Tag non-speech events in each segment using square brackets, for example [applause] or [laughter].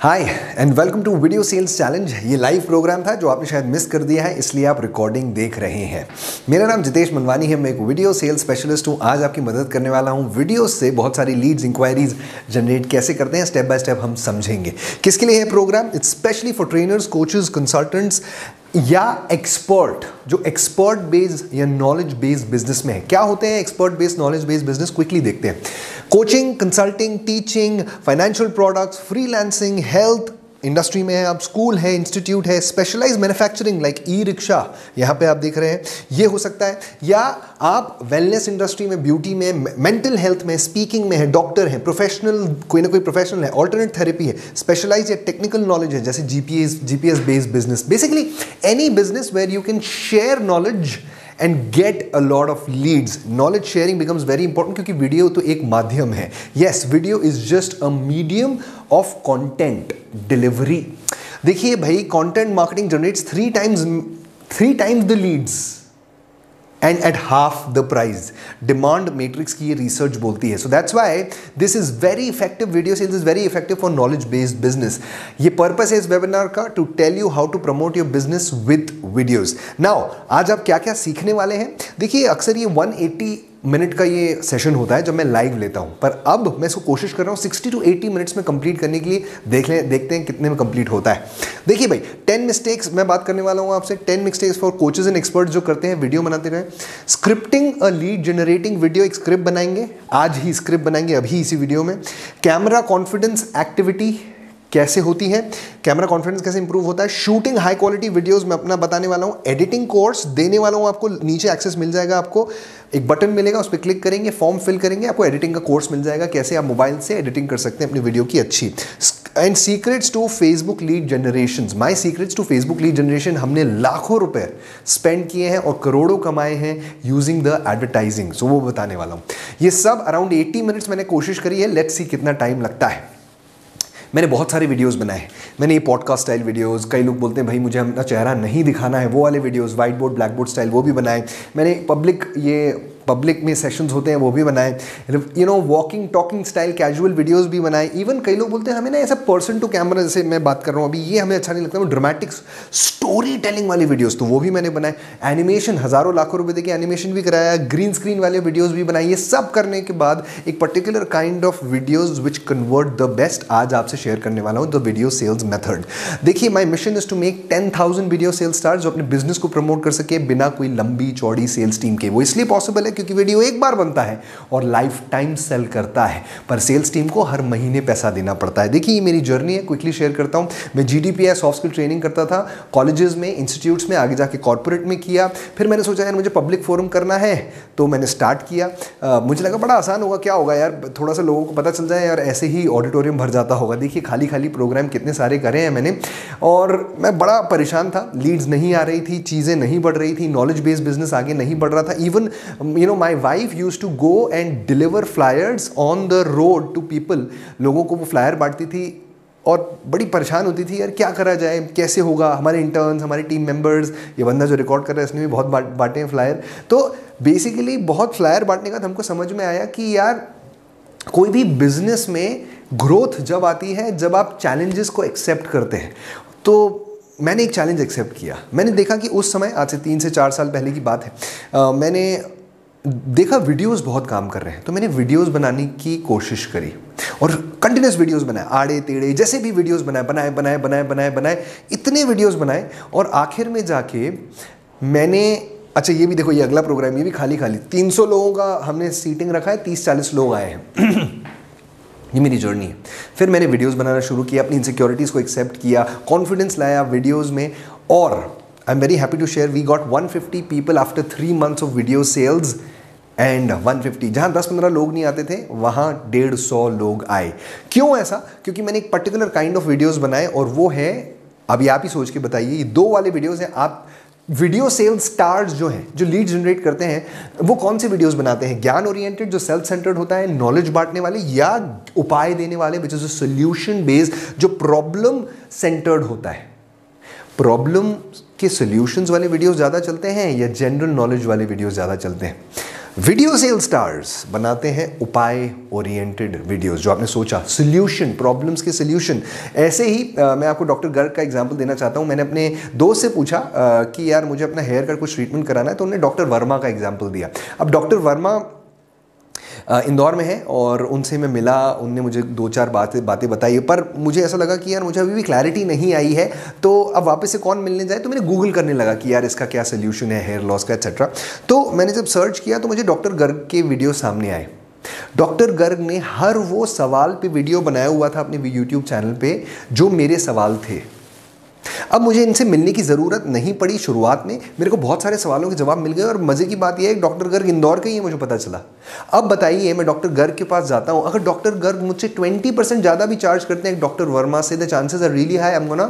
Hi and welcome to video sales challenge ये live program था जो आपने शायद मिस कर दिया है, इसलिए आप रिकॉर्डिंग देख रहे हैं। मेरा नाम जितेश मनवानी है, मैं एक वीडियो सेल्स स्पेशलिस्ट हूँ। आज आपकी मदद करने वाला हूँ। वीडियो से बहुत सारी लीड्स इंक्वायरीज जनरेट कैसे करते हैं स्टेप बाय स्टेप हम समझेंगे। किसके लिए है program it's specially for trainers coaches consultants या एक्सपर्ट जो एक्सपर्ट बेस्ड या नॉलेज बेस्ड बिज़नेस में है, क्या होते हैं expert based knowledge based business quickly देखते हैं। Coaching consulting teaching financial products freelancing health industry में है आप स्कूल है इंस्टीट्यूट है specialise manufacturing like e rickshaw यहाँ पे आप देख रहे हैं। ये हो सकता है, या आप वेलनेस इंडस्ट्री में ब्यूटी में मेंटल हेल्थ में स्पीकिंग में है डॉक्टर है प्रोफेशनल कोई ना कोई प्रोफेशनल है ऑल्टरनेट थेरेपी है स्पेशलाइज या टेक्निकल नॉलेज है, जैसे GPS GPS based business basically any business where you can share knowledge and get a lot of leads knowledge sharing becomes very important क्योंकि वीडियो तो एक माध्यम है। Yes video is just a medium of content delivery देखिए भाई content marketing generates three times three times the leads and at half the price demand metrics की ये research बोलती है. So that's why this is very effective video sales is very effective for knowledge based business ये purpose है इस webinar का to tell you how to promote your business with videos now आज आप क्या क्या सीखने वाले हैं? देखिए, अक्सर ये 180 मिनट का ये सेशन होता है जब मैं लाइव लेता हूँ। पर अब मैं इसको कोशिश कर रहा हूँ 60 टू 80 मिनट्स में कंप्लीट करने के लिए देख लें, देखते हैं कितने में कंप्लीट होता है। देखिए भाई 10 मिस्टेक्स मैं बात करने वाला हूँ आपसे 10 mistakes for coaches and expert जो करते हैं वीडियो बनाते रहे। Scripting a lead generating video एक स्क्रिप्ट बनाएँगे, आज ही स्क्रिप्ट बनाएँगे, अभी इसी वीडियो में। कैमरा कॉन्फिडेंस एक्टिविटी कैसे होती है, कैमरा कॉन्फिडेंस कैसे इंप्रूव होता है शूटिंग हाई क्वालिटी वीडियोस मैं अपना बताने वाला हूँ एडिटिंग कोर्स देने वाला हूँ आपको, नीचे एक्सेस मिल जाएगा आपको, एक बटन मिलेगा, उस पर क्लिक करेंगे फॉर्म फिल करेंगे, आपको एडिटिंग का कोर्स मिल जाएगा, कैसे आप मोबाइल से एडिटिंग कर सकते हैं अपनी वीडियो की अच्छी। And secrets to Facebook lead generation my secrets to Facebook lead generation हमने लाखों रुपए स्पेंड किए हैं और करोड़ों कमाए हैं यूजिंग द एडवर्टाइजिंग सो वो बताने वाला हूँ। ये सब अराउंड 80 मिनट्स मैंने कोशिश करी है लेट्स सी कितना टाइम लगता है। मैंने बहुत सारे वीडियोस बनाए हैं। मैंने ये पॉडकास्ट स्टाइल वीडियोस कई लोग बोलते हैं, भाई, मुझे अपना चेहरा नहीं दिखाना है। वो वाले videos white board black board style वो भी बनाए। मैंने पब्लिक ये पब्लिक में सेशंस होते हैं, वो भी बनाए। You know walking talking style casual videos भी बनाए। इवन कई लोग बोलते हैं, हमें ना ऐसा पर्सन टू कैमरा जैसे मैं बात कर रहा हूँ, अभी ये हमें अच्छा नहीं लगता ड्रामेटिक स्टोरी टेलिंग वाली वीडियोस तो वो भी मैंने बनाए। एनिमेशन हज़ारों लाखों रुपए देके एनिमेशन भी कराया ग्रीन स्क्रीन वाले वीडियोज़ भी बनाए। ये सब करने के बाद एक particular kind of videos which convert the best आज आपसे शेयर करने वाला हूँ द वीडियो सेल्स मेथड देखिए my mission is to make ten thousand video sales star जो अपने बिज़नेस को प्रमोट कर सके बिना कोई लंबी, चौड़ी सेल्स टीम के। वो इसलिए पॉसिबल है क्योंकि वीडियो एक बार बनता है और लाइफ टाइम सेल करता है पर सेल्स टीम को हर महीने पैसा देना पड़ता है। देखिए ये मेरी जर्नी है क्विकली शेयर करता हूँ। मैं G D soft skill training करता था कॉलेजेस में इंस्टीट्यूट्स में आगे जाके कॉर्पोरेट में किया। फिर मैंने सोचा यार मुझे पब्लिक फोरम करना है। तो मैंने स्टार्ट किया। आ, मुझे लगा बड़ा आसान होगा क्या होगा यार? थोड़ा सा लोगों को पता चल जाए यार ऐसे ही ऑडिटोरियम भर जाता होगा। देखिए खाली खाली प्रोग्राम कितने सारे करे हैं मैंने। और मैं बड़ा परेशान था। लीड्स नहीं आ रही थी चीज़ें नहीं बढ़ रही थी नॉलेज बेस्ड बिज़नेस आगे नहीं बढ़ रहा था। Even you know my wife use to go and deliver flyers on the road to people लोगों को वो फ्लायर बांटती थी और बड़ी परेशान होती थी यार क्या करा जाए? कैसे होगा? हमारे इंटर्न्स हमारे टीम मेंबर्स ये बंदा जो रिकॉर्ड कर रहा है इसने भी बहुत बांटे हैं फ्लायर तो बेसिकली बहुत फ्लायर बांटने का हमको समझ में आया कि यार कोई भी बिज़नेस में ग्रोथ जब आती है जब आप चैलेंजेस को एक्सेप्ट करते हैं. तो मैंने एक चैलेंज एक्सेप्ट किया। मैंने देखा कि उस समय आज से तीन से चार साल पहले की बात है आ, मैंने देखा वीडियोस बहुत काम कर रहे हैं। तो मैंने वीडियोस बनाने की कोशिश करी और कंटिन्यूस वीडियोस बनाए, आड़े, तेड़े, जैसे भी वीडियोस बनाए बनाए बनाए बनाए बनाए बनाए, इतने वीडियोस बनाए और आखिर में जाके मैंने अच्छा ये भी देखो, ये अगला प्रोग्राम ये भी खाली खाली 300 लोगों का हमने सीटिंग रखा है 30-40 लोग आए हैं। [clears throat] ये मेरी जर्नी है। फिर मैंने वीडियोस बनाना शुरू किया, अपनी इनसिक्योरिटीज़ को एक्सेप्ट किया कॉन्फिडेंस लाया वीडियोस में और I am very happy to share we got 150 people after three months of video sales and 150 जहाँ 10-15 लोग नहीं आते थे, वहाँ डेढ़ सौ लोग आए। क्यों ऐसा? क्योंकि मैंने एक पर्टिकुलर काइंड ऑफ़ वीडियोस बनाए और वो है, अभी आप ही सोच के बताइए, ये दो वाले वीडियोस हैं, आप वीडियो सेल्स स्टार्स जो हैं, जो लीड जनरेट करते हैं, वो कौन से वीडियोस बनाते हैं? ज्ञान ओरिएंटेड जो सेल्फ सेंटर्ड होता है नॉलेज बांटने वाले, या उपाय देने वाले which is a solution based जो प्रॉब्लम सेंटर्ड होता है। प्रॉब्लम के सोल्यूशंस वाले वीडियोस ज़्यादा चलते हैं, या जनरल नॉलेज वाले वीडियोस ज़्यादा चलते हैं? वीडियो सेल स्टार्स बनाते हैं उपाय ओरिएंटेड वीडियोस जो आपने सोचा सोल्यूशन प्रॉब्लम्स के सोल्यूशन ऐसे ही आ, मैं आपको डॉक्टर गर्ग का एग्जांपल देना चाहता हूँ। मैंने अपने दोस्त से पूछा आ, कि यार मुझे अपना हेयर का कुछ ट्रीटमेंट कराना है तो उन्होंने डॉक्टर वर्मा का एग्जांपल दिया। अब डॉक्टर वर्मा इंदौर में है और उनसे मैं मिला, उनने मुझे दो चार बातें बातें बताई, पर मुझे ऐसा लगा कि यार मुझे अभी भी क्लैरिटी नहीं आई है तो अब वापस से कौन मिलने जाए? तो मैंने गूगल करने लगा कि यार इसका क्या सोल्यूशन है हेयर लॉस का एक्सेट्रा तो मैंने जब सर्च किया तो मुझे डॉक्टर गर्ग के वीडियो सामने आए। डॉक्टर गर्ग ने हर वो सवाल पे वीडियो बनाया हुआ था अपने यूट्यूब चैनल पे, जो मेरे सवाल थे। अब मुझे इनसे मिलने की ज़रूरत नहीं पड़ी शुरुआत में। मेरे को बहुत सारे सवालों के जवाब मिल गए और मज़े की बात यह है डॉक्टर गर्ग इंदौर का ही है, मुझे पता चला। अब बताइए, मैं डॉक्टर गर्ग के पास जाता हूँ। अगर डॉक्टर गर्ग मुझसे ट्वेंटी परसेंट ज़्यादा भी चार्ज करते हैं, डॉक्टर वर्मा से the chances are really high am gonna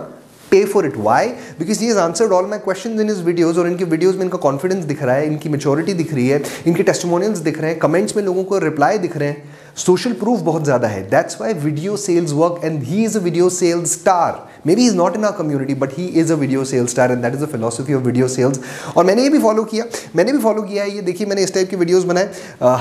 pay for it why because he is answered all my question in his videos और इनके वीडियोज़ में इनका कॉन्फिडेंस दिख रहा है, इनकी मेचोरिटी दिख रही है, इनके टेस्टमोनियल्स दिख रहे हैं कमेंट्स में लोगों को रिप्लाई दिख रहे हैं। सोशल प्रूफ बहुत ज़्यादा है। That's why video sales work and he is a video sales star maybe is not in our community but he is a video sales star and that is a philosophy of video sales और मैंने ये भी follow किया मैंने भी follow किया है ये देखिए मैंने इस टाइप की वीडियोस बनाए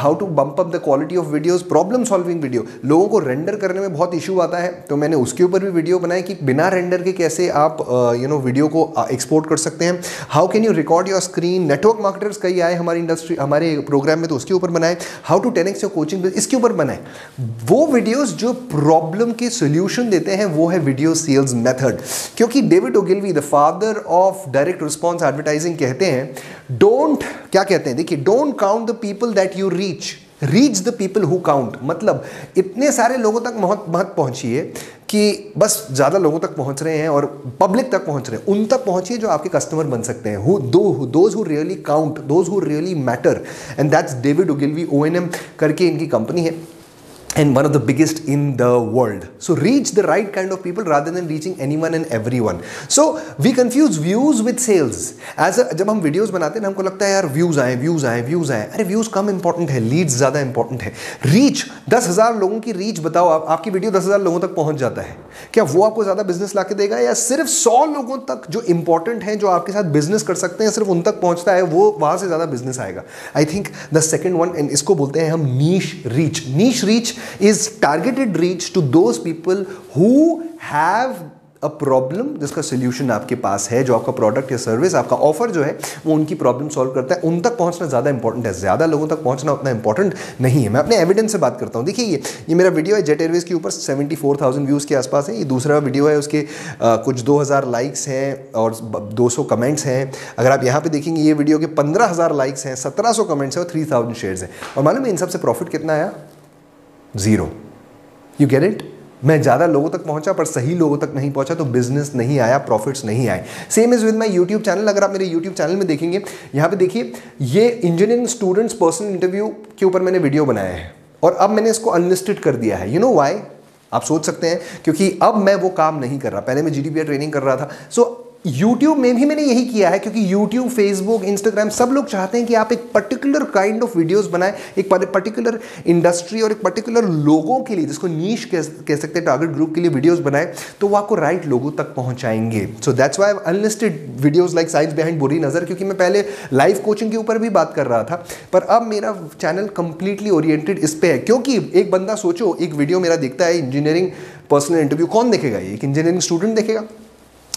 how to bump up the quality of videos problem solving video लोगों को रेंडर करने में बहुत इशू आता है तो मैंने उसके ऊपर भी वीडियो बनाए कि बिना रेंडर के कैसे आप यू नो वीडियो को एक्सपोर्ट uh, कर सकते हैं। How can you record your screen network marketers कई आए हमारी इंडस्ट्री हमारे प्रोग्राम में तो उसके ऊपर बनाए। How to ten X your coaching इसके ऊपर बनाए। वो वीडियोस जो प्रॉब्लम के सोल्यूशन देते हैं वो है वीडियो सेल्स मेथड क्योंकि David Ogilvy the father of direct response advertising कहते हैं डोंट क्या कहते हैं? देखिए don't count the people that you reach reach the people who count मतलब इतने सारे लोगों तक मत मत पहुंचिए कि बस ज़्यादा लोगों तक पहुँच रहे हैं और पब्लिक तक पहुँच रहे हैं। उन तक पहुंचिए जो आपके कस्टमर बन सकते हैं। हु दो those who really count those who really matter and that's David Ogilvy ओ करके इनकी कंपनी है। And one of the biggest in the world. So reach the right kind of people rather than reaching anyone and everyone. So we confuse views with sales. As a, जब हम videos बनाते हैं हमको लगता है यार views आए views आए व्यूज़ आए अरे व्यूज़ कम इंपॉर्टेंट है लीड्स ज़्यादा इंपॉर्टेंट है रीच दस हज़ार लोगों की रीच बताओ आप आपकी वीडियो दस हज़ार लोगों तक पहुँच जाता है क्या वो आपको ज़्यादा बिज़नेस ला देगा या सिर्फ़ सौ लोगों तक जो इंपॉर्टेंट है जो आपके साथ बिज़नेस कर सकते हैं सिर्फ़ उन तक पहुँचता है वो वहाँ से ज़्यादा बिज़नेस आएगा I think the second one and इसको बोलते हैं हम niche reach niche reach is targeted reach to those people who have a problem जिसका सोल्यूशन आपके पास है जो आपका प्रोडक्ट या सर्विस आपका ऑफ़र जो है वो उनकी प्रॉब्लम सॉल्व करता है। उन तक पहुँचना ज़्यादा इंपॉर्टेंट है। ज़्यादा लोगों तक पहुँचना उतना इंपॉर्टेंट नहीं है। मैं अपने एविडेंस से बात करता हूँ। देखिए ये ये मेरा वीडियो है जेट एयरवेज के ऊपर सेवेंटी फोर थाउज़ेंड व्यूज़ के आसपास है। ये दूसरा वीडियो है उसके आ, कुछ दो हज़ार लाइक्स हैं और दो सौ कमेंट्स हैं। अगर आप यहाँ पर देखेंगे ये वीडियो के पंद्रह हज़ार लाइक्स हैं सत्रह सौ कमेंट्स हैं और थ्री थाउज़ेंड शेयर्स हैं। और मालूम है इन सबसे प्रॉफिट कितना आया? ज़ीरो यू गेट इट मैं ज़्यादा लोगों तक पहुँचा पर सही लोगों तक नहीं पहुँचा तो बिज़नेस नहीं आया प्रॉफिट्स नहीं आए। Same is with my YouTube channel अगर आप मेरे यूट्यूब चैनल में देखेंगे यहाँ पे देखिए ये इंजीनियरिंग स्टूडेंट्स पर्सनल इंटरव्यू के ऊपर मैंने वीडियो बनाया है। और अब मैंने इसको अनलिस्टेड कर दिया है। यू नो वाई आप सोच सकते हैं क्योंकि अब मैं वो काम नहीं कर रहा। पहले मैं जी ट्रेनिंग कर रहा था। सो so, यूट्यूब में भी मैंने यही किया है क्योंकि यूट्यूब फेसबुक इंस्टाग्राम सब लोग चाहते हैं कि आप एक पर्टिकुलर काइंड ऑफ़ वीडियोस बनाएँ एक पर्टिकुलर इंडस्ट्री और एक पर्टिकुलर लोगों के लिए जिसको नीच कह, सकते हैं टारगेट ग्रुप के लिए वीडियोस बनाएँ तो वो आपको राइट लोगों तक पहुंचाएँगे। So that's why unlisted videos like science behind बुरी नज़र क्योंकि मैं पहले लाइव कोचिंग के ऊपर भी बात कर रहा था पर अब मेरा चैनल कंप्लीटली ओरिएंटेड इस पर है क्योंकि एक बंदा सोचो एक वीडियो मेरा देखता है इंजीनियरिंग पर्सनल इंटरव्यू कौन देखेगा एक इंजीनियरिंग स्टूडेंट देखेगा?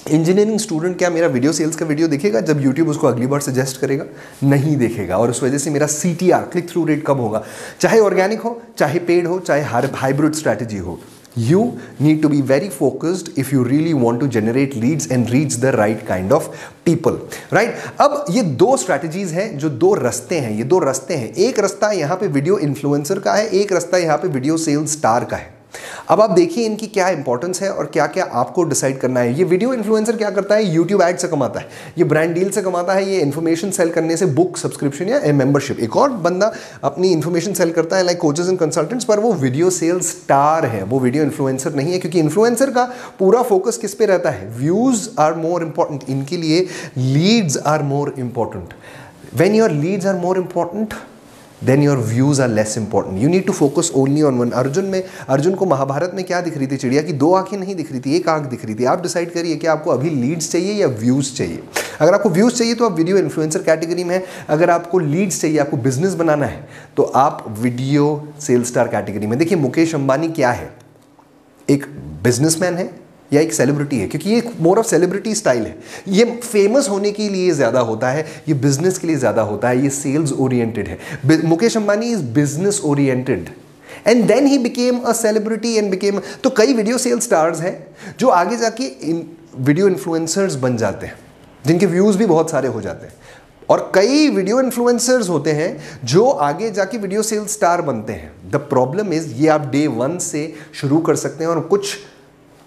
इंजीनियरिंग स्टूडेंट क्या मेरा वीडियो सेल्स का वीडियो देखेगा जब यूट्यूब उसको अगली बार सजेस्ट करेगा? नहीं देखेगा। और उस वजह से मेरा C T R click through rate कम होगा? चाहे ऑर्गेनिक हो, चाहे पेड हो, चाहे हर हाइब्रिड स्ट्रैटेजी हो you need to be very focused if you really want to generate leads and reach the right kind of people right अब ये दो स्ट्रैटेजीज हैं जो दो रस्ते हैं। ये दो रस्ते हैं। एक रास्ता यहाँ पे वीडियो इन्फ्लुएंसर का है, एक रास्ता यहाँ पे वीडियो सेल्स स्टार का है। अब आप देखिए इनकी क्या इंपॉर्टेंस है और क्या क्या आपको डिसाइड करना है। ये वीडियो इन्फ्लुएंसर क्या करता है? यूट्यूब एड से कमाता है। ये ब्रांड डील से कमाता है। ये इन्फॉर्मेशन सेल करने से बुक सब्सक्रिप्शन या मेंबरशिप एक और बंदा अपनी इन्फॉर्मेशन सेल करता है लाइक कोचेज एंड कंसल्टेंट्स पर वो वीडियो सेल स्टार है। वो वीडियो इन्फ्लुएंसर नहीं है, क्योंकि इन्फ्लुएंसर का पूरा फोकस किस पे रहता है? व्यूज़ आर मोर इंपॉर्टेंट इनके लिए leads are more important when your leads are more important than your views are less important you need to focus only on one Arjun में अर्जुन को महाभारत में क्या दिख रही थी? चिड़िया की दो आँखें नहीं दिख रही थी, एक आँख दिख रही थी। आप डिसाइड करिए कि आपको अभी लीड्स चाहिए या व्यूज़ चाहिए। अगर आपको व्यूज़ चाहिए तो आप वीडियो इन्फ्लुएंसर कैटेगरी में अगर आपको लीड्स चाहिए, आपको बिज़नेस बनाना है तो आप वीडियो सेल स्टार कैटेगरी में। देखिए, मुकेश अंबानी क्या है? एक बिजनेसमैन है या एक सेलिब्रिटी है, क्योंकि ये मोर ऑफ़ सेलिब्रिटी स्टाइल है। ये फ़ेमस होने के लिए ज़्यादा होता है, ये बिज़नेस के लिए ज़्यादा होता है, ये सेल्स ओरिएंटेड है। Mukesh Ambani is business oriented and then he became a celebrity and became तो कई वीडियो सेल स्टार्स हैं, जो आगे जाके इन वीडियो इन्फ्लुएंसर्स बन जाते हैं, जिनके व्यूज़ भी बहुत सारे हो जाते हैं। और कई वीडियो इन्फ्लुएंसर्स होते हैं, जो आगे जाके वीडियो सेल स्टार बनते हैं। द प्रॉब्लम इज़ ये आप डे वन से शुरू कर सकते हैं और कुछ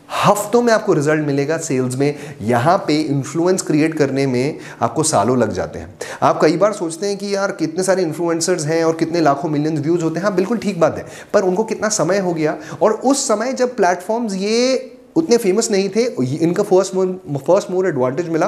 हफ्तों में आपको रिज़ल्ट मिलेगा सेल्स में। यहाँ पे इन्फ्लुएंस क्रिएट करने में आपको सालों लग जाते हैं। आप कई बार सोचते हैं कि यार कितने सारे इन्फ्लुएंसर्स हैं और कितने लाखों मिलियंस व्यूज़ होते हैं। हाँ बिल्कुल ठीक बात है। पर उनको कितना समय हो गया और उस समय जब प्लेटफॉर्म्स ये उतने फ़ेमस नहीं थे, इनका first mover first mover advantage मिला।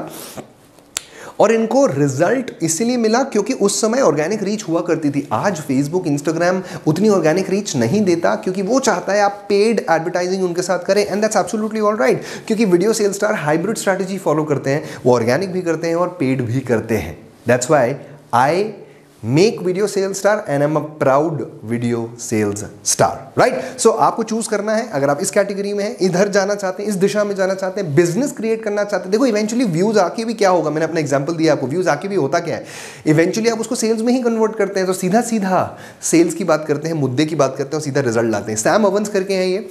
और इनको रिज़ल्ट इसलिए मिला क्योंकि उस समय ऑर्गेनिक रीच हुआ करती थी। आज फेसबुक इंस्टाग्राम उतनी ऑर्गेनिक रीच नहीं देता क्योंकि वो चाहता है आप पेड एडवर्टाइजिंग उनके साथ करें and that's absolutely all right क्योंकि video sale star hybrid strategy follow करते हैं, वो ऑर्गेनिक भी करते हैं और पेड भी करते हैं। That's why I make video sales star and am a proud video sales star right so आपको चूज़ करना है, अगर आप इस कैटेगरी में हैं, इधर जाना चाहते हैं, इस दिशा में जाना चाहते हैं बिज़नेस क्रिएट करना चाहते हैं, देखो इवेंचुअली व्यूज़ आके भी क्या होगा? मैंने अपना एग्ज़ाम्पल दिया आपको व्यूज़ आके भी होता क्या है? इवेंचुअली आप उसको सेल्स में ही कन्वर्ट करते हैं तो सीधा सीधा सेल्स की बात करते हैं, मुद्दे की बात करते हैं और सीधा रिज़ल्ट लाते हैं। सैम अवंस करके हैं ये।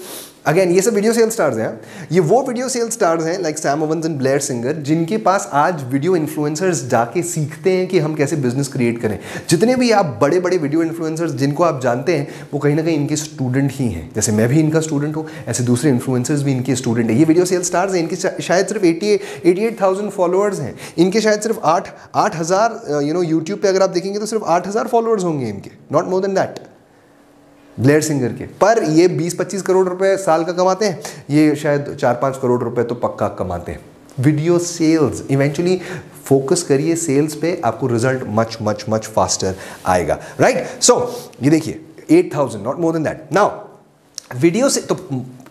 अगेन ये सब वीडियो सेल स्टार्स हैं। ये वो वीडियो सेल स्टार्स हैं like Sam Owens and Blair Singer जिनके पास आज वीडियो इन्फ्लुएंसर्स जाके सीखते हैं कि हम कैसे बिज़नेस क्रिएट करें। जितने भी आप बड़े बड़े वीडियो इन्फ्लुएंसर्स जिनको आप जानते हैं, वो कहीं ना कहीं इनके स्टूडेंट ही हैं। जैसे मैं भी इनका स्टूडेंट हूँ, ऐसे दूसरे इन्फ्लुएंसर्स भी इनके स्टूडेंट हैं। ये वीडियो सेल स्टार्स हैं, इनके शायद सिर्फ़ eighty eighty eight thousand followers हैं। इनके शायद सिर्फ़ आठ आठ हज़ार यू नो यूट्यूब पर अगर आप देखेंगे तो सिर्फ़ आठ हज़ार फॉलोअर्स होंगे इनके। Not more than that Blair Singer के। पर ये 20-25 करोड़ रुपए साल का कमाते हैं। ये शायद चार पाँच करोड़ रुपए तो पक्का कमाते हैं। वीडियो सेल्स इवेंचुअली फोकस करिए सेल्स पे, आपको result much much much faster आएगा। राइट सो ये देखिए eight thousand not more than that now video से तो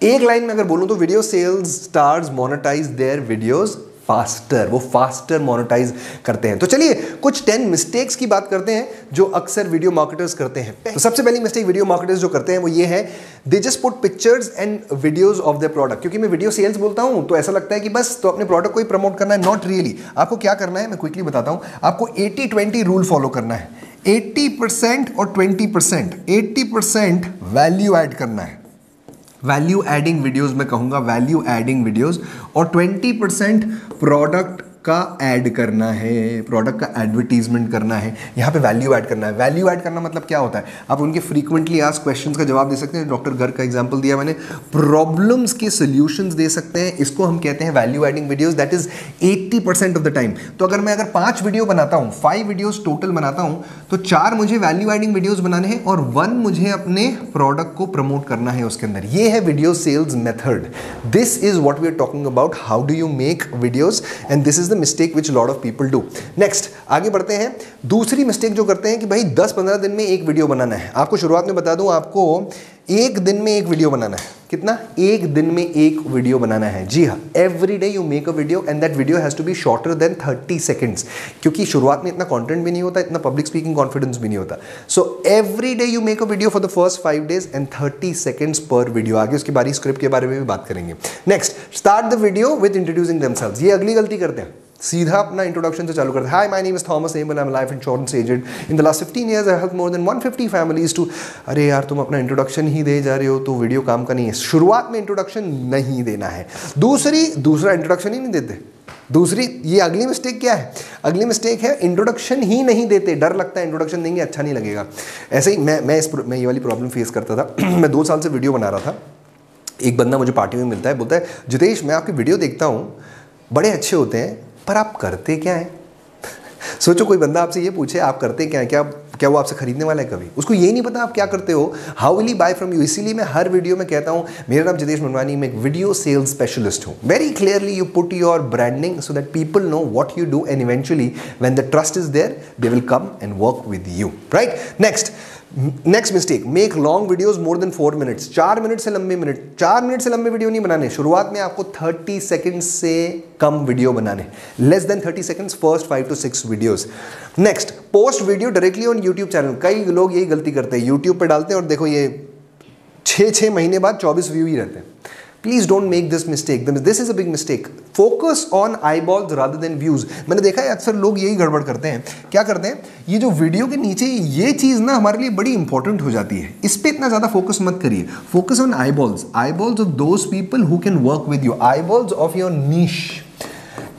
एक लाइन में अगर बोलूँ तो video sales stars monetise their videos faster वो फास्टर मोनेटाइज करते हैं। तो चलिए, कुछ टेन मिस्टेक्स की बात करते हैं जो अक्सर वीडियो मार्केटर्स करते हैं। तो सबसे पहली मिस्टेक वीडियो मार्केटर्स जो करते हैं वो ये है they just put pictures and videos of the product क्योंकि मैं वीडियो सेल्स बोलता हूँ तो ऐसा लगता है कि बस तो अपने प्रोडक्ट को ही प्रमोट करना है नॉट रियली आपको क्या करना है, मैं क्विकली बताता हूँ। आपको एटी ट्वेंटी रूल फॉलो करना है। एट्टी परसेंट और twenty percent eighty percent value add करना है। वैल्यू एडिंग वीडियोस में कहूँगा वैल्यू एडिंग वीडियोस और 20 परसेंट प्रोडक्ट का ऐड करना है प्रोडक्ट का एडवर्टीजमेंट करना है, यहाँ पे वैल्यू ऐड करना है। वैल्यू ऐड करना मतलब क्या होता है? आप उनके फ्रीक्वेंटली आज क्वेश्चंस का जवाब दे सकते हैं। डॉक्टर घर का एग्जांपल दिया मैंने। प्रॉब्लम्स के सोल्यूशंस दे सकते हैं। इसको हम कहते हैं value adding videos that is 80 percent of the time तो अगर मैं अगर पाँच वीडियो बनाता हूँ फाइव वीडियोज़ टोटल बनाता हूँ तो चार मुझे वैल्यू एडिंग वीडियोज़ बनाने हैं और वन मुझे अपने प्रोडक्ट को प्रमोट करना है उसके अंदर। ये है video sales method this is what we are talking about how do you make videos and this is the mistake which lot of people do next आगे बढ़ते हैं। दूसरी मिस्टेक जो करते हैं कि भाई 10-15 दिन में एक वीडियो बनाना है। आपको शुरुआत में बता दूँ, आपको एक दिन में एक वीडियो बनाना है। कितना? एक दिन में एक वीडियो बनाना है। जी हाँ every day you make a video and that video has to be shorter than 30 seconds क्योंकि शुरुआत में इतना कंटेंट भी नहीं होता, इतना पब्लिक स्पीकिंग कॉन्फिडेंस भी नहीं होता। So every day you make a video for the first five days and thirty seconds पर वीडियो आगे उसकी बारी स्क्रिप्ट के बारे में भी बात करेंगे। Next start the video with introducing themselves ये अगली गलती करते हैं। सीधा अपना इंट्रोडक्शन से चालू करते हैं। Hi my name is Thomas M I am life insurance agent in the last fifteen years I help more than 150 families to अरे यार, तुम अपना इंट्रोडक्शन ही दे जा रहे हो तो वीडियो काम का नहीं है। शुरुआत में इंट्रोडक्शन नहीं देना है। दूसरी, दूसरा इंट्रोडक्शन ही नहीं देते। दूसरी, ये अगली मिस्टेक क्या है? अगली मिस्टेक है इंट्रोडक्शन ही नहीं देते। डर लगता है इंट्रोडक्शन देंगे अच्छा नहीं लगेगा। ऐसे ही मैं मैं इस मैं ये वाली प्रॉब्लम फेस करता था। [clears throat] मैं दो साल से वीडियो बना रहा था। एक बंदा मुझे पार्टी में मिलता है, बोलता है, जितेश, मैं आपकी वीडियो देखता हूँ। बड़े अच्छे होते हैं पर आप करते क्या हैं? [laughs] सोचो, कोई बंदा आपसे ये पूछे, आप करते क्या है? क्या क्या वो आपसे खरीदने वाला है कभी? उसको ये नहीं पता आप क्या करते हो। How will buy from you इसीलिए मैं हर वीडियो में कहता हूँ, मेरा नाम जितेश मनवानी मैं एक वीडियो सेल्स स्पेशलिस्ट हूँ। Very clearly you put your branding so that people know what you do and eventually when the trust is there they will come and work with you right next next mistake make long videos more than four minutes चार minute से लंबे minute चार minute से लंबे video नहीं बनाने। शुरुआत में आपको थर्टी सेकेंड से कम वीडियो बनाने। Less than thirty seconds first five to six videos next post video directly on YouTube channel कई लोग यही गलती करते हैं। यूट्यूब पर डालते हैं और देखो ये छः छः महीने बाद चौबीस व्यू ही रहते हैं। Please don't make this mistake this is a big mistake focus on eyeballs rather than views मैंने देखा है अक्सर लोग यही गड़बड़ करते हैं। क्या करते हैं? ये जो वीडियो के नीचे ये चीज़ ना हमारे लिए बड़ी इंपॉर्टेंट हो जाती है। इस पर इतना ज़्यादा फोकस मत करिए। Focus on eyeballs eyeballs of those people who can work with you eyeballs of your niche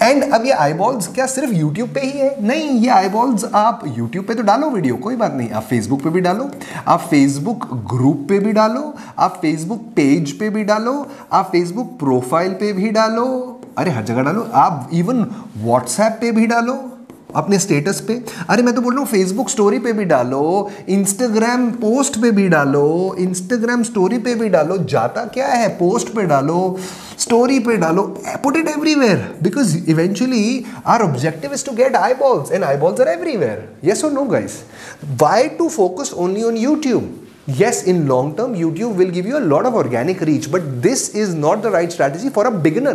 and अब ये आई बॉल्स क्या सिर्फ़ यूट्यूब पे ही है? नहीं, ये आई बॉल्स आप यूट्यूब पे तो डालो वीडियो कोई बात नहीं। आप फेसबुक पे भी डालो, आप फेसबुक ग्रुप पे भी डालो, आप फेसबुक पेज पे भी डालो, आप फेसबुक प्रोफ़ाइल पे भी डालो। अरे, हर जगह डालो। आप इवन व्हाट्सएप पे भी डालो। अपने स्टेटस पे। अरे, मैं तो बोल रहा हूँ फेसबुक स्टोरी पे भी डालो इंस्टाग्राम पोस्ट पे भी डालो इंस्टाग्राम स्टोरी पे भी डालो, जाता क्या है? पोस्ट पे डालो स्टोरी पे डालो put it everywhere because eventually our objective is to get eyeballs and eyeballs are everywhere yes और no guys why to focus only on YouTube yes, in long term, youtube will give you a lot of organic reach, but this is not the right strategy for a beginner.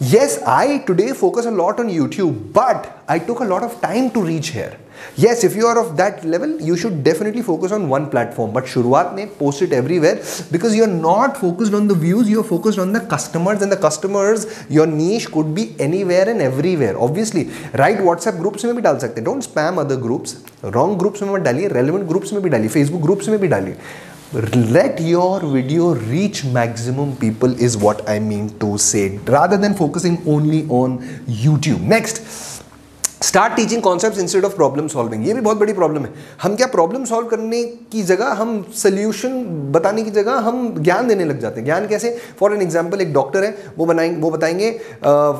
Yes, I today focus a lot on YouTube, but I took a lot of time to reach here. Yes, if you are of that level, you should definitely focus on one platform. But शुरुआत में post it everywhere because you are not focused on the views, you are focused on the customers and the customers, your niche could be anywhere and everywhere. Obviously, right WhatsApp groups में भी डाल सकते हैं. Don't spam other groups. Wrong groups में मत डालिए, relevant groups में भी डालिए, Facebook groups में भी डालिए. Let your video reach maximum people is what I mean to say rather than focusing only on YouTube. Next, start teaching concept instead of problem solving ये भी बहुत बड़ी प्रॉब्लम है। हम क्या प्रॉब्लम सॉल्व करने की जगह हम सोल्यूशन बताने की जगह हम ज्ञान देने लग जाते हैं। ज्ञान कैसे? फॉर एन एग्ज़ाम्पल एक डॉक्टर है वो बनाएँगे वो बताएँगे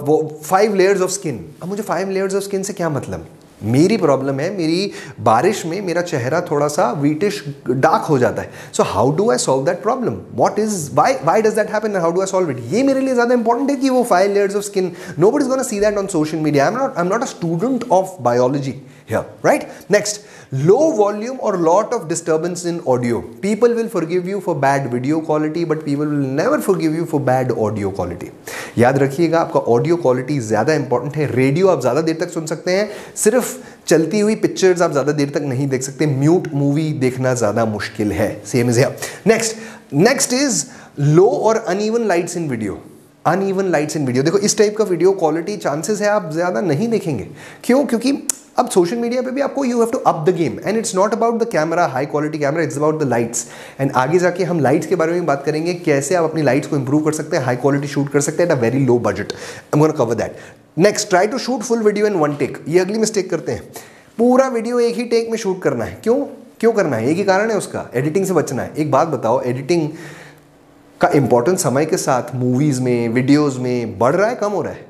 वो फाइव लेयर्स ऑफ़ स्किन अब मुझे फाइव लेयर्स ऑफ़ स्किन से क्या मतलब? मेरी प्रॉब्लम है, मेरी बारिश में मेरा चेहरा थोड़ा सा वीटिश डार्क हो जाता है। So how do I solve that problem what is why why does that happen how do I solve it ये मेरे लिए ज़्यादा इंपॉर्टेंट है कि वो five layers of skin no but is gonna see that on social media I am not I am not a student of biology here right next low volume or lot of disturbance in audio people will forgive you for bad video quality but people will never forgive you for bad audio quality याद रखिएगा आपका audio quality ज़्यादा important है radio आप ज़्यादा देर तक सुन सकते हैं सिर्फ़ चलती हुई पिक्चर्स आप ज़्यादा देर तक नहीं देख सकते म्यूट मूवी देखना ज़्यादा मुश्किल है same is next next is low और uneven lights in video uneven lights in video देखो, इस टाइप का वीडियो क्वालिटी चांसेस है आप ज़्यादा नहीं देखेंगे। क्यों? क्योंकि अब सोशल मीडिया पे भी आपको you have to up the game and it's not about the camera high quality camera it's about the lights and आगे जाके हम लाइट्स के बारे में बात करेंगे, कैसे आप अपनी लाइट्स को इंप्रूव कर सकते हैं हाई क्वालिटी शूट कर सकते हैं at a very low budget I am cover that next try to shoot full video in one take ये अगली मिस्टेक करते हैं। पूरा वीडियो एक ही टेक में शूट करना है। क्यों? क्यों करना है? एक ही कारण है उसका। एडिटिंग से बचना है। एक बात बताओ एडिटिंग का इंपॉर्टेंस समय के साथ मूवीज़ में वीडियोज़ में बढ़ रहा है, कम हो रहा है?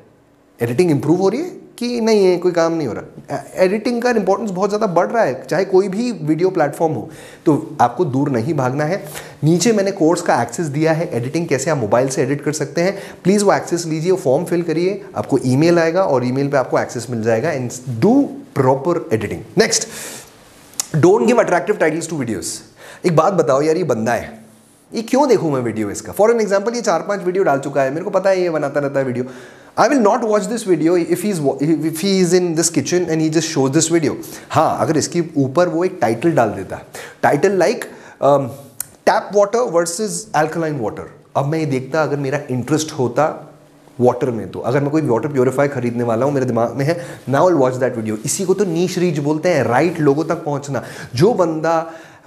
एडिटिंग इंप्रूव हो रही है कि नहीं है, कोई काम नहीं हो रहा? एडिटिंग का इंपॉर्टेंस बहुत ज़्यादा बढ़ रहा है, चाहे कोई भी वीडियो प्लेटफॉर्म हो। तो आपको दूर नहीं भागना है। नीचे मैंने कोर्स का एक्सेस दिया है एडिटिंग कैसे आप मोबाइल से एडिट कर सकते हैं। प्लीज़ वो एक्सेस लीजिए फॉर्म फिल करिए, आपको ईमेल आएगा और ईमेल पे आपको एक्सेस मिल जाएगा and do proper editing next don't give attractive titles to videos एक बात बताओ यार, ये बंदा है। ये क्यों देखूँ मैं वीडियो इसका? फॉर एन एग्ज़ाम्पल ये चार पाँच वीडियो डाल चुका है। मेरे को पता है ये बनाता रहता है video I will not watch this video if he's if he is in this kitchen and he just shows this video. हाँ अगर इसके ऊपर वो एक टाइटल डाल देता है। Title like tap water versus alkaline water अब मैं ये देखता, अगर मेरा इंटरेस्ट होता वाटर में तो अगर मैं कोई वाटर प्योरीफाई खरीदने वाला हूँ, मेरे दिमाग में है ना विल वॉच दैट वीडियो इसी को तो नीच रीच बोलते हैं राइट लोगों तक पहुँचना। जो बंदा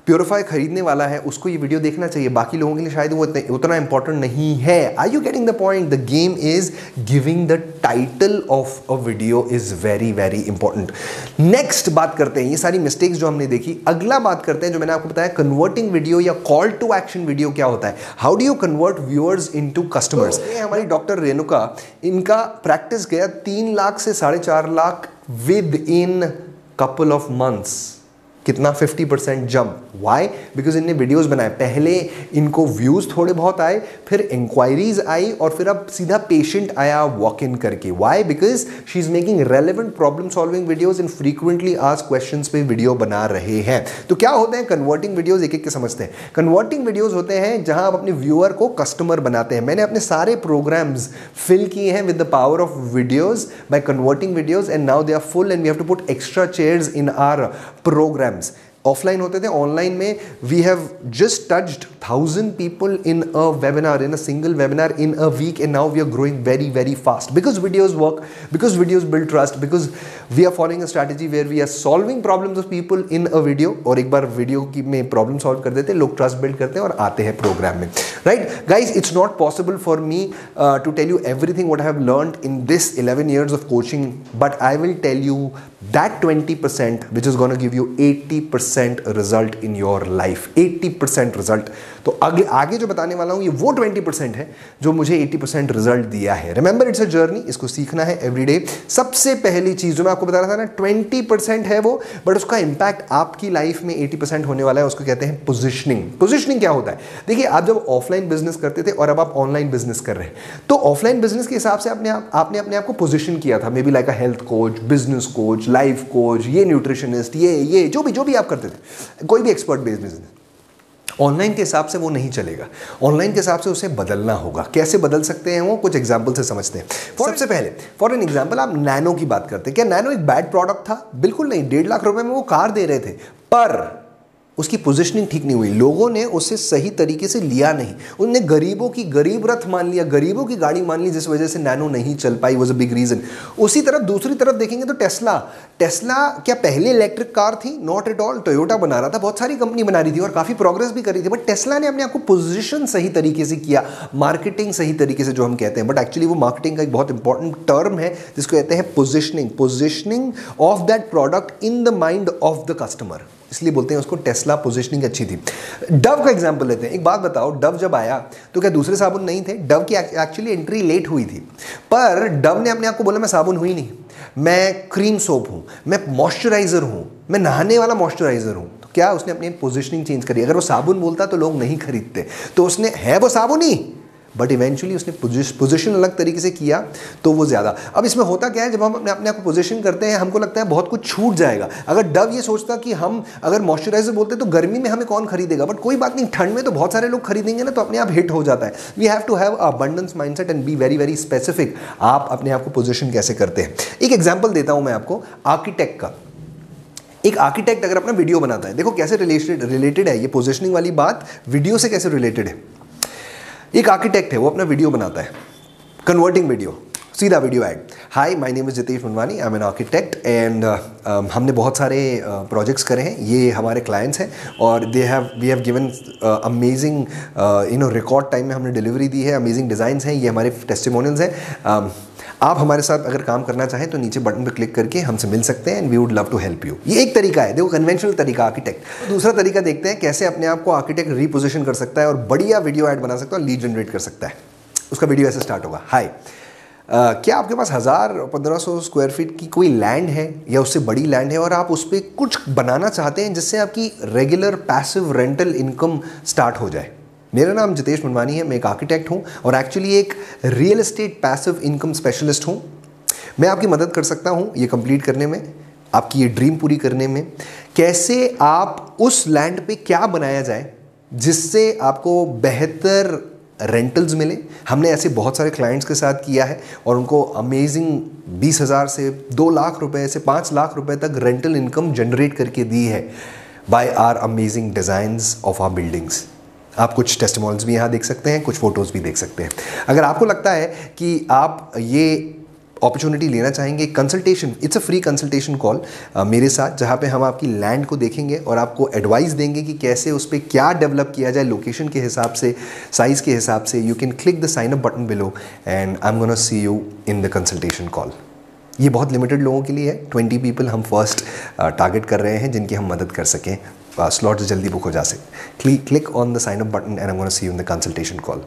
प्योरीफाई खरीदने वाला है उसको ये वीडियो देखना चाहिए। बाकी लोगों के लिए शायद वो उतना इंपॉर्टेंट नहीं है। I you getting the point the game is giving the title of a video is very very important next बात करते हैं ये सारी मिस्टेक्स जो हमने देखी। अगला बात करते हैं जो मैंने आपको बताया कन्वर्टिंग वीडियो या कॉल टू एक्शन वीडियो क्या होता है? How do you convert viewers into customers हमारी डॉक्टर रेणुका इनका प्रैक्टिस गया तीन लाख से साढ़े चार lakh within couple of months कितना 50 परसेंट जंप वाई बिकॉज़ इनने वीडियोस बनाए। पहले इनको व्यूज़ थोड़े बहुत आए, फिर इंक्वायरीज आई और फिर अब सीधा पेशेंट आया वॉक इन करके। Why because she is making relevant problem solving videos in frequently आज क्वेश्चन पे वीडियो बना रहे हैं। तो क्या होते हैं? कन्वर्टिंग वीडियोज़ एक एक के समझते हैं। कन्वर्टिंग वीडियोज़ होते हैं जहाँ आप अपने व्यूअर को कस्टमर बनाते हैं। मैंने अपने सारे प्रोग्राम्स फिल किए हैं with the power of videos by converting videos and now they are full and we have to put extra chairs in our programmes offline होते थे, ऑनलाइन में we have just touched thousand people in a webinar in a single webinar in a week and now we are growing very very fast because videos work because videos build trust because we are following a strategy where we are solving problems of people in a video और एक बार video की में problem solve कर देते, लोग trust build करते हैं और आते हैं प्रोग्राम में. Right guys it's not possible for me to tell you everything what have learn in this eleven years of coaching but I will tell you that 20% which is going to give you 80% result in your life. 80% result तो आगे आगे जो बताने वाला हूँ ये वो 20% है जो मुझे 80% रिज़ल्ट दिया है। रिमेंबर इट्स अ जर्नी इसको सीखना है एवरीडे सबसे पहली चीज़ जो मैं आपको बता रहा था ना 20% है वो बट उसका इम्पैक्ट आपकी लाइफ में 80% होने वाला है उसको कहते हैं पोजिशनिंग पोजिशनिंग क्या होता है? देखिए आप जब ऑफलाइन बिज़नेस करते थे और अब आप ऑनलाइन बिज़नेस कर रहे हैं तो ऑफलाइन बिज़नेस के हिसाब से आपने आप, आपने अपने आप को पोजिशन किया था। Maybe like a health coach business coach life coach ये न्यूट्रिशनिस्ट ये ये जो भी जो भी आप करते थे। कोई भी एक्सपर्ट बेस्ड बिज़नेस ऑनलाइन के हिसाब से वो नहीं चलेगा। ऑनलाइन के हिसाब से उसे बदलना होगा। कैसे बदल सकते हैं वो? कुछ एग्ज़ाम्पल से समझते हैं। सबसे पहले फॉर एन एग्ज़ाम्पल आप नैनो की बात करते हैं। क्या नैनो एक बैड प्रोडक्ट था? बिल्कुल नहीं। डेढ़ लाख रुपए में वो कार दे रहे थे। पर उसकी पोजीशनिंग ठीक नहीं हुई। लोगों ने उसे सही तरीके से लिया नहीं। उनने गरीबों की गरीब रथ मान लिया, गरीबों की गाड़ी मान ली, जिस वजह से नैनो नहीं चल पाई वॉज़ अ बिग रीजन उसी तरफ़, दूसरी तरफ़ देखेंगे तो टेस्ला टेस्ला क्या पहले इलेक्ट्रिक कार थी? नॉट एट ऑल टोयोटा बना रहा था। बहुत सारी कंपनी बना रही थी और काफ़ी प्रोग्रेस भी कर रही थी। बट टेस्ला ने अपने आपको पोजिशन सही तरीके से किया। मार्केटिंग सही तरीके से, जो हम कहते हैं। बट एक्चुअली वो मार्केटिंग का एक बहुत इंपॉर्टेंट टर्म है, जिसको कहते हैं positioning positioning of that product in the mind of the customer इसलिए बोलते हैं उसको टेस्ला पोजिशनिंग अच्छी थी। डव का एग्ज़ाम्पल लेते हैं। एक बात बताओ डव जब आया तो क्या दूसरे साबुन नहीं थे? डव की एक्चुअली एंट्री लेट हुई थी। पर डव ने अपने आप को बोला, मैं साबुन हुई नहीं। मैं क्रीम सोप हूँ। मैं मॉइस्चराइज़र हूँ। मैं नहाने वाला मॉइस्चराइज़र हूँ। तो क्या उसने अपनी पोजिशनिंग चेंज करी? अगर वो साबुन बोलता तो लोग नहीं खरीदते। तो उसने, है वो साबुन ही? बट इवेंचुअली उसने पोजिशन अलग तरीके से किया तो वो ज़्यादा। अब इसमें होता क्या है, जब हम अपने अपने आप को पोजिशन करते हैं, हमको लगता है बहुत कुछ छूट जाएगा। अगर डव ये सोचता कि हम अगर मॉइस्चराइजर बोलते तो गर्मी में हमें कौन खरीदेगा? बट कोई बात नहीं, ठंड में तो बहुत सारे लोग खरीदेंगे ना तो अपने आप हिट हो जाता है। We have to have abundance mindset and be very very specific आप अपने आप को पोजिशन कैसे करते हैं? एक एग्ज़ाम्पल देता हूँ मैं आपको आर्किटेक्ट का। एक आर्किटेक्ट अगर अपना वीडियो बनाता है, देखो कैसे रिलेटेड रिलेटेड है ये पोजिशनिंग वाली बात वीडियो से कैसे रिलेटेड है? एक आर्किटेक्ट है वो अपना वीडियो बनाता है कन्वर्टिंग वीडियो सीधा video ad hi my name is Jitesh Manwani I am an architect and हमने बहुत सारे प्रोजेक्ट्स uh, करे हैं ये हमारे क्लाइंट्स हैं और they have we have given amazing you know record time में हमने डिलीवरी दी है अमेजिंग डिज़ाइंस हैं ये हमारे टेस्टिमोनियल्स हैं. Um, आप हमारे साथ अगर काम करना चाहें तो नीचे बटन पर क्लिक करके हमसे मिल सकते हैं and we would love to help you ये एक तरीका है देखो कन्वेंशनल तरीका आर्किटेक्ट दूसरा तरीका देखते हैं कैसे अपने आप को आर्किटेक्ट रिपोजिशन कर सकता है और बढ़िया वीडियो ऐड बना सकता है और लीड जनरेट कर सकता है। उसका वीडियो ऐसे स्टार्ट होगा। हाई Uh, क्या आपके पास हज़ार पंद्रह सौ स्क्वायर फीट की कोई लैंड है या उससे बड़ी लैंड है और आप उस पर कुछ बनाना चाहते हैं जिससे आपकी regular passive rental income start हो जाए? मेरा नाम जितेश मनवानी है, मैं एक आर्किटेक्ट हूँ और एक्चुअली एक real estate passive income specialist हूँ। मैं आपकी मदद कर सकता हूँ ये कंप्लीट करने में, आपकी ये ड्रीम पूरी करने में। कैसे आप उस लैंड पे क्या बनाया जाए जिससे आपको बेहतर रेंटल्स मिले? हमने ऐसे बहुत सारे क्लाइंट्स के साथ किया है और उनको अमेजिंग बीस हज़ार से दो लाख रुपए से पाँच लाख रुपए तक रेंटल इनकम जनरेट करके दी है by our amazing designs of our buildings आप कुछ टेस्टमॉल्स भी यहाँ देख सकते हैं, कुछ फ़ोटोज़ भी देख सकते हैं। अगर आपको लगता है कि आप ये अपॉर्चुनिटी लेना चाहेंगे consultation it's a free consultation call मेरे साथ, जहाँ पे हम आपकी लैंड को देखेंगे और आपको एडवाइस देंगे कि कैसे उस पर क्या डेवलप किया जाए लोकेशन के हिसाब से साइज़ के हिसाब से you can click the sign up button below and I am gonna see you in the consultation call ये बहुत लिमिटेड लोगों के लिए है। ट्वेंटी पीपल हम फ़र्स्ट टारगेट कर रहे हैं जिनकी हम मदद कर सकें। स्लॉट जल्दी बुक हो जा सके. Click on the sign up button and I see in the consultation call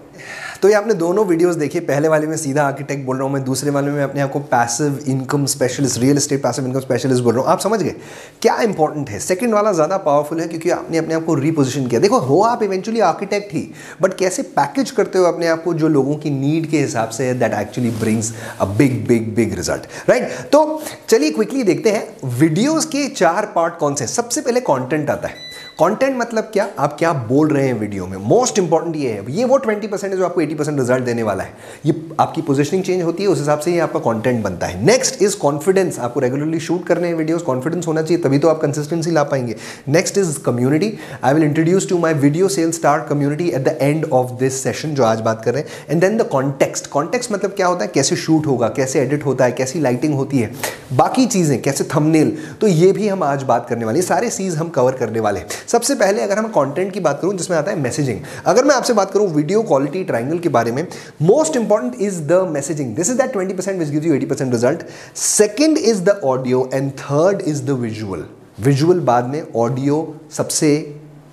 तो ये आपने दोनों वीडियोस देखी, पहले वाले में सीधा आर्किटेक्ट बोल रहा हूँ मैं, दूसरे वाले में अपने आपको passive income specialist real estate passive income specialist बोल रहा हूँ। आप समझ गए? क्या इंपॉर्टेंट है? सेकंड वाला ज़्यादा पावरफुल है क्योंकि आपने अपने आप को रिपोजिशन किया। देखो, हो आप इवेंचुअली आर्किटेक्ट ही बट कैसे पैकेज करते हो अपने आप को जो लोगों की नीड के हिसाब से that actually brings a big big big result right तो चलिए क्विकली देखते हैं वीडियोस के चार पार्ट कौन से सबसे पहले कॉन्टेंट आता है। कंटेंट मतलब क्या? आप क्या बोल रहे हैं वीडियो में? मोस्ट इंपॉर्टेंट ये है। ये वो 20 परसेंट है जो आपको 80 परसेंट रिज़ल्ट देने वाला है। ये आपकी पोजिशनिंग चेंज होती है, उस हिसाब से ये आपका कंटेंट बनता है। नेक्स्ट इज़ कॉन्फिडेंस आपको रेगुलरली शूट करने हैं वीडियोस कॉन्फिडेंस होना चाहिए, तभी तो आप कंसिस्टेंसी ला पाएँगे। Next is community I will introduce to my video sale start community at the end of this session जो आज बात कर रहे हैं। And then the context context मतलब क्या होता है? कैसे शूट होगा? कैसे एडिट होता है? कैसी लाइटिंग होती है? बाकी चीज़ें, कैसे थंबनेल तो ये भी हम आज बात करने वाले सारे चीज़ हम कवर करने वाले हैं। सबसे पहले अगर हम कंटेंट की बात करूँ, जिसमें आता है मैसेजिंग अगर मैं आपसे बात करूँ वीडियो क्वालिटी ट्राइंगल के बारे में most important is the messaging this is that twenty percent which give you eighty percent result second is the audio and third is the visual visual बाद में ऑडियो सबसे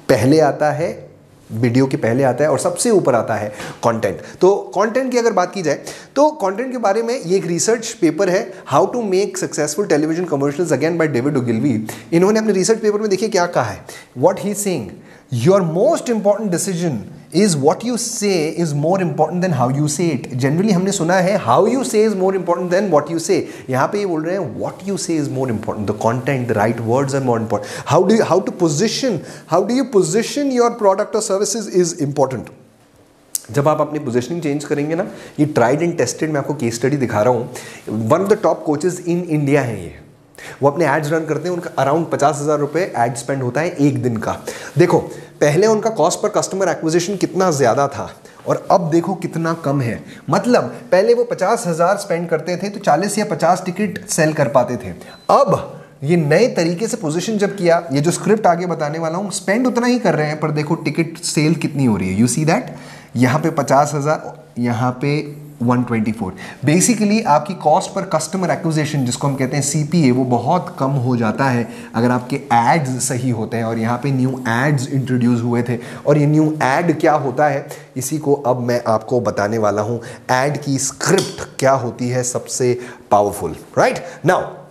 पहले आता है वीडियो के पहले आता है और सबसे ऊपर आता है कंटेंट तो कंटेंट की अगर बात की जाए तो कंटेंट के बारे में ये एक रिसर्च पेपर है how to make successful television commercials again by David Ogilvy इन्होंने अपने रिसर्च पेपर में देखिए क्या कहा है. What he saying your most important decision is what you say is more important than how you say it generally हमने सुना है how you say is more important than what you say यहाँ पे ये बोल रहे हैं what you say is more important the content the right words are more important how do how to position how do you position your product और services is important जब आप अपनी पोजिशनिंग चेंज करेंगे ना, ये ट्राइड एंड टेस्टेड मैं आपको case study दिखा रहा हूँ. One of the top coaches in India है ये. वो अपने एड्स रन करते हैं, उनका अराउंड पचास हज़ार रुपये एड स्पेंड होता है एक दिन का। देखो, पहले उनका कॉस्ट पर कस्टमर एक्विजिशन कितना ज़्यादा था और अब देखो कितना कम है। मतलब पहले वो पचास हज़ार स्पेंड करते थे तो चालीस या पचास टिकट सेल कर पाते थे। अब ये नए तरीके से पोजीशन जब किया, ये जो स्क्रिप्ट आगे बताने वाला हूँ स्पेंड उतना ही कर रहे हैं, पर देखो टिकट सेल कितनी हो रही है। यू सी दैट यहाँ पे पचास हज़ार, यहाँ पे 124 बेसिकली आपकी कॉस्ट पर कस्टमर एक्विजिशन जिसको हम कहते हैं सीपीए वो बहुत कम हो जाता है अगर आपके एड्स सही होते हैं। और यहाँ पे न्यू एड्स इंट्रोड्यूस हुए थे। और ये न्यू एड क्या होता है? इसी को अब मैं आपको बताने वाला हूँ। एड की स्क्रिप्ट क्या होती है सबसे पावरफुल राइट नाउ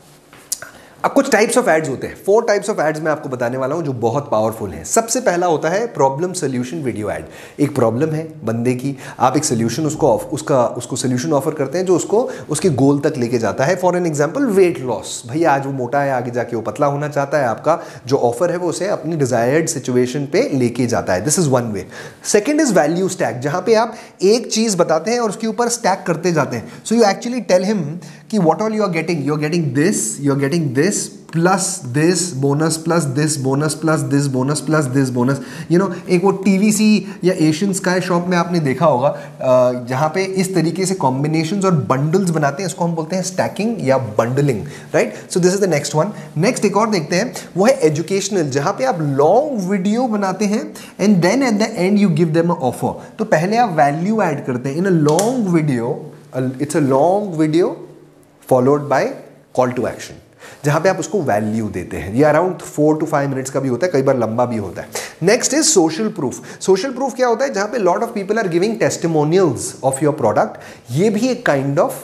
अब कुछ टाइप्स ऑफ़ एड्स होते हैं। फोर टाइप्स ऑफ़ एड्स मैं आपको बताने वाला हूँ जो बहुत पावरफुल हैं। सबसे पहला होता है प्रॉब्लम सोल्यूशन वीडियो एड एक प्रॉब्लम है बंदे की। आप एक सोल्यूशन उसको उसका उसको सोल्यूशन ऑफ़र करते हैं जो उसको उसके गोल तक लेके जाता है। For an example weight loss भैया आज वो मोटा है, आगे जाके वो पतला होना चाहता है। आपका जो ऑफ़र है वो उसे अपनी डिजायर्ड सिचुएशन पे लेके जाता है। This is one way second is value stack जहाँ पे आप एक चीज़ बताते हैं और उसके ऊपर स्टैक करते जाते हैं। So you actually tell him कि what all you are getting you are getting this you are getting this plus this bonus plus this bonus plus this bonus plus this bonus you know एक वो TVC या Asian sky shop में आपने देखा होगा जहाँ पे इस तरीके से कॉम्बिनेशन और बंडल्स बनाते हैं, इसको हम बोलते हैं स्टैकिंग या bundling right so this is the next one next एक और देखते हैं, वो है एजुकेशनल जहाँ पे आप लॉन्ग वीडियो बनाते हैं and then at the end you give them offer तो पहले आप वैल्यू ऐड करते हैं. In a long video it's a long video followed by call to action जहाँ पे आप उसको वैल्यू देते हैं। ये around four to five minutes का भी होता है, कई बार लंबा भी होता है। Next is social proof social proof क्या होता है? जहाँ पे lot of people are giving testimonials of your product ये भी एक काइंड ऑफ़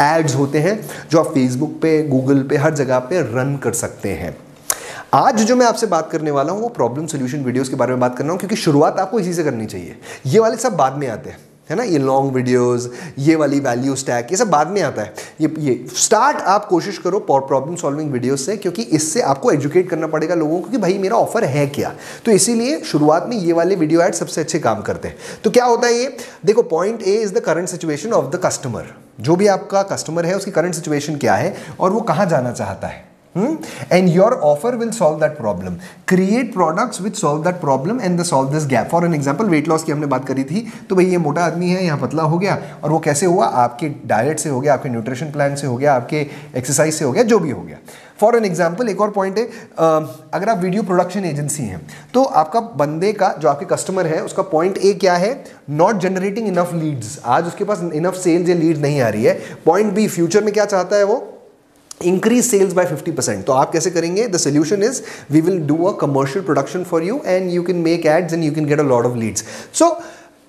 एड्स होते हैं, जो आप फेसबुक पे गूगल पे, हर जगह पे रन कर सकते हैं। आज जो मैं आपसे बात करने वाला हूँ, वो प्रॉब्लम सोल्यूशन वीडियोस के बारे में बात कर रहा हूँ, क्योंकि शुरुआत आपको इसी से करनी चाहिए। ये वाले सब बाद में आते हैं। है ना? ये लॉन्ग वीडियोस ये वाली वैल्यू स्टैक ये सब बाद में आता है। ये ये स्टार्ट आप कोशिश करो प्रॉब्लम सॉल्विंग वीडियोस से, क्योंकि इससे आपको एजुकेट करना पड़ेगा लोगों को कि भाई मेरा ऑफ़र है क्या? तो इसीलिए शुरुआत में ये वाले वीडियो एड सबसे अच्छे काम करते हैं। तो क्या होता है ये? देखो point A is the current situation of the customer जो भी आपका कस्टमर है, उसकी करंट सिचुएशन क्या है और वो कहाँ जाना चाहता है? And your offer will solve that problem create products which solve that problem and the solve this gap for an example weight loss की हमने बात करी थी तो भाई ये मोटा आदमी है, यहाँ पतला हो गया, और वो कैसे हुआ? आपके डाइट से हो गया, आपके न्यूट्रिशन प्लान से हो गया, आपके एक्सरसाइज से हो गया, जो भी हो गया. फॉर एन एग्ज़ाम्पल एक और पॉइंट है अगर आप वीडियो प्रोडक्शन एजेंसी हैं तो आपका बंदे का, जो आपके कस्टमर है, उसका पॉइंट ए क्या है? नॉट जनरेटिंग इनफ लीड्स आज उसके पास इनफ सेल्स या लीड नहीं आ रही है. पॉइंट बी फ्यूचर में क्या चाहता है वो? इंक्रीज सेल्स बाय 50 परसेंट तो आप कैसे करेंगे? The solution is we will do a commercial production for you and you can make ads and you can get a lot of leads so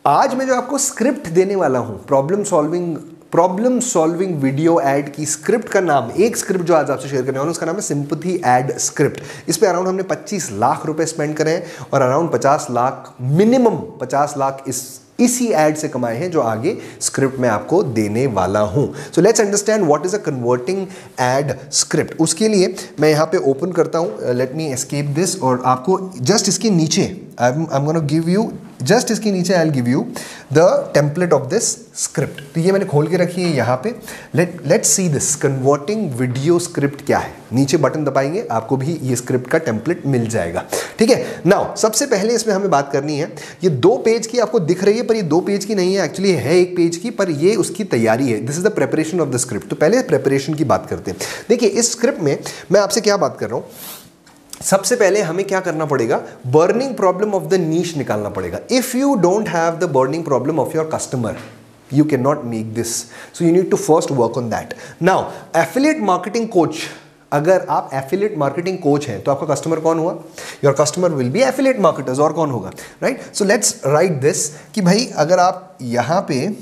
आज मैं जो आपको स्क्रिप्ट देने वाला हूँ problem solving problem solving video ad की script का नाम, एक स्क्रिप्ट जो आज आपसे शेयर करने वाला उसका नाम है सिंपथी एड स्क्रिप्ट इस पे अराउंड हमने 25 लाख रुपए स्पेंड करें और अराउंड 50 लाख मिनिमम 50 लाख इस इसी एड से कमाए हैं जो आगे स्क्रिप्ट में आपको देने वाला हूँ। So let's understand what is a converting ad script उसके लिए मैं यहाँ पे ओपन करता हूँ। लेट मी एस्केप दिस और आपको जस्ट इसके नीचे I am give you just इसके नीचे I give you the template of this script तो ये मैंने खोल के रखी है यहाँ पे। Let see this converting video script क्या है। नीचे बटन दबाएँगे, आपको भी ये स्क्रिप्ट का टेम्पलेट मिल जाएगा। ठीक है? नाउ सबसे पहले इसमें हमें बात करनी है। ये दो पेज की आपको दिख रही है पर ये दो पेज की नहीं है एक्चुअली है एक पेज की, पर ये उसकी तैयारी है। This is the preparation of the script तो पहले प्रेपरेशन की बात करते हैं। देखिए, इस स्क्रिप्ट में मैं आपसे क्या बात कर रहा हूँ? सबसे पहले हमें क्या करना पड़ेगा? Burning problem of the niche निकालना पड़ेगा। If you don't have the burning problem of your customer you can not make this so you need to first work on that now affiliate marketing coach अगर आप affiliate marketing coach हैं तो आपका customer कौन हुआ? Your customer will be affiliate marketers और कौन होगा? Right so let's write this कि भाई, अगर आप यहाँ पे,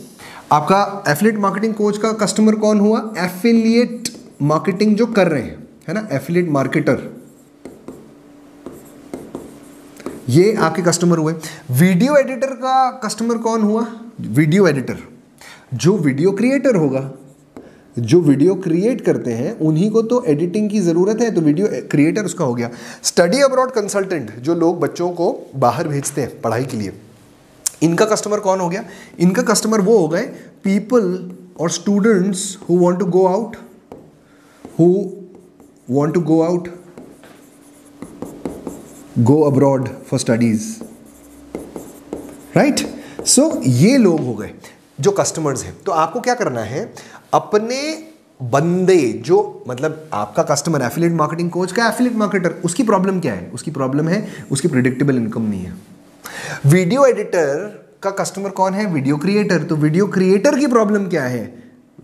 आपका एफिलिएट मार्केटिंग कोच का कस्टमर कौन हुआ? एफिलिएट मार्केटिंग जो कर रहे हैं, है ना? एफिलिएट मार्केटर ये आपके कस्टमर हुए। वीडियो एडिटर का कस्टमर कौन हुआ? वीडियो एडिटर जो वीडियो क्रिएटर होगा जो वीडियो क्रिएट करते हैं, उन्हीं को तो एडिटिंग की ज़रूरत है तो वीडियो क्रिएटर उसका हो गया। स्टडी अब्रॉड कंसल्टेंट जो लोग बच्चों को बाहर भेजते हैं पढ़ाई के लिए। इनका कस्टमर कौन हो गया? इनका कस्टमर वो हो गए पीपल और students who want to go out who want to go out go abroad for studies right so ये लोग हो गए, जो कस्टमर्स हैं। तो आपको क्या करना है? अपने बंदे जो मतलब आपका कस्टमर एफिलेट मार्केटिंग कोच का एफिलेट मार्केटर उसकी प्रॉब्लम क्या है? उसकी प्रॉब्लम है, उसकी प्रिडिक्टेबल इनकम नहीं है। वीडियो एडिटर का कस्टमर कौन है? वीडियो क्रिएटर तो वीडियो क्रिएटर की प्रॉब्लम क्या है?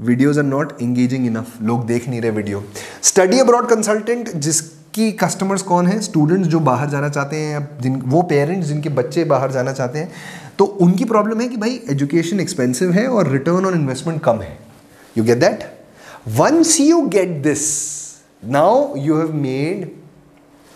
Videos are not engaging enough लोग देख नहीं रहे वीडियो स्टडी अब्रॉड कंसल्टेंट जिसकी कस्टमर्स कौन है? स्टूडेंट्स जो बाहर जाना चाहते हैं जिन, वो पेरेंट्स जिनके बच्चे बाहर जाना चाहते हैं। तो उनकी प्रॉब्लम है कि भाई एजुकेशन एक्सपेंसिव है और रिटर्न ऑन इन्वेस्टमेंट कम है। You get that once you get this now you have made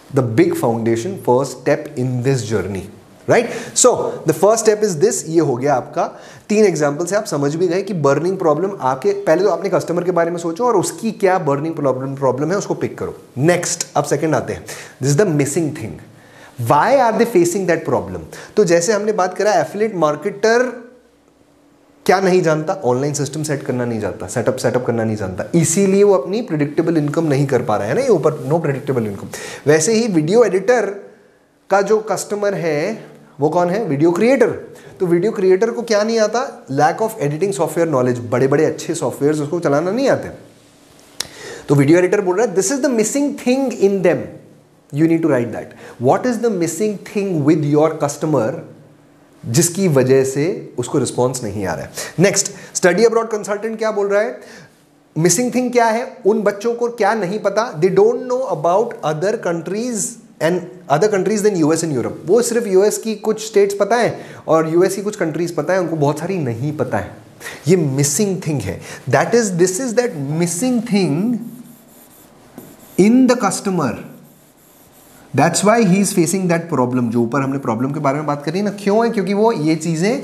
the big foundation first step in this journey right so the first step is this ये हो गया आपका। तीन example से आप समझ भी गए कि बर्निंग प्रॉब्लम आपके पहले तो आपने कस्टमर के बारे में सोचो और उसकी क्या बर्निंग प्रॉब्लम प्रॉब्लम है, उसको पिक करो। नेक्स्ट अब सेकंड आते हैं। This is the missing thing why are they facing that problem तो जैसे हमने बात करा एफिलेट मार्केटर क्या नहीं जानता? ऑनलाइन सिस्टम सेट करना नहीं जानता सेटअप सेटअप करना नहीं जानता। इसीलिए वो अपनी प्रिडिक्टेबल इनकम नहीं कर पा रहा है ना ये ऊपर नो प्रिडिक्टेबल इनकम वैसे ही वीडियो एडिटर का जो कस्टमर है, वो कौन है? वीडियो क्रिएटर तो वीडियो क्रिएटर को क्या नहीं आता? Lack of editing software knowledge बड़े बड़े अच्छे सॉफ्टवेयर उसको चलाना नहीं आते। तो वीडियो एडिटर बोल रहा है this is the missing thing in them you need to write that what is the missing thing with your customer जिसकी वजह से उसको रिस्पॉन्स नहीं आ रहा है। नेक्स्ट स्टडी अब्रॉड कंसल्टेंट क्या बोल रहा है? मिसिंग थिंग क्या है? उन बच्चों को क्या नहीं पता? They don't know about other countries and other countries than US and Europe वो सिर्फ़ यूएस की कुछ स्टेट्स पता है और यूएस की कुछ कंट्रीज़ पता है, उनको बहुत सारी नहीं पता है। ये मिसिंग थिंग है। That is this is that missing thing in the customer that's why he is facing that problem जो ऊपर हमने प्रॉब्लम के बारे में बात करी ना, क्यों है? क्योंकि वो ये चीज़ें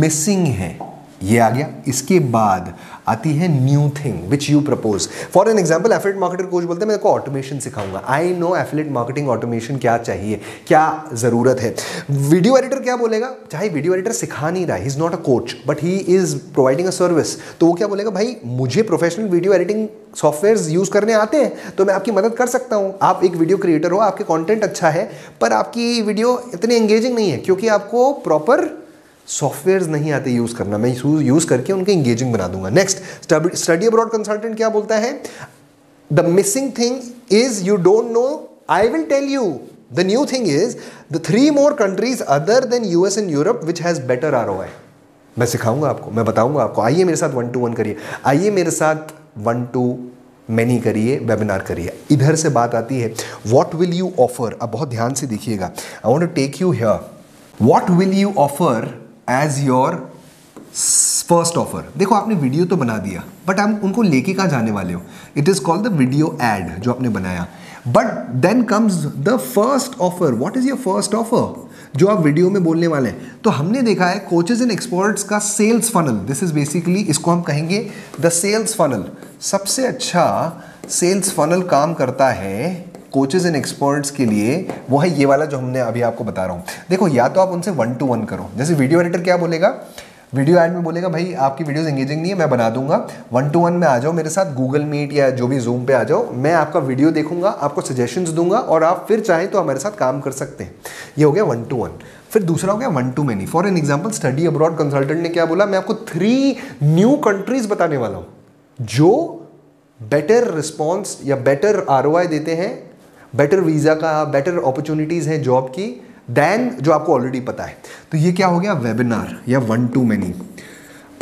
मिसिंग है। ये आ गया। इसके बाद आती है new thing which you propose for an example affiliate marketer coach बोलते हैं, मैं आपको automation सिखाऊँगा. I know affiliate marketing automation क्या चाहिए, क्या ज़रूरत है। वीडियो एडिटर क्या बोलेगा? चाहे वीडियो एडिटर सिखा नहीं रहा है is not a coach but he is providing a service तो वो क्या बोलेगा? भाई, मुझे professional video editing software use करने आते हैं तो मैं आपकी मदद कर सकता हूँ। आप एक वीडियो क्रिएटर हो, आपके कॉन्टेंट अच्छा है, पर आपकी वीडियो इतनी एंगेजिंग नहीं है, क्योंकि आपको प्रॉपर सॉफ्टवेयर नहीं आते यूज़ करना। मैं यूज़ करके उनके इंगेजिंग बना दूँगा। नेक्स्ट स्टडी अब्रॉड कंसल्टेंट क्या बोलता है? The missing thing is you don't know I will tell you the new thing is the three more countries other than US and Europe which has better R O I मैं सिखाऊँगा आपको, मैं बताऊँगा आपको। आइए मेरे साथ वन टू वन करिए। आइए मेरे साथ वन टू मैनी करिए वेबिनार करिए। इधर से बात आती है वॉट विल यू ऑफ़र अब बहुत ध्यान से देखिएगा। I want to take you here what will you offer as your first offer देखो, आपने वीडियो तो बना दिया बट हम उनको लेके कहाँ जाने वाले हो? It is called the video ad जो आपने बनाया। But then comes the first offer what is your first offer जो आप वीडियो में बोलने वाले हैं। तो हमने देखा है कोचेज एंड एक्सपर्ट्स का sales funnel this is basically इसको हम कहेंगे द सेल्स फनल सबसे अच्छा सेल्स फनल काम करता है कोचेज एंड एक्सपर्ट्स के लिए वो है ये वाला जो हमने अभी आपको बता रहा हूँ। देखो, या तो आप उनसे वन टू वन करो। जैसे वीडियो एडिटर क्या बोलेगा? वीडियो ऐड में बोलेगा, भाई, आपकी वीडियोस एंगेजिंग नहीं है, मैं बना दूँगा। वन टू वन में आ जाओ मेरे साथ गूगल मीट या जो भी जूम पे आ जाओ, मैं आपका वीडियो देखूँगा, आपको सजेशंस दूँगा और आप फिर चाहें तो हमारे साथ काम कर सकते हैं। ये हो गया वन टू वन फिर दूसरा हो गया one to many for an example study abroad consultant ने क्या बोला, मैं आपको थ्री न्यू कंट्रीज़ बताने वाला हूँ, जो बेटर रिस्पॉन्स या बेटर ROI देते हैं बेटर वीज़ा का बेटर अपॉर्चुनिटीज़ हैं जॉब की देन जो आपको ऑलरेडी पता है। तो ये क्या हो गया? वेबिनार या वन टू मैनी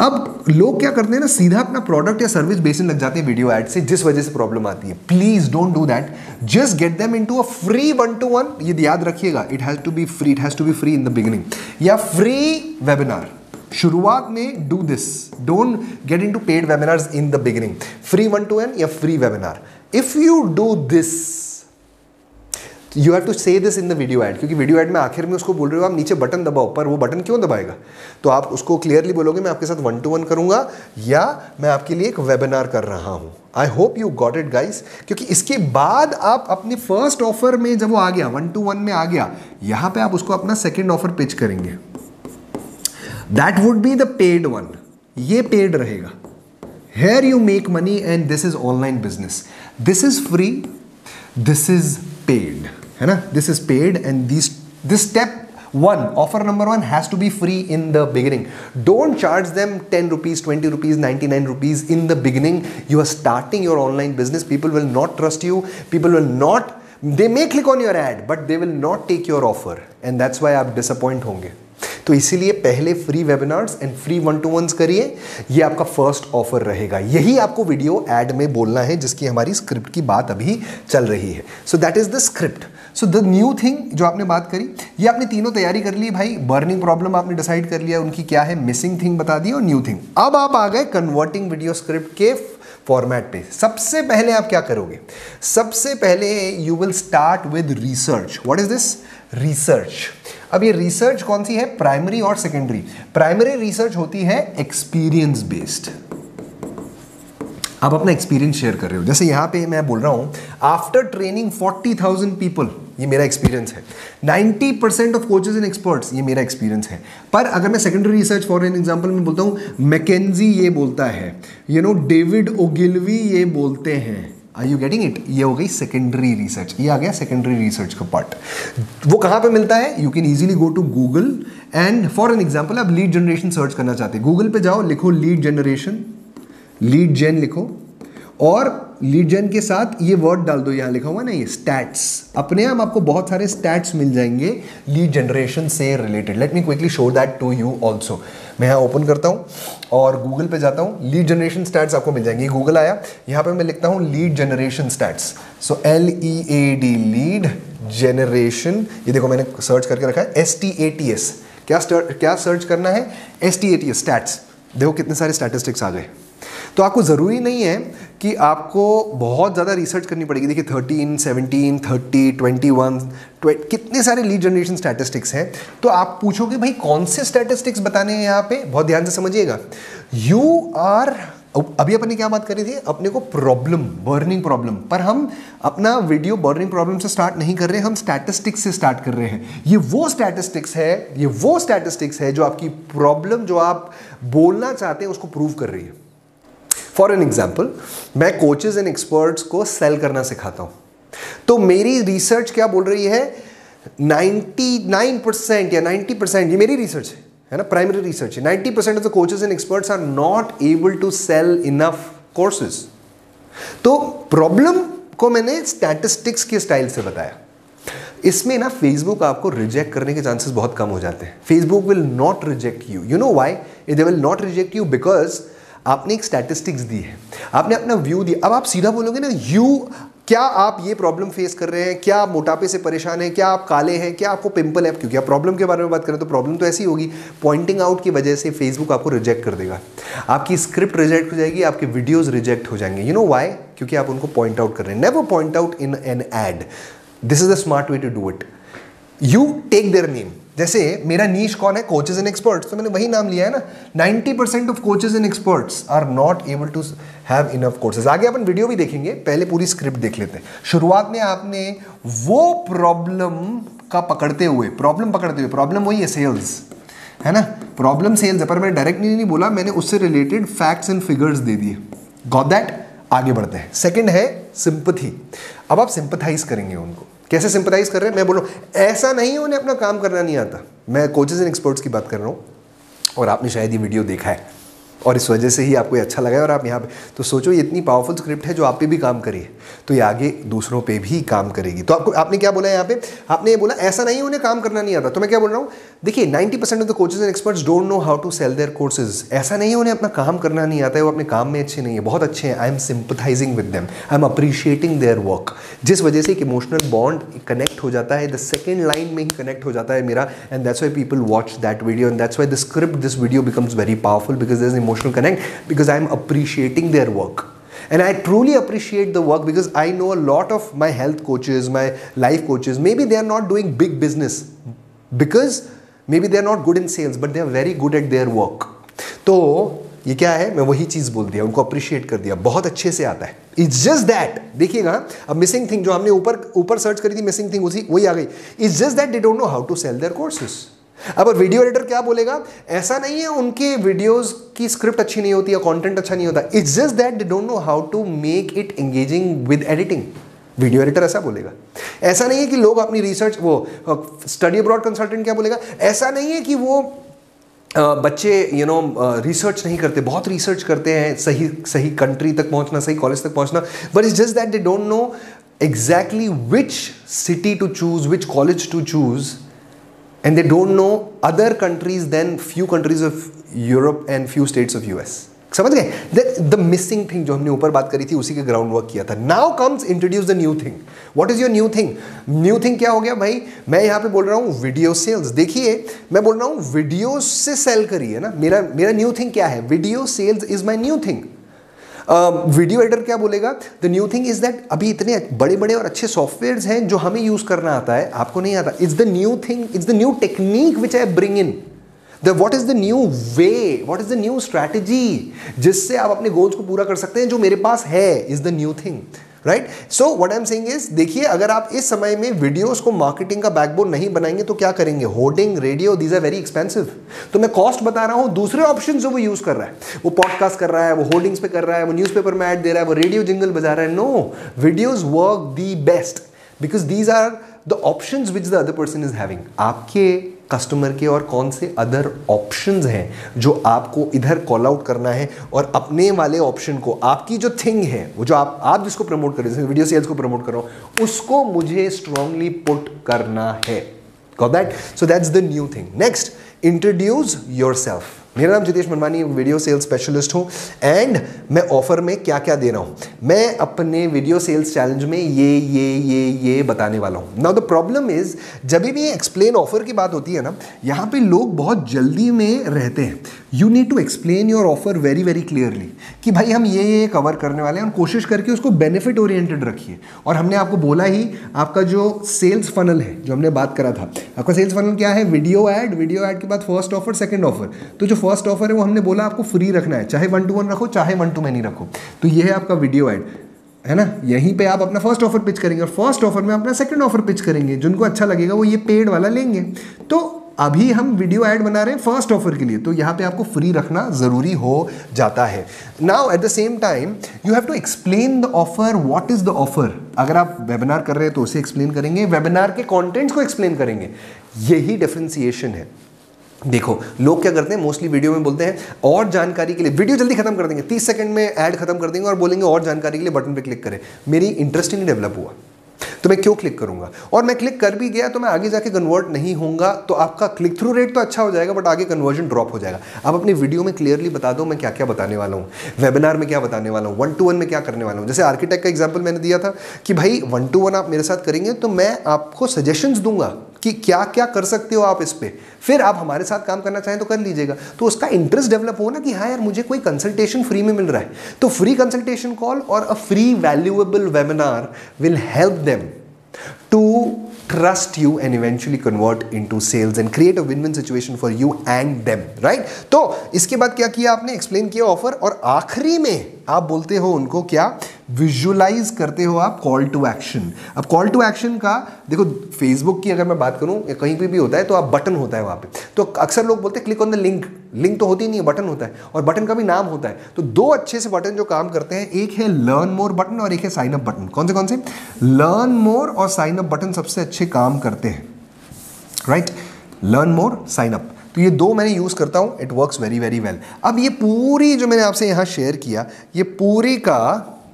अब लोग क्या करते हैं ना, सीधा अपना प्रोडक्ट या सर्विस बेचने लग जाते हैं वीडियो एड से, जिस वजह से प्रॉब्लम आती है। Please don't do that just get them into a free one to one ये याद रखिएगा it has to be free it has to be free in the beginning या फ्री वेबिनार शुरुआत में do this don't get into paid webinar in the beginning free one to one या free webinar if you do this you have to say this in the video ad क्योंकि video ad में आखिर में उसको बोल रहे हो, आप नीचे बटन दबाओ, पर वो बटन क्यों दबाएगा? तो आप उसको क्लियरली बोलोगे, मैं आपके साथ वन टू वन करूँगा, या मैं आपके लिए एक वेबिनार कर रहा हूँ। I hope you got it guys क्योंकि इसके बाद आप अपने फ़र्स्ट ऑफ़र में जब वो आ गया वन टू वन में आ गया, यहाँ पे आप उसको अपना सेकेंड ऑफ़र पिच करेंगे। That would be the paid one ये पेड रहेगा। Here you make money and this is online business this is free this is paid है ना this is paid and this this step one offer number one has to be free in the beginning don't charge them 10 rupees 20 rupees 99 rupees in the beginning you are starting your online business people will not trust you people will not they may click on your ad but they will not take your offer and that's why आप disappoint होंगे तो इसीलिए पहले free webinars and free one to ones करिए। ये आपका first offer रहेगा। यही आपको वीडियो एड में बोलना है, जिसकी हमारी स्क्रिप्ट की बात अभी चल रही है। So that is the script so the new thing जो आपने बात करी, ये आपने तीनों तैयारी कर ली भाई। बर्निंग प्रॉब्लम आपने डिसाइड कर लिया, उनकी क्या है? मिसिंग थिंग बता दी और न्यू थिंग अब आप आ गए कन्वर्टिंग वीडियो स्क्रिप्ट के फॉर्मेट पे। सबसे पहले आप क्या करोगे? सबसे पहले you will start with research what is this research अब ये रिसर्च कौन सी है? प्राइमरी और सेकेंडरी प्राइमरी रिसर्च होती है एक्सपीरियंस बेस्ड आप अपना एक्सपीरियंस शेयर कर रहे हो। जैसे यहाँ पे मैं बोल रहा हूँ after training forty thousand people ये मेरा एक्सपीरियंस है। Ninety percent of coaches and experts ये मेरा एक्सपीरियंस है। पर अगर मैं secondary research for an example में बोलता हूँ मैकेजी ये बोलता है। यू नो डेविड ओगिलवी ये बोलते हैं। आर यू गेटिंग इट ये हो गई सेकेंडरी रिसर्च ये आ गया सेकेंडरी रिसर्च का पार्ट वो कहाँ पे मिलता है? You can easily go to Google and for an example आप लीड जनरेशन सर्च करना चाहते हैं। गूगल पे जाओ, लिखो लीड जनरेशन लीड जेन लिखो, और लीड जेन के साथ ये वर्ड डाल दो, यहाँ लिखा हुआ ना, ये स्टैट्स अपने आप आपको बहुत सारे स्टैट्स मिल जाएँगे लीड जनरेशन से related let me quickly show that to you also मैं यहाँ ओपन करता हूँ और गूगल पे जाता हूँ। लीड जनरेशन स्टैट्स आपको मिल जाएँगे। गूगल आया। यहाँ पे मैं लिखता हूँ lead generation stats so L E A D lead generation ये देखो, मैंने सर्च करके रखा है। S T A T S क्या क्या सर्च करना है? S T A T S stats देखो कितने सारे स्टैटिस्टिक्स आ गए। तो आपको ज़रूरी नहीं है कि आपको बहुत ज़्यादा रिसर्च करनी पड़ेगी। देखिए thirteen seventeen thirty twenty one कितने सारे लीड जनरेशन स्टैटिस्टिक्स हैं। तो आप पूछोगे, भाई, कौन से स्टैटिस्टिक्स बताने हैं यहाँ पे? बहुत ध्यान से समझिएगा। यू आर अभी अपने क्या बात करी थी? अपने को प्रॉब्लम बर्निंग प्रॉब्लम पर हम अपना वीडियो बर्निंग प्रॉब्लम से स्टार्ट नहीं कर रहे, हम स्टैटिस्टिक्स से स्टार्ट कर रहे हैं। ये वो स्टैटिस्टिक्स है, ये वो स्टैटिस्टिक्स है जो आपकी प्रॉब्लम जो आप बोलना चाहते हैं, उसको प्रूव कर रही है। फॉर एन एग्ज़ाम्पल मैं कोचेज एंड एक्सपर्ट्स को सेल करना सिखाता हूँ। तो मेरी रिसर्च क्या बोल रही है? 99 परसेंट या 90 परसेंट ये मेरी रिसर्च है। है ना प्राइमरी रिसर्च है। 90 percent of the coaches and experts are not able to sell enough courses तो प्रॉब्लम को मैंने स्टैटिस्टिक्स के स्टाइल से बताया। इसमें ना फेसबुक आपको रिजेक्ट करने के चांसेस बहुत कम हो जाते हैं। Facebook will not reject you you know why they will not reject you because आपने एक स्टैटिस्टिक्स दी है। आपने अपना व्यू दिया। अब आप सीधा बोलोगे ना यू क्या आप ये प्रॉब्लम फेस कर रहे हैं? क्या आप मोटापे से परेशान हैं? क्या आप काले हैं? क्या आपको पिंपल है? क्योंकि आप प्रॉब्लम के बारे में बात करें तो प्रॉब्लम तो ऐसी होगी। पॉइंटिंग आउट की वजह से फेसबुक आपको रिजेक्ट कर देगा। आपकी स्क्रिप्ट रिजेक्ट हो जाएगी, आपके वीडियोज़ रिजेक्ट हो जाएँगे। यू नो वाई क्योंकि आप उनको पॉइंट आउट कर रहे हैं। Never point out in an ad this is a smart way to do it you take their name जैसे मेरा नीच कौन है? कोचेज एंड एक्सपर्ट्स तो मैंने वही नाम लिया है ना? 90 percent of coaches and experts are not able to have enough courses आगे अपन वीडियो भी देखेंगे, पहले पूरी स्क्रिप्ट देख लेते हैं। शुरुआत में आपने वो प्रॉब्लम का पकड़ते हुए प्रॉब्लम पकड़ते हुए प्रॉब्लम वही है सेल्स है ना? प्रॉब्लम सेल्स है, पर मैंने डायरेक्टली नहीं बोला, मैंने उससे रिलेटेड फैक्ट्स एंड फिगर्स दे दिए। गॉट दैट आगे बढ़ते हैं। सेकंड है सिंपथी अब आप सिंपथाइज करेंगे उनको। कैसे सिंपथाइज कर रहे हैं? मैं बोल रहा हूँ ऐसा नहीं है उन्हें अपना काम करना नहीं आता। मैं कोचेज एंड एक्सपर्ट्स की बात कर रहा हूँ, और आपने शायद ये वीडियो देखा है। और इस वजह से ही आपको ये अच्छा लगा और आप यहाँ पे तो सोचो ये इतनी पावरफुल स्क्रिप्ट है जो आप पे भी काम करिए तो ये आगे दूसरों पे भी काम करेगी। तो आपको, आपने क्या बोला यहाँ पे? आपने ये बोला, ऐसा नहीं उन्हें काम करना नहीं आता। तो मैं क्या बोल रहा हूँ, देखिए 90 percent of the coaches and experts don't know how to sell their courses ऐसा नहीं है उन्हें अपना काम करना नहीं आता है, वो अपने काम में अच्छे नहीं है, बहुत अच्छे हैं। I am sympathising with them I am appreciating their work जिस वजह से एक इमोशनल बॉन्ड कनेक्ट हो जाता है द सेकेंड लाइन में ही कनेक्ट हो जाता है मेरा and that's why people watch that video and that's why the script this video becomes very powerful because there is emotional connect because I'm appreciating their work. And I truly appreciate the work because I know a lot of my health coaches, my life coaches, maybe they are not doing big business because maybe they are not good in sales, but they are very good at their work. तो ये क्या है मैं वही चीज़ बोल दिया उनको appreciate कर दिया बहुत अच्छे से आता है इट्स जस्ट दैट देखिएगा अब मिसिंग थिंग जो हमने ऊपर ऊपर सर्च करी थी मिसिंग थिंग उसी वही आ गई it's just that they don't know how to sell their courses अब वीडियो एडिटर क्या बोलेगा? ऐसा नहीं है उनके वीडियोस की स्क्रिप्ट अच्छी नहीं होती या कंटेंट अच्छा नहीं होता। It's just that they don't know how to make it engaging with editing video editor ऐसा बोलेगा। ऐसा नहीं है कि लोग अपनी रिसर्च वो स्टडी अब्रॉड कंसल्टेंट क्या बोलेगा? ऐसा नहीं है कि वो बच्चे यू नो रिसर्च नहीं करते। बहुत रिसर्च करते हैं, सही सही कंट्री तक पहुँचना, सही कॉलेज तक पहुँचना। But is just that they don't know exactly which city to choose which college to choose and they don't know other countries than few countries of Europe and few states of US. समझ गए? The missing thing जो हमने ऊपर बात करी थी, उसी के ग्राउंड वर्क किया था. Now comes introduce the new thing what is your new thing new thing क्या हो गया भाई? मैं यहाँ पे बोल रहा हूँ वीडियो सेल्स देखिए, मैं बोल रहा हूँ वीडियो से सेल करिए ना. मेरा मेरा न्यू थिंग क्या है? Video sales is my new thing video editor क्या बोलेगा? The new thing is that अभी इतने बड़े बड़े और अच्छे सॉफ्टवेयर हैं जो हमें यूज़ करना आता है। आपको नहीं आता। It's the new thing it's the new technique which I bring in the what is the new way what is the new strategy जिससे आप अपने गोल्स को पूरा कर सकते हैं, जो मेरे पास है is the new thing right so what am saying is देखिए, अगर आप इस समय में वीडियोस को मार्केटिंग का बैकबोन नहीं बनाएँगे तो क्या करेंगे? Hoarding radio these are very expensive तो मैं कॉस्ट बता रहा हूँ, दूसरे ऑप्शन जो वो यूज़ कर रहा है, वो पॉडकास्ट कर रहा है, वो होर्डिंग्स पे कर रहा है, वो न्यूज़पेपर में ऐड दे रहा है, वो रेडियो जिंगल बजा रहा है। No videos work the best because these are the option which the other person is having आपके कस्टमर के और कौन से अदर ऑप्शंस हैं जो आपको इधर कॉल आउट करना है और अपने वाले ऑप्शन को, आपकी जो थिंग है, वो जो आप आप जिसको प्रमोट कर रहे हैं वीडियो सेल्स को प्रमोट करो उसको मुझे स्ट्रांगली पुट करना है। Got that so that's the new thing next introduce yourself मेरा नाम Jitesh Manwani video sales specialist हूँ एंड मैं ऑफ़र में क्या क्या दे रहा हूँ। मैं अपने वीडियो सेल्स चैलेंज में ये ये ये ये बताने वाला हूँ। नाउ द प्रॉब्लम इज़ जब भी एक्सप्लेन ऑफ़र की बात होती है ना, यहाँ पे लोग बहुत जल्दी में रहते हैं। You need to explain your offer very very clearly कि भाई हम ये ये कवर करने वाले हैं और कोशिश करके उसको बेनिफिट ओरिएंटेड रखिए। और हमने आपको बोला ही, आपका जो सेल्स फनल है, जो हमने बात करा था, आपका सेल्स फनल क्या है? वीडियो एड वीडियो एड के बाद फ़र्स्ट ऑफ़र सेकेंड ऑफ़र तो जो फ़र्स्ट ऑफ़र है, वो हमने बोला आपको फ्री रखना है, चाहे वन टू वन रखो, चाहे वन टू मैनी रखो। तो ये है आपका वीडियो एड है ना? यहीं पे आप अपना फ़र्स्ट ऑफ़र पिच करेंगे और फ़र्स्ट ऑफ़र में अपना सेकंड ऑफ़र पिच करेंगे। जिनको अच्छा लगेगा, वो ये पेड वाला लेंगे। तो अभी हम वीडियो ऐड बना रहे हैं फ़र्स्ट ऑफ़र के लिए तो यहाँ पे आपको फ्री रखना ज़रूरी हो जाता है। Now at the same time you have to explain the offer what is the offer अगर आप वेबिनार कर रहे हैं तो उसे एक्सप्लेन करेंगे वेबिनार के कॉन्टेंट्स को एक्सप्लेन करेंगे। यही डिफ्रेंसिएशन है। देखो, लोग क्या करते हैं मोस्टली वीडियो में बोलते हैं, और जानकारी के लिए वीडियो जल्दी खत्म कर देंगे, तीस सेकंड में ऐड खत्म कर देंगे और बोलेंगे और जानकारी के लिए बटन पे क्लिक करें। मेरी इंटरेस्ट नहीं डेवलप हुआ। तो मैं क्यों क्लिक करूँगा? और मैं क्लिक कर भी गया तो मैं आगे जाके कन्वर्ट नहीं होऊँगा तो आपका क्लिक थ्रू रेट तो अच्छा हो जाएगा बट आगे कन्वर्जन ड्रॉप हो जाएगा। आप अपनी वीडियो में क्लियरली बता दो, मैं क्या क्या बताने वाला हूँ। वेबिनार में क्या बताने वाला हूँ। वन टू वन में क्या करने वाला हूँ। जैसे आर्किटेक्ट का एग्ज़ाम्पल मैंने दिया था कि भाई वन टू वन आप मेरे साथ करेंगे तो मैं आपको सजेशन दूँगा। कि क्या क्या कर सकते हो आप इस पर फिर आप हमारे साथ काम करना चाहें तो कर लीजिएगा। तो उसका इंटरेस्ट डेवलप हो ना कि हाँ यार, मुझे कोई कंसल्टेशन फ्री में मिल रहा है। तो फ्री कंसल्टेशन कॉल और a free valuable webinar will help them to trust you and eventually convert into sales and create a win-win situation for you and them, right? तो इसके बाद क्या किया आपने? एक्सप्लेन किया ऑफ़र और आखिरी में आप बोलते हो उनको क्या? विजुअलाइज करते हो आप कॉल टू एक्शन अब कॉल टू एक्शन का, देखो फेसबुक की अगर मैं बात करूँ, या कहीं पे भी होता है तो आप बटन होता है वहाँ पे। तो अक्सर लोग बोलते हैं click on the link link तो होती नहीं है बटन होता है। और बटन का भी नाम होता है। तो दो अच्छे से बटन जो काम करते हैं, एक है लर्न मोर बटन और एक है साइन अप बटन कौन से कौन से? लर्न मोर और साइन अप बटन सबसे अच्छे काम करते हैं। Right learn more sign up तो ये दो मैंने यूज़ करता हूँ it works very very well अब ये पूरी जो मैंने आपसे यहाँ शेयर किया, ये पूरे का,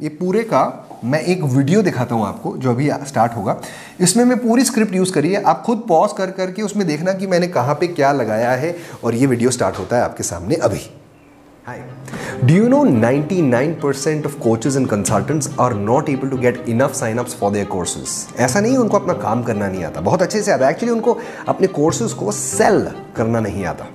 ये पूरे का मैं एक वीडियो दिखाता हूँ आपको, जो अभी स्टार्ट होगा। इसमें मैं पूरी स्क्रिप्ट यूज़ करी है। आप खुद पॉज कर, करके उसमें देखना कि मैंने कहाँ पे क्या लगाया है, और ये वीडियो स्टार्ट होता है आपके सामने अभी। Hi. Do you know 99% of coaches and consultants are not able to get enough sign-ups for their courses? ऐसा नहीं उनको अपना काम करना नहीं आता। बहुत अच्छे से आता एक्चुअली उनको अपने कोर्सेज को सेल करना नहीं आता।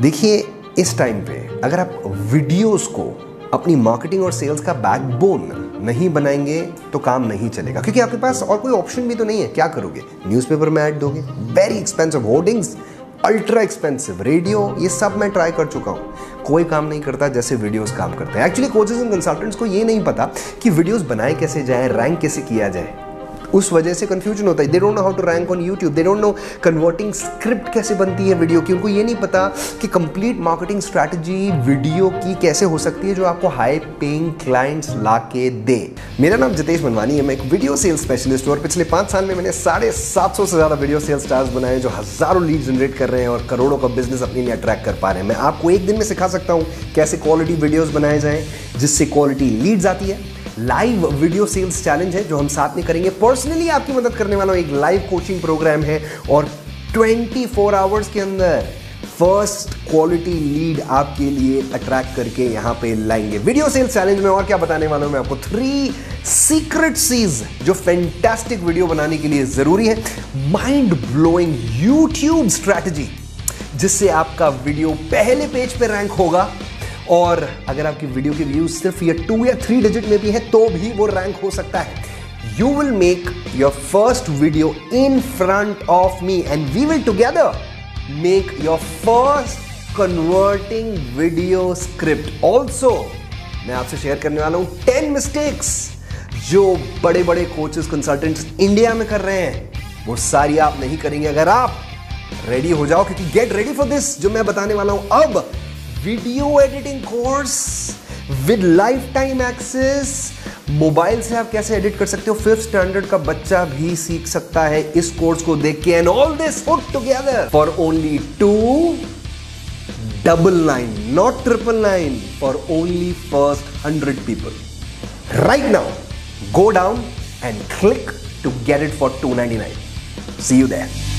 देखिए, इस टाइम पे अगर आप वीडियोस को अपनी मार्केटिंग और सेल्स का बैकबोन नहीं बनाएँगे तो काम नहीं चलेगा। क्योंकि आपके पास और कोई ऑप्शन भी तो नहीं है। क्या करोगे? न्यूज़पेपर में ऐड दोगे? Very expensive hoardings ultra expensive radio ये सब मैं ट्राई कर चुका हूँ। कोई काम नहीं करता जैसे वीडियोस काम करते हैं। एक्चुअली कोचेज एंड कंसल्टेंट्स को ये नहीं पता कि वीडियोस बनाए कैसे जाए रैंक कैसे किया जाए। उस वजह से कंफ्यूजन होता है। They don't know how to rank on YouTube they don't know converting script कैसे बनती है वीडियो की। उनको ये नहीं पता कि कंप्लीट मार्केटिंग स्ट्रैटेजी वीडियो की कैसे हो सकती है जो आपको हाई पेइंग क्लाइंट्स ला के दे। मेरा नाम जितेश मनवानी है। मैं एक वीडियो सेल्स स्पेशलिस्ट हूँ और पिछले पाँच साल में मैंने साढ़े सात सौ से ज़्यादा वीडियो सेल्स स्टार्स बनाए जो हज़ारों लीड जनरेट कर रहे हैं और करोड़ों का बिज़नेस अपने लिए अट्रैक्ट कर पा रहे हैं। मैं आपको एक दिन में सिखा सकता हूँ कैसे क्वालिटी वीडियोज़ बनाए जाएँ, जिससे क्वालिटी लीड्स आती है। लाइव वीडियो सेल्स चैलेंज है जो हम साथ में करेंगे। पर्सनली आपकी मदद करने वाला एक लाइव कोचिंग प्रोग्राम है और 24 आवर्स के अंदर फ़र्स्ट क्वालिटी लीड आपके लिए अट्रैक्ट करके यहाँ पे लाएँगे। वीडियो सेल्स चैलेंज में और क्या बताने वाला हूँ मैं आपको? थ्री सीक्रेट सीज जो फैंटास्टिक वीडियो बनाने के लिए ज़रूरी है। माइंड ब्लोइंग यूट्यूब स्ट्रैटेजी जिससे आपका वीडियो पहले पेज पे रैंक होगा। और अगर आपकी वीडियो की व्यूज़ सिर्फ़ ये टू या थ्री डिजिट में भी है तो भी वो रैंक हो सकता है। You will make your first video in front of me and we will together make your first converting video script also मैं आपसे शेयर करने वाला हूँ टेन मिस्टेक्स जो बड़े बड़े कोचेस कंसल्टेंट्स इंडिया में कर रहे हैं। वो सारी आप नहीं करेंगे अगर आप रेडी हो जाओ, क्योंकि गेट रेडी फॉर दिस जो मैं बताने वाला हूँ अब video editing course with lifetime access mobile से आप कैसे एडिट कर सकते हो? फिफ्थ स्टैंडर्ड का बच्चा भी सीख सकता है इस कोर्स को देख के and all this put together for only two double nine not triple nine for only first hundred people right now go down and click to get it for two ninety nine see you there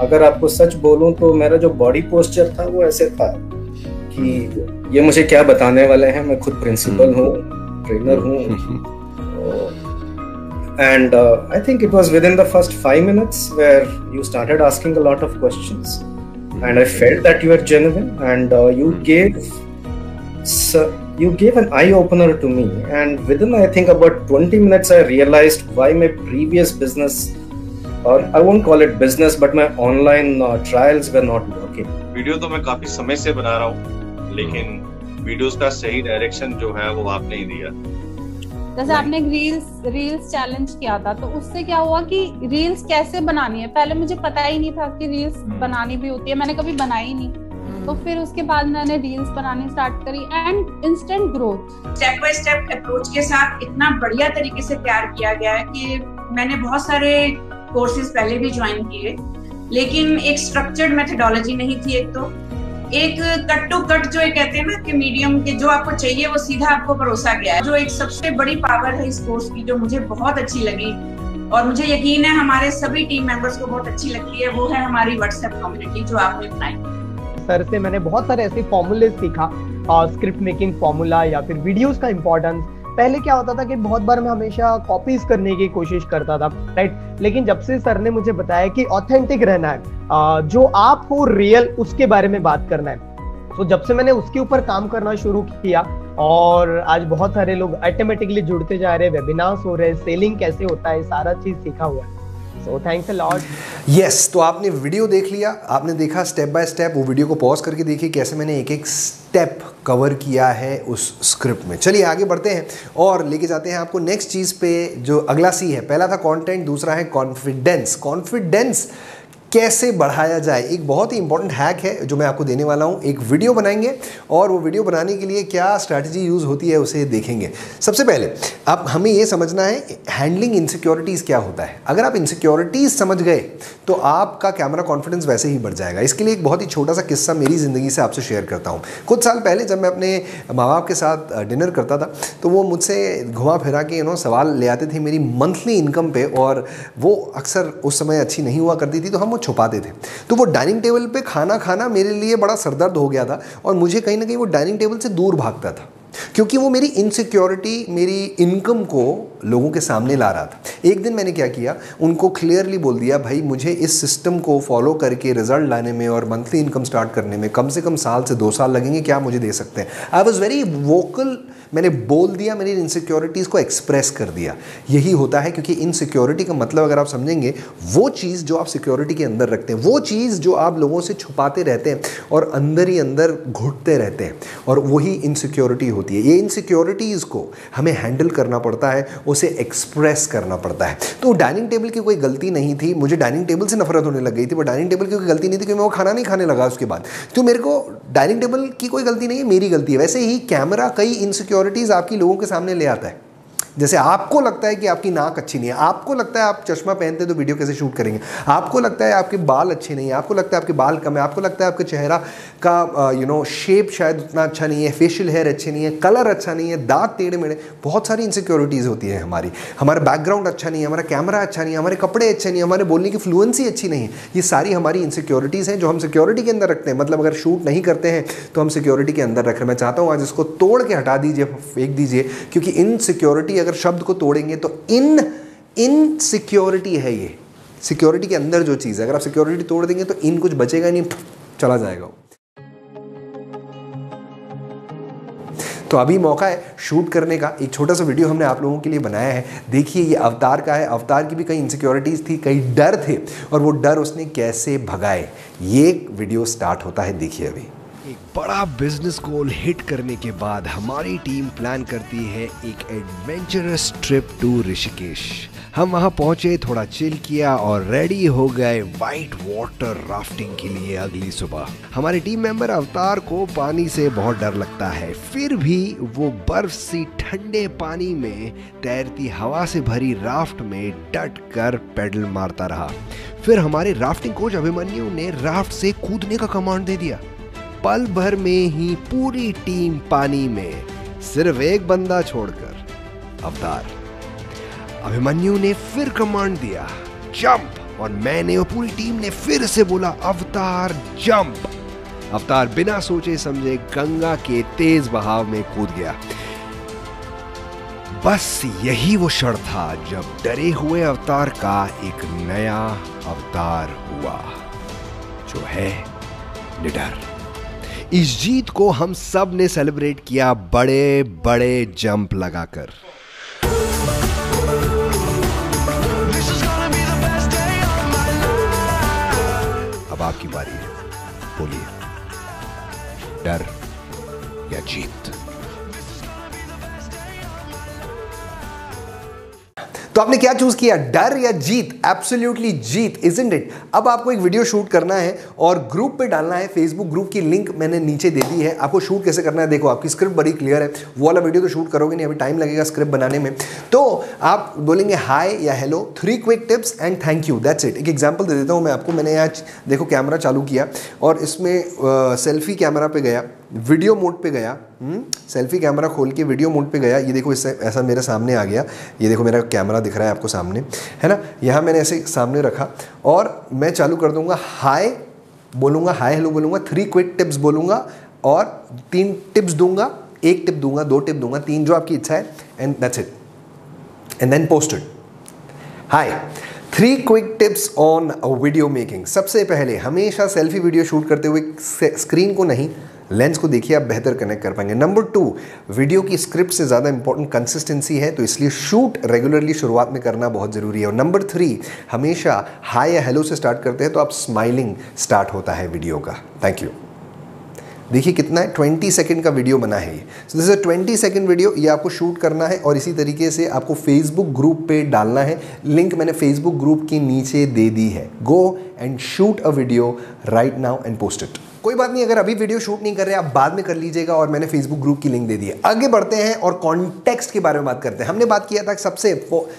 अगर आपको सच बोलूँ तो मेरा जो body posture था वो ऐसे था कि ये मुझे क्या बताने वाले हैं मैं खुद प्रिंसिपल हूँ ट्रेनर हूँ uh, think it was within the first 5 minutes where you started asking a lot of questions and i felt that you were genuine and uh, you gave so you gave an eye opener to me and within i think about 20 minutes i realized why my previous business और I won't call it business but my online trials were not working video तो मैं काफ़ी समय से बना रहा हूँ लेकिन वीडियोस का सही डायरेक्शन जो है वो आपने ही दिया। जैसे आपने एक रील्स रील्स चैलेंज किया था तो उससे क्या हुआ कि रील्स कैसे बनानी है? पहले मुझे पता ही नहीं था कि रील्स हम्म। बनानी भी होती है मैंने कभी बनाई नहीं। तो हम्म। फिर उसके बाद मैंने रील्स बनानी स्टार्ट करी and instant growth step by step approach के साथ इतना बढ़िया तरीके से तैयार किया गया है कि मैंने बहुत सारे कोर्सेज पहले भी ज्वाइन किए, लेकिन एक स्ट्रक्चर्ड मेथडोलॉजी नहीं थी एक तो। एक कट टू कट जो कहते हैं ना कि मीडियम के जो आपको चाहिए, वो सीधा आपको परोसा गया है। जो एक सबसे बड़ी पावर है इस कोर्स की, जो मुझे बहुत अच्छी लगी, और मुझे यकीन है हमारे सभी टीम मेंबर्स को बहुत अच्छी लगती है, वो है हमारी व्हाट्सएप कम्युनिटी जो आपने बनाई। सर से मैंने बहुत सारे ऐसे फॉर्मूले सीखा स्क्रिप्ट मेकिंग फॉर्मूला या फिर वीडियोस का इम्पोर्टेंस पहले क्या होता था कि बहुत बार मैं हमेशा कॉपीज करने की कोशिश करता था राइट लेकिन जब से सर ने मुझे बताया कि ऑथेंटिक रहना है जो आप हो रियल उसके बारे में बात करना है तो जब से मैंने उसके ऊपर काम करना शुरू किया और आज बहुत सारे लोग ऑटोमेटिकली जुड़ते जा रहे हैं वेबिनार्स हो रहे हैं सेलिंग कैसे होता है, सारा चीज़ सीखा हुआ है। सो थैंक्स लॉट यस तो आपने वीडियो देख लिया, आपने देखा स्टेप बाय स्टेप वो वीडियो को पॉज करके देखिए कैसे मैंने एक एक स्टेप कवर किया है उस स्क्रिप्ट में। चलिए आगे बढ़ते हैं और लेके जाते हैं आपको नेक्स्ट चीज़ पे जो अगला सी है। पहला था कंटेंट दूसरा है कॉन्फिडेंस कॉन्फिडेंस कैसे बढ़ाया जाए? एक बहुत ही इंपॉर्टेंट हैक है जो मैं आपको देने वाला हूँ। एक वीडियो बनाएँगे और वो वीडियो बनाने के लिए क्या स्ट्रैटेजी यूज़ होती है उसे देखेंगे। सबसे पहले, अब हमें ये समझना है हैंडलिंग इनसिक्योरिटीज़ क्या होता है। अगर आप इनसिक्योरिटीज़ समझ गए तो आपका कैमरा कॉन्फिडेंस वैसे ही बढ़ जाएगा। इसके लिए एक बहुत ही छोटा सा किस्सा मेरी ज़िंदगी से आपसे शेयर करता हूँ। कुछ साल पहले जब मैं अपने माँ बाप के साथ डिनर करता था तो वो मुझसे घुमा फिरा के यू नो सवाल ले आते थे मेरी मंथली इनकम पे और वो अक्सर उस समय अच्छी नहीं हुआ करती थी तो हम छुपाते थे। तो वो डाइनिंग टेबल पे खाना खाना मेरे लिए बड़ा सरदर्द हो गया था और मुझे कहीं ना कहीं वो डाइनिंग टेबल से दूर भागता था। क्योंकि वो मेरी इनसिक्योरिटी मेरी इनकम को लोगों के सामने ला रहा था। एक दिन मैंने क्या किया, उनको क्लियरली बोल दिया, भाई, मुझे इस सिस्टम को फॉलो करके रिज़ल्ट लाने में और मंथली इनकम स्टार्ट करने में कम से कम साल से दो साल लगेंगे, क्या मुझे दे सकते हैं? आई वॉज़ वेरी वोकल मैंने बोल दिया मेरी इनसिक्योरिटीज़ को एक्सप्रेस कर दिया। यही होता है क्योंकि इनसिक्योरिटी का मतलब अगर आप समझेंगे, वो चीज़ जो आप सिक्योरिटी के अंदर रखते हैं, वो चीज़ जो आप लोगों से छुपाते रहते हैं और अंदर ही अंदर घुटते रहते हैं और वही इनसिक्योरिटी होती है। ये इनसिक्योरिटीज़ को हमें हैंडल करना पड़ता है, उसे एक्सप्रेस करना पड़ता है। तो डाइनिंग टेबल की कोई गलती नहीं थी। मुझे डाइनिंग टेबल से नफरत होने लग गई थी वो डाइनिंग टेबल की कोई गलती नहीं थी क्योंकि मैं वो खाना नहीं खाने लगा उसके बाद। तो मेरे को डाइनिंग टेबल की कोई गलती नहीं है, मेरी गलती है। वैसे ही कैमरा कई इनसिक्योरिटीज़ आपकी लोगों के सामने ले आता है। जैसे आपको लगता है कि आपकी नाक अच्छी नहीं है, आपको लगता है आप चश्मा पहनते तो वीडियो कैसे शूट करेंगे? आपको लगता है आपके बाल अच्छे नहीं है, आपको लगता है आपके बाल कम है, आपको लगता है आपके चेहरा का यू नो शेप शायद उतना अच्छा नहीं है फेशियल हेयर अच्छे नहीं है कलर अच्छा नहीं है, दांत टेढ़े मेढ़े, बहुत सारी इनसिक्योरिटीज़ होती है हमारी। हमारा बैकग्राउंड अच्छा नहीं है, हमारा कैमरा अच्छा नहीं है, हमारे कपड़े अच्छे नहीं है, हमारे बोलने की फ्लुएंसी अच्छी नहीं है। ये सारी हमारी इनसिक्योरिटीज़ हैं जो हम सिक्योरिटी के अंदर रखते हैं। मतलब अगर शूट नहीं करते हैं तो हम सिक्योरिटी के अंदर रख रहे मैं चाहता हूँ आज इसको तोड़ के हटा दीजिए, फेंक दीजिए, क्योंकि इनसिक्योरिटी अगर शब्द को तोड़ेंगे तो इन इन सिक्योरिटी है ये। सिक्योरिटी के अंदर जो चीज़ है, अगर आप सिक्योरिटी तोड़ देंगे तो इन कुछ बचेगा नहीं, चला जाएगा तो अभी मौका है शूट करने का। एक छोटा सा वीडियो हमने आप लोगों के लिए बनाया है। देखिए ये अवतार का है। अवतार की भी कई इनसिक्योरिटीज़ थी, कई डर थे, और वो डर उसने कैसे भगाए? ये वीडियो स्टार्ट होता है, देखिए अभी। एक बड़ा बिज़नेस गोल हिट करने के बाद हमारी टीम प्लान करती है एक एडवेंचरस ट्रिप टू ऋषिकेश हम वहाँ पहुँचे, थोड़ा चिल किया और रेडी हो गए वाइट वाटर राफ्टिंग के लिए अगली सुबह। हमारे टीम मेंबर अवतार को पानी से बहुत डर लगता है। फिर भी वो बर्फ़ सी ठंडे पानी में तैरती हवा से भरी राफ्ट में डट कर पेडल मारता रहा। फिर हमारे राफ्टिंग कोच अभिमन्यु ने राफ्ट से कूदने का कमांड दे दिया। पल भर में ही पूरी टीम पानी में, सिर्फ़ एक बंदा छोड़कर। अवतार। अभिमन्यु ने फिर कमांड दिया जंप और मैंने और पूरी टीम ने फिर से बोला, अवतार जंप अवतार बिना सोचे समझे गंगा के तेज बहाव में कूद गया। बस यही वो क्षण था जब डरे हुए अवतार का एक नया अवतार हुआ, जो है निडर। इस जीत को हम सबने सेलिब्रेट किया बड़े बड़े जंप लगाकर। अब आपकी बारी है। बोलिए। डर या जीत? तो आपने क्या चूज़ किया? डर या जीत? एब्सोल्युटली जीत इज़ इन इट अब आपको एक वीडियो शूट करना है और ग्रुप पे डालना है फेसबुक ग्रुप की लिंक मैंने नीचे दे दी है। आपको शूट कैसे करना है? देखो, आपकी स्क्रिप्ट बड़ी क्लियर है। वो वाला वीडियो तो शूट करोगे नहीं, अभी टाइम लगेगा स्क्रिप्ट बनाने में। तो आप बोलेंगे हाय या hello three quick tips and thank you that's it एक एग्ज़ाम्पल दे देता हूँ मैं आपको। मैंने आज, देखो कैमरा चालू किया और इसमें सेल्फी कैमरा पे गया। वीडियो मोड पे गया सेल्फी हम्म, कैमरा खोल के वीडियो मोड पे गया। ये देखो इससे ऐसा मेरे सामने आ गया। ये देखो मेरा कैमरा दिख रहा है आपको सामने है ना? यहाँ मैंने ऐसे सामने रखा और मैं चालू कर दूँगा हाय बोलूँगा हाय हेलो बोलूँगा थ्री क्विक टिप्स बोलूँगा और तीन टिप्स दूँगा एक टिप दूँगा दो टिप दूँगा तीन जो आपकी इच्छा है and that's it and then posted hi three quick tips on video making सबसे पहले हमेशा सेल्फी वीडियो शूट करते हुए स्क्रीन को नहीं लेंस को देखिए आप बेहतर कनेक्ट कर पाएँगे। नंबर टू वीडियो की स्क्रिप्ट से ज़्यादा इंपॉर्टेंट कंसिस्टेंसी है तो इसलिए शूट रेगुलरली शुरुआत में करना बहुत ज़रूरी है। और नंबर थ्री हमेशा हाई या हेलो से स्टार्ट करते हैं तो आप स्माइलिंग स्टार्ट होता है वीडियो का। थैंक यू देखिए कितना है ट्वेंटी सेकेंड का वीडियो बना है ये। So this twenty second video ये आपको शूट करना है और इसी तरीके से आपको फेसबुक ग्रुप पे डालना है। लिंक मैंने फेसबुक ग्रुप के नीचे दे दी है। Go and shoot a video right now and post it कोई बात नहीं, अगर अभी वीडियो शूट नहीं कर रहे, आप बाद में कर लीजिएगा और मैंने फेसबुक ग्रुप की लिंक दे दी है। आगे बढ़ते हैं और कॉन्टेक्स्ट के बारे में बात करते हैं। हमने बात किया था सबसे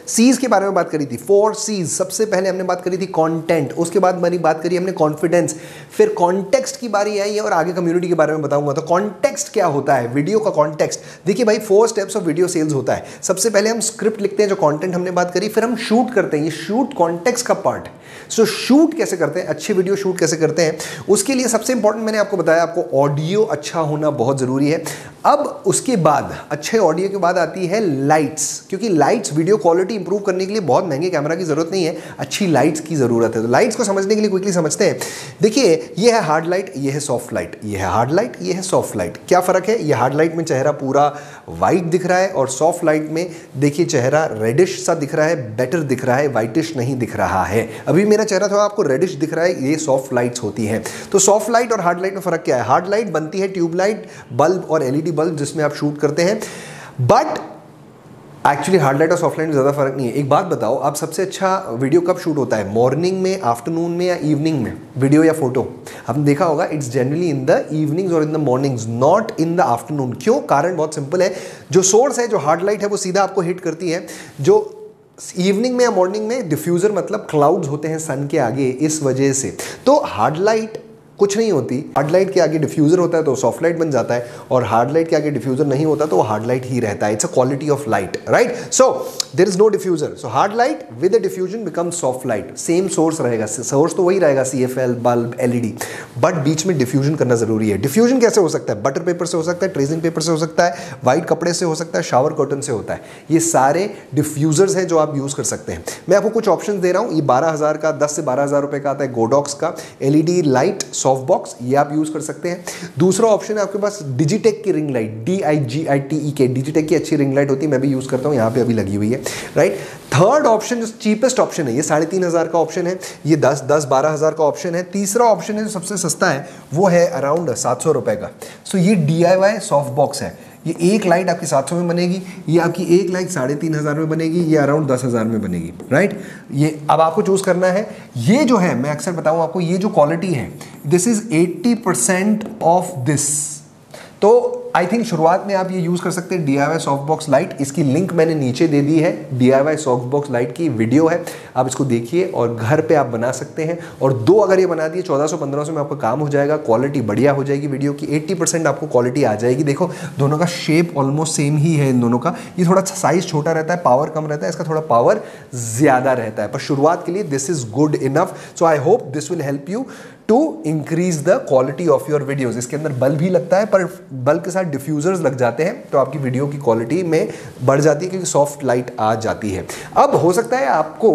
सीज के बारे में बात करी थी। फोर सीज सबसे पहले हमने बात करी थी कॉन्टेंट उसके बाद हमारी बात करी हमने कॉन्फिडेंस फिर कॉन्टेक्स्ट की बारी आई है और आगे कम्युनिटी के बारे में बताऊँगा। तो कॉन्टेक्स्ट क्या होता है? वीडियो का कॉन्टेक्स्ट देखिए भाई four steps of video sales होता है। सबसे पहले हम स्क्रिप्ट लिखते हैं, जो कॉन्टेंट हमने बात करी, फिर हम शूट करते हैं। ये शूट कॉन्टेक्स्ट का पार्ट है। सो so, शूट कैसे करते हैं? अच्छे वीडियो शूट कैसे करते हैं? उसके लिए सबसे इंपॉर्टेंट मैंने आपको बताया आपको ऑडियो अच्छा होना बहुत ज़रूरी है। अब उसके बाद अच्छे ऑडियो के बाद आती है लाइट्स क्योंकि लाइट्स वीडियो क्वालिटी इंप्रूव करने के लिए बहुत महँगे कैमरा की ज़रूरत नहीं है अच्छी लाइट्स की ज़रूरत है। तो लाइट्स को समझने के लिए क्विकली समझते हैं। देखिए ये है हार्ड लाइट ये है सॉफ्ट लाइट ये है हार्ड लाइट ये है सॉफ्ट लाइट क्या फ़र्क है? ये हार्ड लाइट में चेहरा पूरा वाइट दिख रहा है और सॉफ्ट लाइट में देखिए चेहरा रेडिश सा दिख रहा है बेटर दिख रहा है वाइटिश नहीं दिख रहा है। अभी मेरा चेहरा थोड़ा आपको रेडिश दिख रहा है, ये सॉफ्ट लाइट्स होती हैं। तो सॉफ्ट लाइट और हार्ड लाइट में फ़र्क क्या है? हार्ड लाइट बनती है ट्यूबलाइट बल्ब और एलईडी बल्ब जिसमें आप शूट करते हैं। बट एक्चुअली हार्ड लाइट और सॉफ्ट लाइट में ज़्यादा फ़र्क नहीं है। एक बात बताओ, आप सबसे अच्छा वीडियो कब शूट होता है? मॉर्निंग में आफ्टरनून में या इवनिंग में? वीडियो या फ़ोटो आपने देखा होगा it's generally in the evenings और in the mornings not in the afternoon क्यों? कारण बहुत सिंपल है। जो सोर्स है, जो हार्ड लाइट है, वो सीधा आपको हिट करती है। जो इवनिंग में या मॉर्निंग में डिफ्यूज़र मतलब क्लाउड्स होते हैं सन के आगे इस वजह से। तो हार्ड लाइट कुछ नहीं होती। हार्ड लाइट के आगे डिफ्यूज़र होता है तो सॉफ्ट लाइट बन जाता है और हार्ड लाइट के आगे डिफ्यूज़र नहीं होता तो वो हार्ड लाइट ही रहता है। It's a quality of light right so there is no diffuser so hard light with a diffusion become soft light same source रहेगा। सोर्स तो वही रहेगा C F L bulb L E D but बीच में diffusion करना ज़रूरी है। Diffusion कैसे हो सकता है? बटर पेपर से हो सकता है ट्रेसिंग पेपर से हो सकता है वाइट कपड़े से हो सकता है शावर कर्टन से होता है। ये सारे डिफ्यूज़र्स हैं जो आप यूज़ कर सकते हैं। मैं आपको कुछ ऑप्शन दे रहा हूँ। ये बारह हज़ार का, दस से बारह हज़ार रुपये का आता है गोडॉक्स का। एलईडी लाइट सॉफ्ट बॉक्स ये आप यूज़ कर सकते हैं। दूसरा ऑप्शन है आपके पास डिजिटेक की ring light D I G I T E K Digitek की अच्छी रिंग लाइट होती है मैं भी यूज़ करता हूँ यहाँ पे अभी लगी हुई है राइट थर्ड ऑप्शन जो चीपेस्ट ऑप्शन है ये साढ़े तीन हज़ार का ऑप्शन है ये दस दस बारह हज़ार का ऑप्शन है। तीसरा ऑप्शन है जो सबसे सस्ता है वो है अराउंड सात सौ रुपए का। सो so, ये D I Y soft box है। ये एक लाइट आपकी सात सौ में बनेगी, ये आपकी एक लाइट साढ़े तीन हज़ार में बनेगी, ये अराउंड दस हज़ार में बनेगी राइट ये अब आपको चूज़ करना है। ये जो है, मैं अक्सर बताऊँ आपको, ये जो क्वालिटी है this is eighty percent of this तो आई थिंक शुरुआत में आप ये यूज़ कर सकते हैं D I Y soft box light इसकी लिंक मैंने नीचे दे दी है। D I Y soft box light की वीडियो है। आप इसको देखिए और घर पे आप बना सकते हैं। और दो अगर ये बना दिए, चौदह सौ पंद्रह सौ में आपका काम हो जाएगा। क्वालिटी बढ़िया हो जाएगी वीडियो की। एट्टी परसेंट आपको क्वालिटी आ जाएगी। देखो, दोनों का शेप ऑलमोस्ट सेम ही है इन दोनों का। ये थोड़ा साइज़ छोटा रहता है पावर कम रहता है। इसका थोड़ा पावर ज़्यादा रहता है। पर शुरुआत के लिए this is good enough so I hope this will help you to increase the quality of your videos इसके अंदर बल्ब भी लगता है, पर बल्ब के साथ डिफ्यूजर्स लग जाते हैं तो आपकी वीडियो की क्वालिटी में बढ़ जाती है, क्योंकि सॉफ्ट लाइट आ जाती है। अब हो सकता है आपको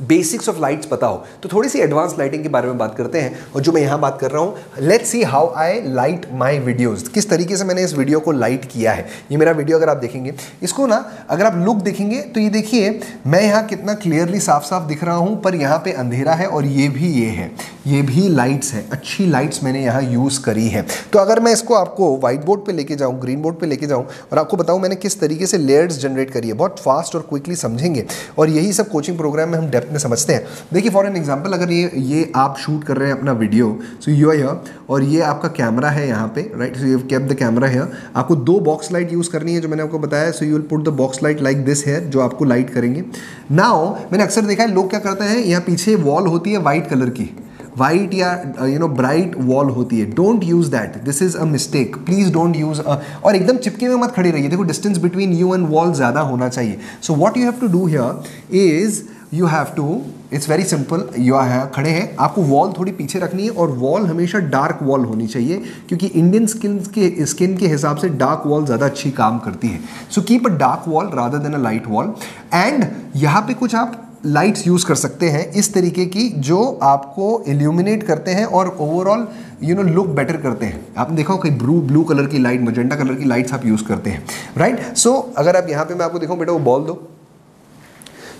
बेसिक्स ऑफ़ लाइट्स पता हो। तो थोड़ी सी एडवांस लाइटिंग के बारे में बात करते हैं और जो मैं यहाँ बात कर रहा हूँ let see how I light my videos किस तरीके से मैंने इस वीडियो को लाइट किया है? ये मेरा वीडियो अगर आप देखेंगे, इसको ना अगर आप लुक देखेंगे तो ये देखिए, मैं यहाँ कितना क्लियरली साफ़ साफ़ दिख रहा हूँ, पर यहाँ पे अंधेरा है और ये भी ये है। ये भी लाइट्स है। अच्छी लाइट्स मैंने यहाँ यूज़ करी है। तो अगर मैं इसको आपको व्हाइट बोर्ड पर लेके जाऊँ ग्रीन बोर्ड पर लेके जाऊँ, और आपको बताऊँ मैंने किस तरीके से लेयर्स जनरेट करी है, बहुत फास्ट और क्विकली समझेंगे। और यही सब कोचिंग प्रोग्राम में हम डेप्थ में समझते हैं। देखिए फॉर एन एग्ज़ाम्पल अगर ये ये आप शूट कर रहे हैं अपना वीडियो सो यू आर और ये आपका कैमरा है यहाँ पे right so you cap the camera है आपको दो बॉक्स लाइट यूज़ करनी है जो मैंने आपको बताया so you will put the box light like this है जो आपको लाइट करेंगे। नाउ मैंने अक्सर देखा है, लोग क्या करते हैं, यहाँ पीछे वॉल होती है वाइट कलर की। वाइट या यू नो ब्राइट वॉल होती है। Don't use that this is a mistake please don't use और एकदम चिपके में मत खड़ी रहिए। देखो distance between you and wall ज़्यादा होना चाहिए। So what you have to do here is you have to it's very simple you है खड़े हैं। आपको वॉल थोड़ी पीछे रखनी है और वॉल हमेशा डार्क वॉल होनी चाहिए क्योंकि इंडियन स्किन के स्किन के हिसाब से डार्क वॉल ज़्यादा अच्छी काम करती है। So keep a dark wall rather than a light wall and यहाँ पे कुछ आप लाइट्स यूज़ कर सकते हैं इस तरीके की जो आपको इल्यूमिनेट करते हैं और overall you know look better करते हैं। आपने देखा कहीं ब्लू ब्लू कलर की लाइट मजेंडा कलर की लाइट्स आप यूज़ करते हैं। Right right? सो so, अगर आप यहाँ पे मैं आपको देखो बेटा वो बॉल दो।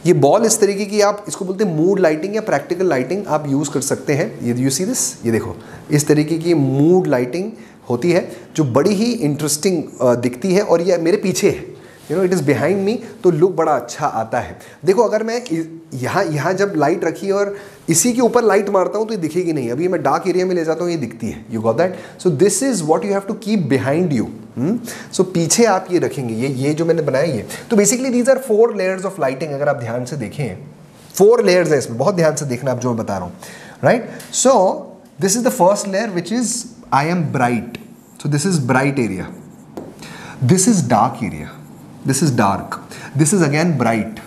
ये बॉल इस तरीके की आप, इसको बोलते हैं मूड लाइटिंग या प्रैक्टिकल लाइटिंग आप यूज़ कर सकते हैं। ये यू सी दिस ये देखो, इस तरीके की मूड लाइटिंग होती है, जो बड़ी ही इंटरेस्टिंग दिखती है और ये मेरे पीछे है। You know it is behind me तो लुक बड़ा अच्छा आता है। देखो, अगर मैं यहाँ यहाँ जब लाइट रखी और इसी के ऊपर लाइट मारता हूँ तो ये दिखेगी नहीं। अभी मैं डार्क एरिया में ले जाता हूँ, ये दिखती है। You got that so this is what you have to keep behind you so पीछे आप ये रखेंगे, ये ये जो मैंने बनाया, ये। तो basically these are four layers of lighting अगर आप ध्यान से देखें। फोर लेयर्स है इसमें, बहुत ध्यान से देखना, आप जो मैं बता रहा हूँ। Right so this is the first layer which is I am bright so this is bright area this is dark area this is dark this is again bright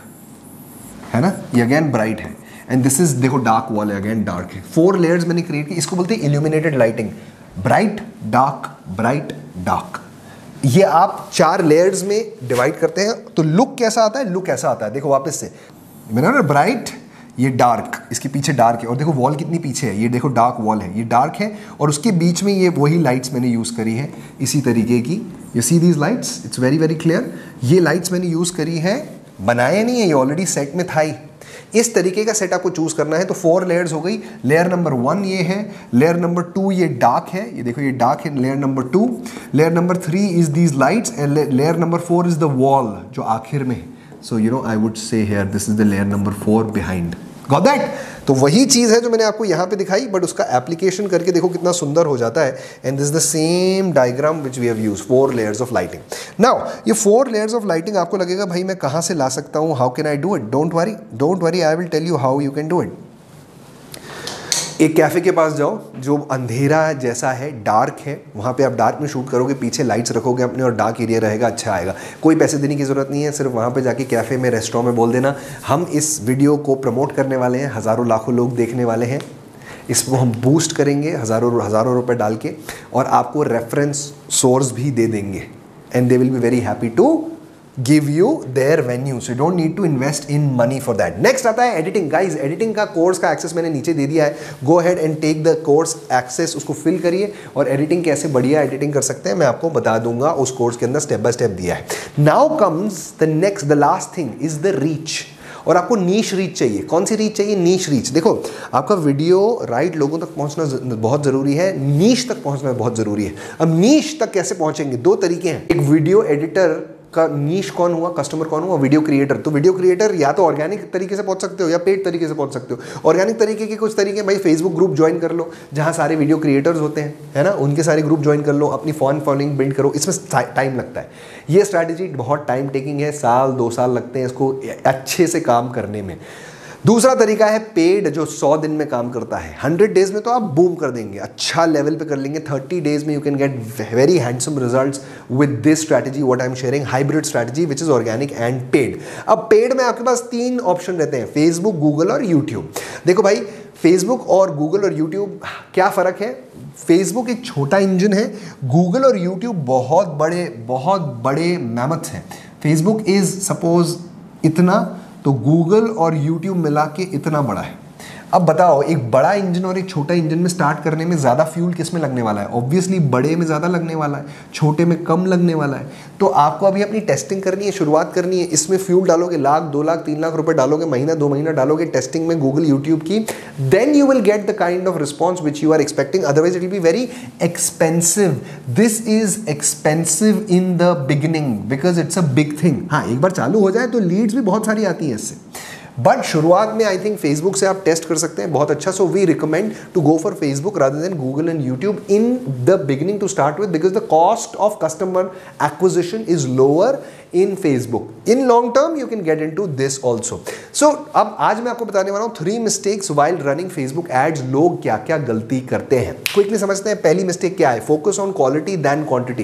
है ना? ये अगेन ब्राइट है. एंड दिस इज़ देखो dark wall है again dark है. Four layers मैंने create की, इसको बोलते हैं illuminated lighting bright dark bright dark ये आप चार लेयर्स में डिवाइड करते हैं तो लुक कैसा आता है? लुक कैसा आता है. देखो, वापस से. मैंने ब्राइट ये डार्क इसके पीछे डार्क है। और देखो वॉल कितनी पीछे है। ये देखो डार्क वॉल है। ये डार्क है और उसके बीच में ये वही लाइट्स मैंने यूज़ करी है इसी तरीके की। You see these lights it's very very clear ये लाइट्स मैंने यूज़ करी है। बनाया नहीं है, ये ऑलरेडी सेट में था ही। इस तरीके का सेट आपको चूज़ करना है तो फोर लेयर्स हो गई। लेयर नंबर वन ये है। लेयर नंबर टू ये डार्क है। ये देखो ये डार्क है। Layer number two layer number three is these lights and layer number four is the wall जो आखिर में so you know I would say here this is the layer number four behind got that तो वही चीज़ है जो मैंने आपको यहाँ पे दिखाई बट उसका एप्लीकेशन करके देखो कितना सुंदर हो जाता है। And this the same diagram which we have use four layers of lighting now ये फोर लेयर्स ऑफ़ लाइटिंग आपको लगेगा, भाई, मैं कहाँ से ला सकता हूँ? How can I do it don't worry don't worry I will tell you how you can do it एक कैफ़े के पास जाओ, जो अंधेरा जैसा है डार्क है, वहाँ पे आप डार्क में शूट करोगे, पीछे लाइट्स रखोगे अपने और डार्क एरिया रहेगा अच्छा आएगा। कोई पैसे देने की ज़रूरत नहीं है, सिर्फ़ वहाँ पे जाके कैफ़े में रेस्टोरेंट में बोल देना, हम इस वीडियो को प्रमोट करने वाले हैं, हज़ारों लाखों लोग देखने वाले हैं। इसको हम बूस्ट करेंगे, हज़ारों हज़ारों रुपये डाल के, और आपको रेफरेंस सोर्स भी दे देंगे। And they will be very happy to give you their venue so don't need to invest in money for that next आता है एडिटिंग गाइज़ एडिटिंग का कोर्स का एक्सेस मैंने नीचे दे दिया है. Go head and take the course access उसको फिल करिए और एडिटिंग कैसे बढ़िया एडिटिंग कर सकते हैं मैं आपको बता दूँगा उस कोर्स के अंदर स्टेप बाय स्टेप दिया है. Now comes the next the last thing is the reach और आपको नीच रीच चाहिए. कौन सी रीच चाहिए? नीच रीच देखो, आपका वीडियो राइट लोगों तक पहुँचना बहुत ज़रूरी है. नीच तक पहुँचना बहुत ज़रूरी है. अब नीच तक कैसे पहुँचेंगे? दो तरीके हैं. एक वीडियो एडिटर का नीच कौन हुआ कस्टमर कौन हुआ वीडियो क्रिएटर तो वीडियो क्रिएटर या तो ऑर्गेनिक तरीके से पहुँच सकते हो या पेड तरीके से पहुँच सकते हो। ऑर्गेनिक तरीके के कुछ तरीके भाई फेसबुक ग्रुप ज्वाइन कर लो, जहाँ सारे वीडियो क्रिएटर्स होते हैं, है ना? उनके सारे ग्रुप ज्वाइन कर लो, अपनी फॉन फॉलोइंग बिल्ड करो। इसमें टाइम लगता है। ये स्ट्रैटेजी बहुत टाइम टेकिंग है, साल, दो साल लगते हैं इसको अच्छे से काम करने में। दूसरा तरीका है पेड जो 100 दिन में काम करता है। 100 डेज़ में तो आप बूम कर देंगे। अच्छा लेवल पे कर लेंगे। 30 डेज़ में you can get very handsome results with this strategy what I am sharing hybrid strategy which is organic and paid अब पेड में आपके पास तीन ऑप्शन रहते हैं फेसबुक गूगल और यूट्यूब देखो भाई फेसबुक और गूगल और यूट्यूब क्या फ़र्क है? फेसबुक एक छोटा इंजन है। गूगल और यूट्यूब बहुत बड़े बहुत बड़े मैमथ्स हैं। फेसबुक इज़ सपोज़ इतना तो गूगल और यूट्यूब मिला के इतना बड़ा है। अब बताओ, एक बड़ा इंजन और एक छोटा इंजन में स्टार्ट करने में ज़्यादा फ्यूल किसमें लगने वाला है? ऑब्वियसली बड़े में ज़्यादा लगने वाला है, छोटे में कम लगने वाला है। तो आपको अभी अपनी टेस्टिंग करनी है, शुरुआत करनी है, इसमें फ्यूल डालोगे लाख, दो लाख, तीन लाख रुपये डालोगे, महीना, दो महीना डालोगे टेस्टिंग में गूगल यूट्यूब की then you will get the kind of response which you are expecting otherwise it will be very expensive this is expensive in the beginning because it's a big thing हाँ एक बार चालू हो जाए तो Leeds भी बहुत सारी आती हैं इससे। बट शुरुआत में आई थिंक फेसबुक से आप टेस्ट कर सकते हैं, बहुत अच्छा। So we recommend to go for Facebook rather than Google and YouTube in the beginning to start with because the cost of customer acquisition is lower in Facebook in long term you can get into this also so अब आज मैं आपको बताने वाला हूँ three mistakes while running Facebook ads लोग क्या क्या गलती करते हैं। क्विकली समझते हैं, पहली मिस्टेक क्या है? Focus on quality than quantity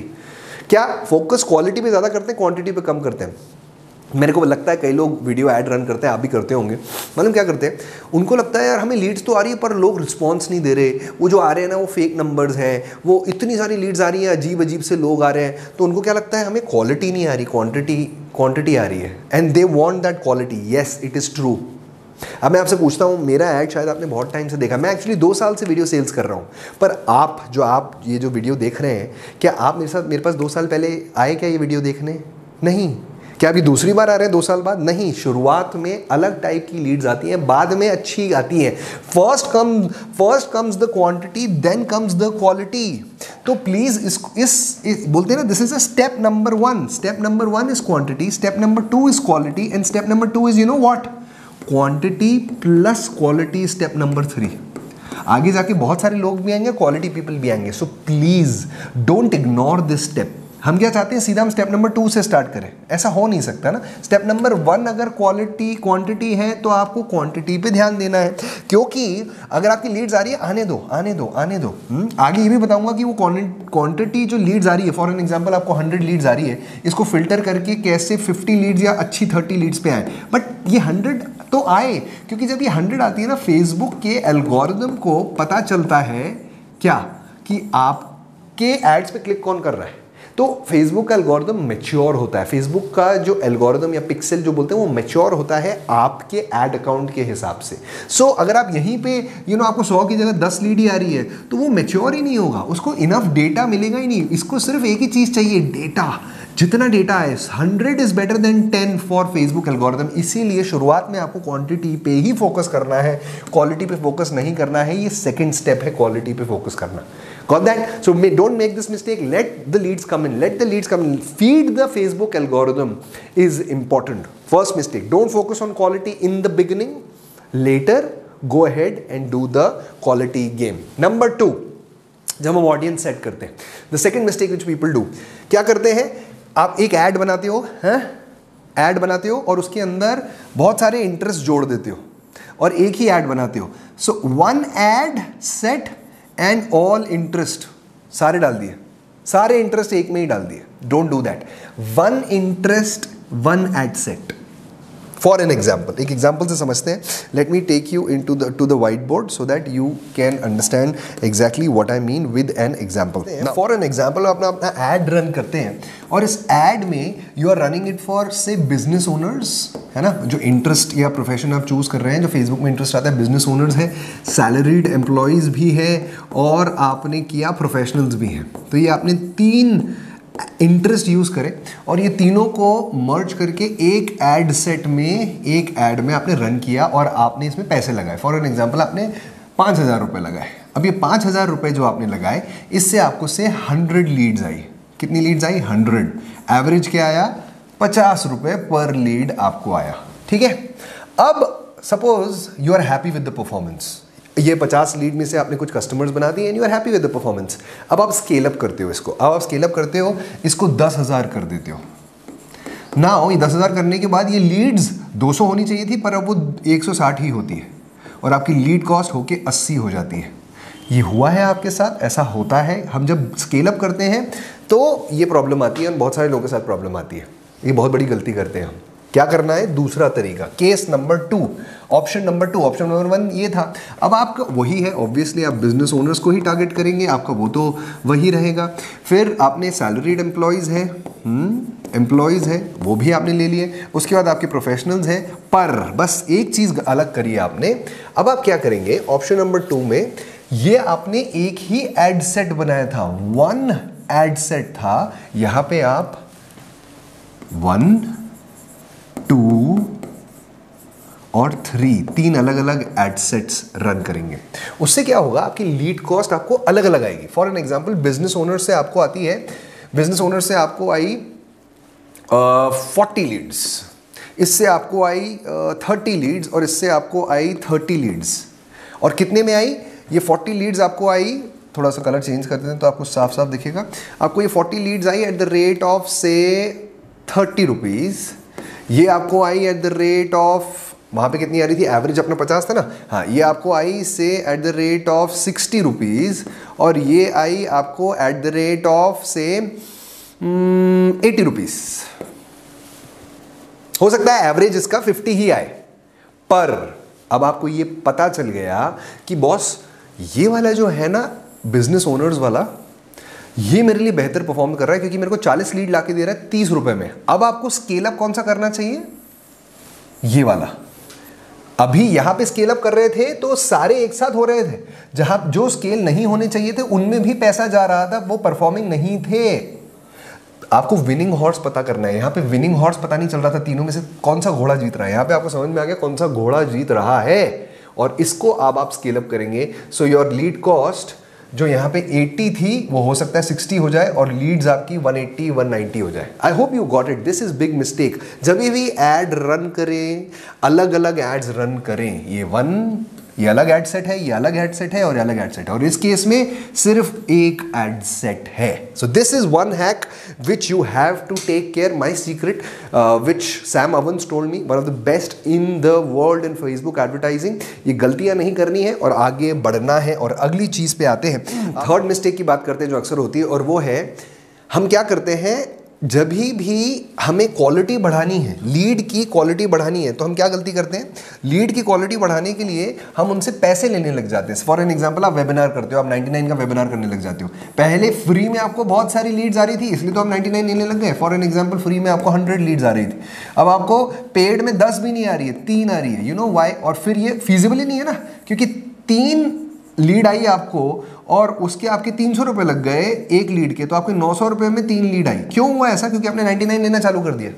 क्या फोकस क्वालिटी पे ज़्यादा करते हैं क्वांटिटी पे कम करते हैं? मेरे को लगता है कई लोग वीडियो ऐड रन करते हैं, आप भी करते होंगे। मतलब क्या करते हैं? उनको लगता है, यार, हमें लीड्स तो आ रही है, पर लोग रिस्पॉन्स नहीं दे रहे। वो जो आ रहे हैं ना, वो फेक नंबर्स हैं। वो इतनी सारी लीड्स आ रही हैं अजीब अजीब से लोग आ रहे हैं। तो उनको क्या लगता है, हमें क्वालिटी नहीं आ रही क्वान्टिटी क्वान्टिटी आ रही है। And they want that quality yes it is true अब मैं आपसे पूछता हूँ, मेरा ऐड शायद आपने बहुत टाइम से देखा। मैं एक्चुअली दो साल से वीडियो सेल्स कर रहा हूँ। पर आप जो आप, ये जो वीडियो देख रहे हैं, क्या आप मेरे साथ, मेरे पास दो साल पहले आए क्या ये वीडियो देखने? नहीं। क्या अभी दूसरी बार आ रहे हैं? दो साल बाद? नहीं शुरुआत में अलग टाइप की लीड्स आती हैं बाद में अच्छी आती हैं। First come first comes the quantity then comes the quality तो प्लीज़ इस, इस, इस बोलते हैं ना this is a step number one step number one is quantity step number two is quality and step number two is you know what quantity plus quality step number three आगे जाके बहुत सारे लोग भी आएँगे क्वालिटी पीपल भी आएँगे। So please don't ignore this step हम क्या चाहते हैं, सीधा हम स्टेप नंबर टू से स्टार्ट करें। ऐसा हो नहीं सकता ना। स्टेप नंबर वन अगर क्वालिटी क्वांटिटी है तो आपको क्वांटिटी पे ध्यान देना है। क्योंकि अगर आपकी लीड्स आ रही है, आने दो आने दो आने दो। हुँ? हम्म? आगे ये भी बताऊँगा कि वो क्वांटिटी जो लीड्स आ रही है फॉर एन एग्ज़ाम्पल आपको हंड्रेड लीड्स आ रही है, इसको फ़िल्टर करके कैसे फिफ्टी लीड्स या अच्छी थर्टी लीड्स पे आए। बट ये हंड्रेड तो आए, क्योंकि जब ये हंड्रेड आती है ना फेसबुक के एल्गोरिदम को पता चलता है क्या? कि आपके एड्स पे क्लिक कौन कर रहा है। तो फेसबुक का एल्गोरिदम मेच्योर होता है। फेसबुक का जो एल्गोरिदम या पिक्सल जो बोलते हैं वो मेच्योर होता है आपके एड अकाउंट के हिसाब से। सो so, अगर आप यहीं पे यू you नो know, आपको सौ की जगह दस लीड ही आ रही है तो वो मेच्योर ही नहीं होगा। उसको इनफ डेटा मिलेगा ही नहीं। इसको सिर्फ़ एक ही चीज़ चाहिए डेटा जितना डेटा है hundred is better than ten for Facebook algorithm इसीलिए शुरुआत में आपको क्वांटिटी पे ही फोकस करना है। क्वालिटी पे फोकस नहीं करना है। ये सेकंड स्टेप है क्वालिटी पे फोकस करना। Got that? So may, don't make this mistake. Let the leads come in. Let the leads come in. Feed the Facebook algorithm is important. First mistake. Don't focus on quality in the beginning. Later, go ahead and do the quality game. Number two, जब हम audience set करते हैं the second mistake which people do क्या करते हैं आप एक add बनाते हो हैं ऐड बनाते हो और उसके अंदर बहुत सारे इंटरेस्ट जोड़ देते हो और एक ही ऐड बनाते हो so one ad set and all interest सारे डाल दिए। सारे इंटरेस्ट एक में ही डाल दिए। Don't do that one interest one ad set for an example एक एग्ज़ाम्पल से समझते हैं let me take you into the to the white board so that you can understand exactly what I mean with an example for an example अपना अपना ad run करते हैं और इस एड में you are running it for say business owners है ना? जो इंटरेस्ट या प्रोफेशन आप चूज़ कर रहे हैं जो फेसबुक में इंटरेस्ट आता है बिज़नेस ओनर्स है सैलरीड एम्प्लॉयज़ भी है और आपने किया प्रोफेशनल्स भी हैं। तो ये आपने तीन इंटरेस्ट यूज़ करें और ये तीनों को मर्ज करके एक एड सेट में, एक एड में आपने रन किया और आपने इसमें पैसे लगाए। फॉर एन एग्ज़ाम्पल आपने पाँच हज़ार रुपये लगाए। अब ये पाँच हज़ार रुपये जो आपने लगाए, इससे आपको से हंड्रेड लीड्स आई। कितनी लीड्स आई? हंड्रेड एवरेज क्या आया? पचास रुपये पर लीड आपको आया। ठीक है? अब suppose you are happy with the performance ये पचास लीड में से आपने कुछ कस्टमर्स बना दिए and you are happy with the performance अब आप स्केल अप करते हो इसको। अब आप स्केल अप करते हो, इसको दस हज़ार कर देते हो। ना हो ये दस हज़ार करने के बाद ये लीड्स 200 होनी चाहिए थी, पर अब वो 160 ही होती है। और आपकी लीड कॉस्ट होके 80 हो जाती है। ये हुआ है आपके साथ, ऐसा होता है। हम जब स्केल अप करते हैं तो ये प्रॉब्लम आती है और बहुत सारे लोगों के साथ प्रॉब्लम आती है। ये बहुत बड़ी गलती करते हैं हम। क्या करना है? दूसरा तरीका case number two option number two option number one ये था। अब आपका वही है ऑब्वियसली आप बिज़नेस ओनर्स को ही टारगेट करेंगे, आपका वो तो वही रहेगा। फिर आपने सैलरीड एम्प्लॉयज़ हैं एम्प्लॉयज़ है, वो भी आपने ले लिए। उसके बाद आपके प्रोफेशनल्स हैं, पर बस एक चीज़ अलग करिए आपने। अब आप क्या करेंगे? ऑप्शन नंबर टू में ये आपने एक ही एड सेट बनाया था। वन एड सेट था। यहाँ पे आप वन टू और थ्री तीन अलग अलग एड सेट्स रन करेंगे। उससे क्या होगा? आपकी लीड कॉस्ट आपको अलग अलग आएगी। For an example business owner से आपको आती है बिज़नेस ओनर से आपको आई फोर्टी लीड्स इससे आपको आई थर्टी लीड्स और इससे आपको आई थर्टी लीड्स और कितने में आई? ये फोर्टी लीड्स आपको आई, थोड़ा सा कलर चेंज कर देते हैं तो आपको साफ़ साफ़ दिखेगा। आपको ये forty leads I at the rate of say thirty rupees ये आपको आई एट द रेट ऑफ़ वहाँ पे कितनी आ रही थी? एवरेज अपना पचास था ना? हाँ ये आपको आई say at the rate of sixty rupees और ये आई आपको at the rate of say eighty rupees हो सकता है एवरेज इसका फिफ्टी ही आए। पर अब आपको ये पता चल गया कि बॉस ये वाला जो है ना बिज़नेस ओनर्स वाला ये मेरे लिए बेहतर परफॉर्म कर रहा है क्योंकि मेरे को 40 लीड ला के दे रहा है तीस रुपए में। अब आपको स्केल अप कौन सा करना चाहिए? ये वाला। अभी यहाँ पे स्केल अप कर रहे थे तो सारे एक साथ हो रहे थे। जहाँ जो स्केल नहीं होने चाहिए थे, उनमें भी पैसा जा रहा था, वो परफॉर्मिंग नहीं थे। आपको विनिंग हॉर्स पता करना है। यहाँ पे विनिंग हॉर्स पता नहीं चल रहा था, तीनों में से कौन सा घोड़ा जीत रहा है। यहाँ पे आपको समझ में आ गया कौन सा घोड़ा जीत रहा है। और इसको अब आप स्केल अप करेंगे। सो योर लीड कॉस्ट जो यहाँ पे 80 थी, वो हो सकता है 60 हो जाए और लीड्स आपकी 180 190 हो जाए। I hope you got it this is big mistake जब भी एड रन करें अलग अलग एड्स रन करें, ये वन ये अलग एड सेट है ये अलग एड सेट है और ये अलग एड सेट है। और इस केस में सिर्फ़ एक एड सेट है so this is one hack which you have to take care my secret which Sam Ovens told me one of the best in the world in Facebook advertising ये गलतियाँ नहीं करनी है और आगे बढ़ना है और अगली चीज़ पे आते हैं। थर्ड मिस्टेक की बात करते हैं जो अक्सर होती है और वो है हम क्या करते हैं? जब ही भी हमें क्वालिटी बढ़ानी है लीड की क्वालिटी बढ़ानी है तो हम क्या गलती करते हैं? लीड की क्वालिटी बढ़ाने के लिए हम उनसे पैसे लेने लग जाते हैं। फॉर एन एग्जांपल आप वेबिनार करते हो, आप 99 का वेबिनार करने लग जाते हो। पहले फ्री में आपको बहुत सारी लीड्स आ रही थी, इसलिए तो आप 99 लेने लग गए। फॉर एन एग्ज़ाम्पल फ्री में आपको हंड्रेड लीड्स आ रही थी। अब आपको पेड में दस भी नहीं आ रही है, तीन आ रही है। यू नो वाई और फिर ये फिजिबल ही नहीं है ना? क्योंकि तीन लीड आई आपको और उसके आपके तीन सौ रुपये लग गए एक लीड के तो आपके नौ सौ रुपये में तीन लीड आई। क्यों हुआ ऐसा? क्योंकि आपने नाइन्टी नाइन लेना चालू कर दिया।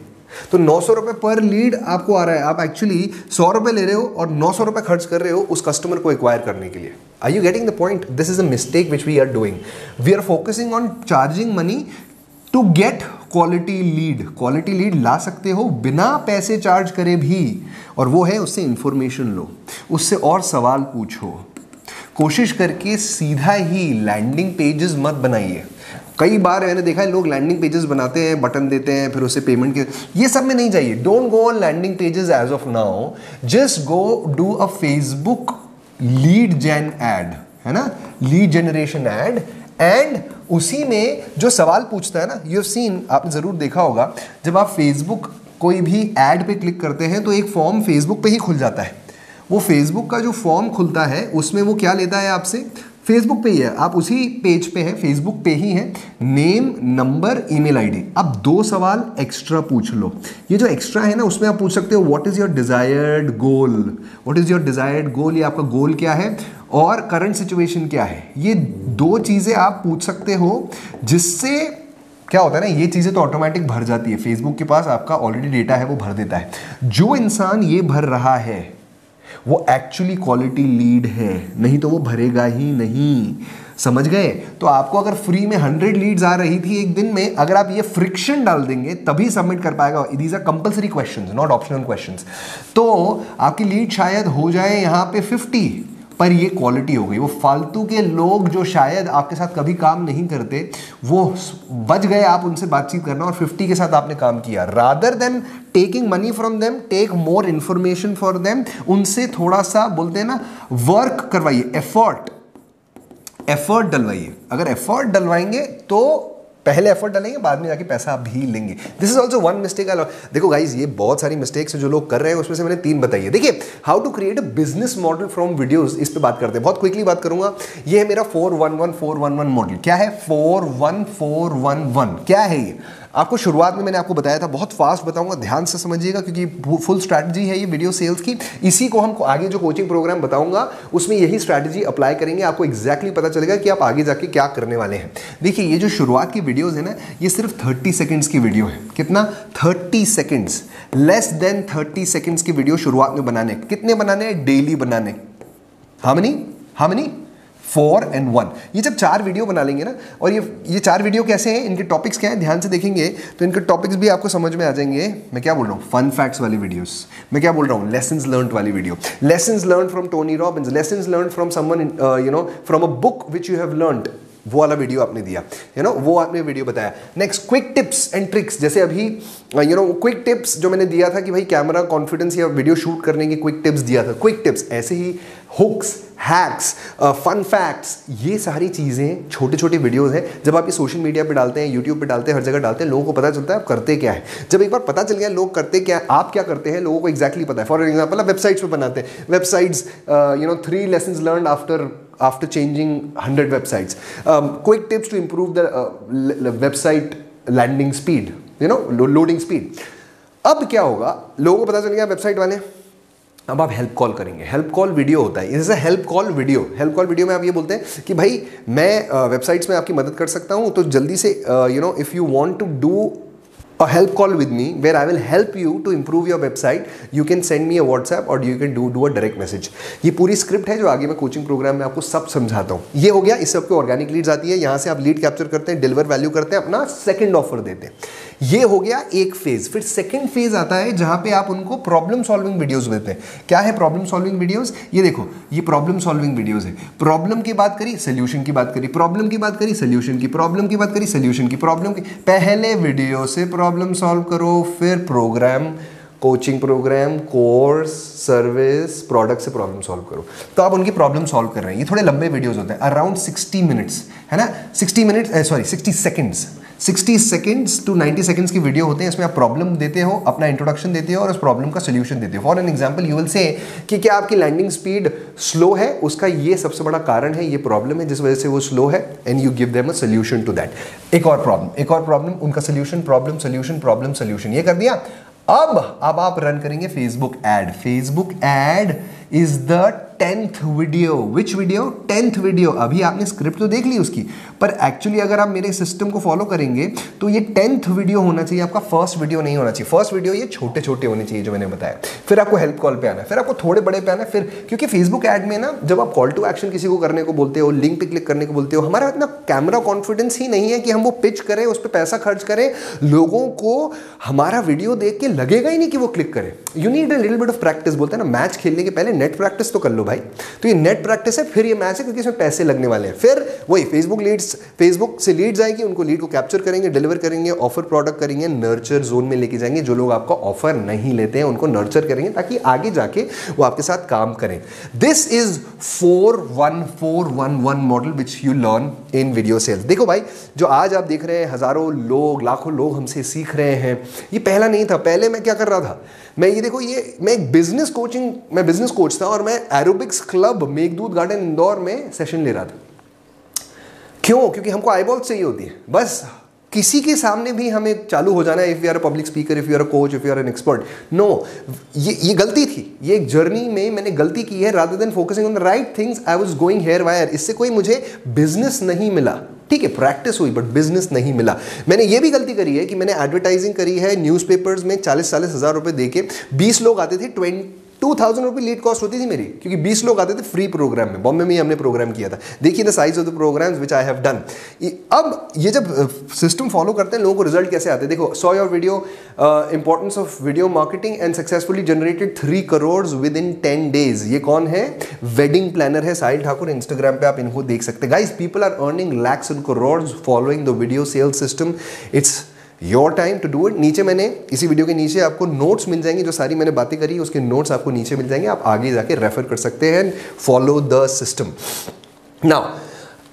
तो नौ सौ रुपये पर लीड आपको आ रहा है। आप एक्चुअली सौ रुपये ले रहे हो और नौ सौ रुपये खर्च कर रहे हो उस कस्टमर को एक्वायर करने के लिए। I you getting the point this is a mistake which we are doing we are focusing on charging money to get quality lead quality lead ला सकते हो, बिना पैसे चार्ज करे भी। और वो है उससे इंफॉर्मेशन लो। उससे और सवाल पूछो। कोशिश करके सीधा ही लैंडिंग पेजेस मत बनाइए। कई बार मैंने देखा है, लोग लैंडिंग पेजेस बनाते हैं बटन देते हैं, फिर उसे पेमेंट के ये सब में नहीं चाहिए don't go on landing pages as of now just go do a Facebook lead gen ad है ना? लीड जनरेशन एड एंड उसी में जो सवाल पूछता है ना यू सीन आपने ज़रूर देखा होगा, जब आप फेसबुक कोई भी एड पे क्लिक करते हैं तो एक फॉर्म फेसबुक पे ही खुल जाता है। वो फेसबुक का जो फॉर्म खुलता है, उसमें वो क्या लेता है आपसे? फेसबुक पे ही है। आप उसी पेज पे है फेसबुक पे ही हैं। नेम नंबर ईमेल आईडी अब दो सवाल एक्स्ट्रा पूछ लो। ये जो एक्स्ट्रा है ना, उसमें आप पूछ सकते हो what is your desired goal what is your desired goal ये आपका गोल क्या है? और करंट सिचुएशन क्या है? ये दो चीज़ें आप पूछ सकते हो, जिससे क्या होता है ना, ये चीज़ें तो ऑटोमेटिक भर जाती है। फेसबुक के पास आपका ऑलरेडी डेटा है, वो भर देता है। जो इंसान ये भर रहा है वो एक्चुअली क्वालिटी लीड है। नहीं तो वो भरेगा ही नहीं। समझ गए? तो आपको अगर फ्री में हंड्रेड लीड्स आ रही थी एक दिन में, अगर आप ये फ्रिक्शन डाल देंगे, तभी सबमिट कर पाएगा। These are compulsory question not optional question तो आपकी लीड शायद हो जाए यहाँ पे फिफ्टी पर ये क्वालिटी हो गई। वो फालतू के लोग जो शायद आपके साथ कभी काम नहीं करते, वो बच गए आप उनसे बातचीत करना और 50 के साथ आपने काम किया। Rather than taking money from them take more information for them उनसे थोड़ा सा बोलते हैं ना वर्क करवाइए एफर्ट एफर्ट डलवाइए। अगर एफर्ट डलवाएँगे तो पहले एफर्ट डालेंगे, बाद में जाके पैसा आप भी लेंगे। This is also one mistake I देखो गाइज़ ये बहुत सारी मिस्टेक्स जो लोग कर रहे हैं, उसमें से मैंने तीन बताई है। देखिए how to create a business model from videos इस पर बात करते हैं। बहुत क्विकली बात करूँगा। ये है मेरा four one one four one one model क्या है? Four one four one one क्या है ये? आपको शुरुआत में मैंने आपको बताया था, बहुत फास्ट बताऊँगा, ध्यान से समझिएगा, क्योंकि फुल स्ट्रैटेजी है ये वीडियो सेल्स की। इसी को हम आगे जो कोचिंग प्रोग्राम बताऊँगा, उसमें यही स्ट्रैटेजी अप्लाई करेंगे, आपको एक्जैक्टली पता चलेगा कि आप आगे जाके क्या करने वाले हैं। देखिए, ये जो शुरुआत की वीडियोज़ है ना, ये सिर्फ़ थर्टी सेकेंड्स की वीडियो है। कितना? Thirty seconds less than thirty seconds की वीडियो शुरुआत में बनाने। कितने बनाने? डेली बनाने। How many how many four and one. ये जब चार वीडियो बना लेंगे ना, और ये ये चार वीडियो कैसे हैं? इनके टॉपिक्स क्या हैं? ध्यान से देखेंगे तो इनके टॉपिक्स भी आपको समझ में आ जाएँगे। मैं क्या बोल रहा हूँ? फन फैक्ट्स वाली वीडियोस मैं क्या बोल रहा हूँ? लेसन लर्न वाली video lesson learn from Tony Robbins lesson learn from someone you know from a book which you have learn वो वाला वीडियो आपने दिया यू नो वो आपने वीडियो बताया। Next quick tips and tricks जैसे अभी यू नो क्विक टिप्स जो मैंने दिया था कि भाई कैमरा कॉन्फिडेंस या वीडियो शूट करने की क्विक टिप्स दिया था। क्विक टिप्स ऐसे ही हुक्स हैक्स फन फैक्ट्स ये सारी चीज़ें छोटे छोटे वीडियोज़ हैं। जब आप ये सोशल मीडिया पे डालते हैं यूट्यूब पे डालते हैं, हर जगह डालते हैं, लोगों को पता चलता है आप करते क्या है। जब एक बार पता चल गया लोग करते क्या, आप क्या करते हैं, लोगों को एक्जैक्टली exactly पता है। फॉर एग्ज़ाम्पल आप वेबसाइट्स पर बनाते हैं। Websites you know three lesson learn after after changing 100 websites. Um, quick tips to improve the uh, website landing speed, you know, lo loading speed. अब क्या होगा? लोगों को पता चल गया वेबसाइट वाले। अब आप हेल्प कॉल करेंगे। हेल्प कॉल वीडियो होता है। Is help call video help call video में आप ये बोलते हैं कि भाई मैं वेबसाइट्स uh, में आपकी मदद कर सकता हूँ तो जल्दी से you know if you want to do a help call with me where I will help you to improve your website. You can send me a WhatsApp or you can do do a direct message. ये पूरी script है जो आगे मैं coaching program में आपको सब समझाता हूँ ये हो गया इससे आपको ऑर्गेनिक लीड्स आती है यहाँ से आप लीड कैप्चर करते हैं डिलीवर वैल्यू करते हैं अपना सेकंड ऑफ़र देते हैं ये हो गया एक फ़ेज़ फिर सेकंड फ़ेज़ आता है जहाँ पे आप उनको प्रॉब्लम सॉल्विंग वीडियोस देते हैं. क्या है प्रॉब्लम सॉल्विंग वीडियोस ये देखो, ये प्रॉब्लम सॉल्विंग वीडियोस है. प्रॉब्लम की बात करी सोल्यूशन की बात करी. प्रॉब्लम की बात करी सोल्यूशन की. प्रॉब्लम की बात करी सोल्यूशन की. प्रॉब्लम की, पहले वीडियो से प्रॉब्लम सॉल्व करो, फिर program coaching program course service product से प्रॉब्लम सॉल्व करो. तो आप उनकी प्रॉब्लम सॉल्व कर रहे हैं. ये थोड़े लंबे वीडियोस होते हैं. अराउंड 60 मिनट्स है ना? 60 minutes sorry 60 seconds 60 seconds to 90 seconds की वीडियो होते हैं, इसमें आप प्रॉब्लम देते हो, अपना इंट्रोडक्शन देते हो और उस प्रॉब्लम का सोल्यूशन देते हो। For an example you will say कि क्या आपकी लैंडिंग स्पीड स्लो है? उसका ये सबसे बड़ा कारण है, ये प्रॉब्लम है, जिस वजह से वो स्लो है and you give them a solution to that एक और प्रॉब्लम एक और प्रॉब्लम उनका solution problem solution problem solution ये कर दिया। अब अब आप रन करेंगे Facebook ad Facebook ad is the tenth video which video tenth video अभी आपने स्क्रिप्ट तो देख ली उसकी, पर एक्चुअली अगर आप मेरे सिस्टम को फॉलो करेंगे तो ये टेंथ वीडियो होना चाहिए, आपका फ़र्स्ट वीडियो नहीं होना चाहिए। फ़र्स्ट वीडियो ये छोटे छोटे होने चाहिए, जो मैंने बताया। फिर आपको हेल्प कॉल पे आना फिर आपको थोड़े बड़े पे आना फिर क्योंकि फेसबुक एड में ना, जब आप कॉल टू एक्शन किसी को करने को बोलते हो लिंक पे क्लिक करने को बोलते हो, हमारा इतना कैमरा कॉन्फिडेंस ही नहीं है कि हम वो पिच करें, उस पर पैसा खर्च करें। लोगों को हमारा वीडियो देख के लगेगा ही नहीं कि वो क्लिक करें। You need a little bit of practice बोलते हैं ना मैच खेलने के पहले नेट प्रैक्टिस तो कर लो भाई। तो ये नेट प्रैक्टिस है, फिर ये मैच है, क्योंकि इसमें पैसे लगने वाले हैं। फिर वही फेसबुक लीड्स फेसबुक से लीड्स आएगी, उनको लीड को कैप्चर करेंगे डिलीवर करेंगे ऑफ़र प्रोडक्ट करेंगे नर्चर जोन में लेके जाएँगे। जो लोग आपका ऑफ़र नहीं लेते हैं, उनको नर्चर करेंगे, ताकि आगे जाके वो आपके साथ काम करें। This is four one four one one model which you learn in video sales देखो भाई, जो आज आप देख रहे हैं, हज़ारों लोग, लाखों लोग हमसे सीख रहे हैं। ये पहला नहीं था, पहले मैं क्या कर रहा था? मैं ये देखो, ये मैं एक बिज़नेस कोचिंग मैं बिज़नेस कोच था और मैं aerobics club Meghdoot garden Indore में सेशन ले रहा था। क्यों? क्योंकि हमको आईबॉल चाहिए होती है। बस किसी के सामने भी हमें चालू हो जाना है if you are a public speaker if you are a coach if you are an expert no ये ये गलती थी। ये एक जर्नी में मैंने गलती की है rather than focusing on the right things I was going haywire इससे कोई मुझे बिज़नेस नहीं मिला। ठीक है प्रैक्टिस हुई बट बिज़नेस नहीं मिला। मैंने ये भी गलती करी है कि मैंने एडवर्टाइजिंग करी है न्यूज़पेपर्स में चालीस चालीस हज़ार रुपये दे के बीस लोग आते थे twenty two thousand rupee lead cost होती थी मेरी, क्योंकि बीस लोग आते थे फ्री प्रोग्राम में। बॉम्बे में ही हमने प्रोग्राम किया था। देखिए the size of the programs which I have done अब ये जब सिस्टम फॉलो करते हैं, लोगों को रिज़ल्ट कैसे आते हैं? देखो so your video importance of video marketing and successfully generated three crore within ten days ये कौन है? वेडिंग प्लानर है साहिल ठाकुर। इंस्टाग्राम पे आप इनको देख सकते हैं। Guys people are earning lakhs in crore following the video sales system it's your time to do it नीचे मैंने, इसी वीडियो के नीचे आपको नोट्स मिल जाएँगे, जो सारी मैंने बातें करी, उसके नोट्स आपको नीचे मिल जाएँगे। आप आगे जाके रेफर कर सकते हैं follow the system now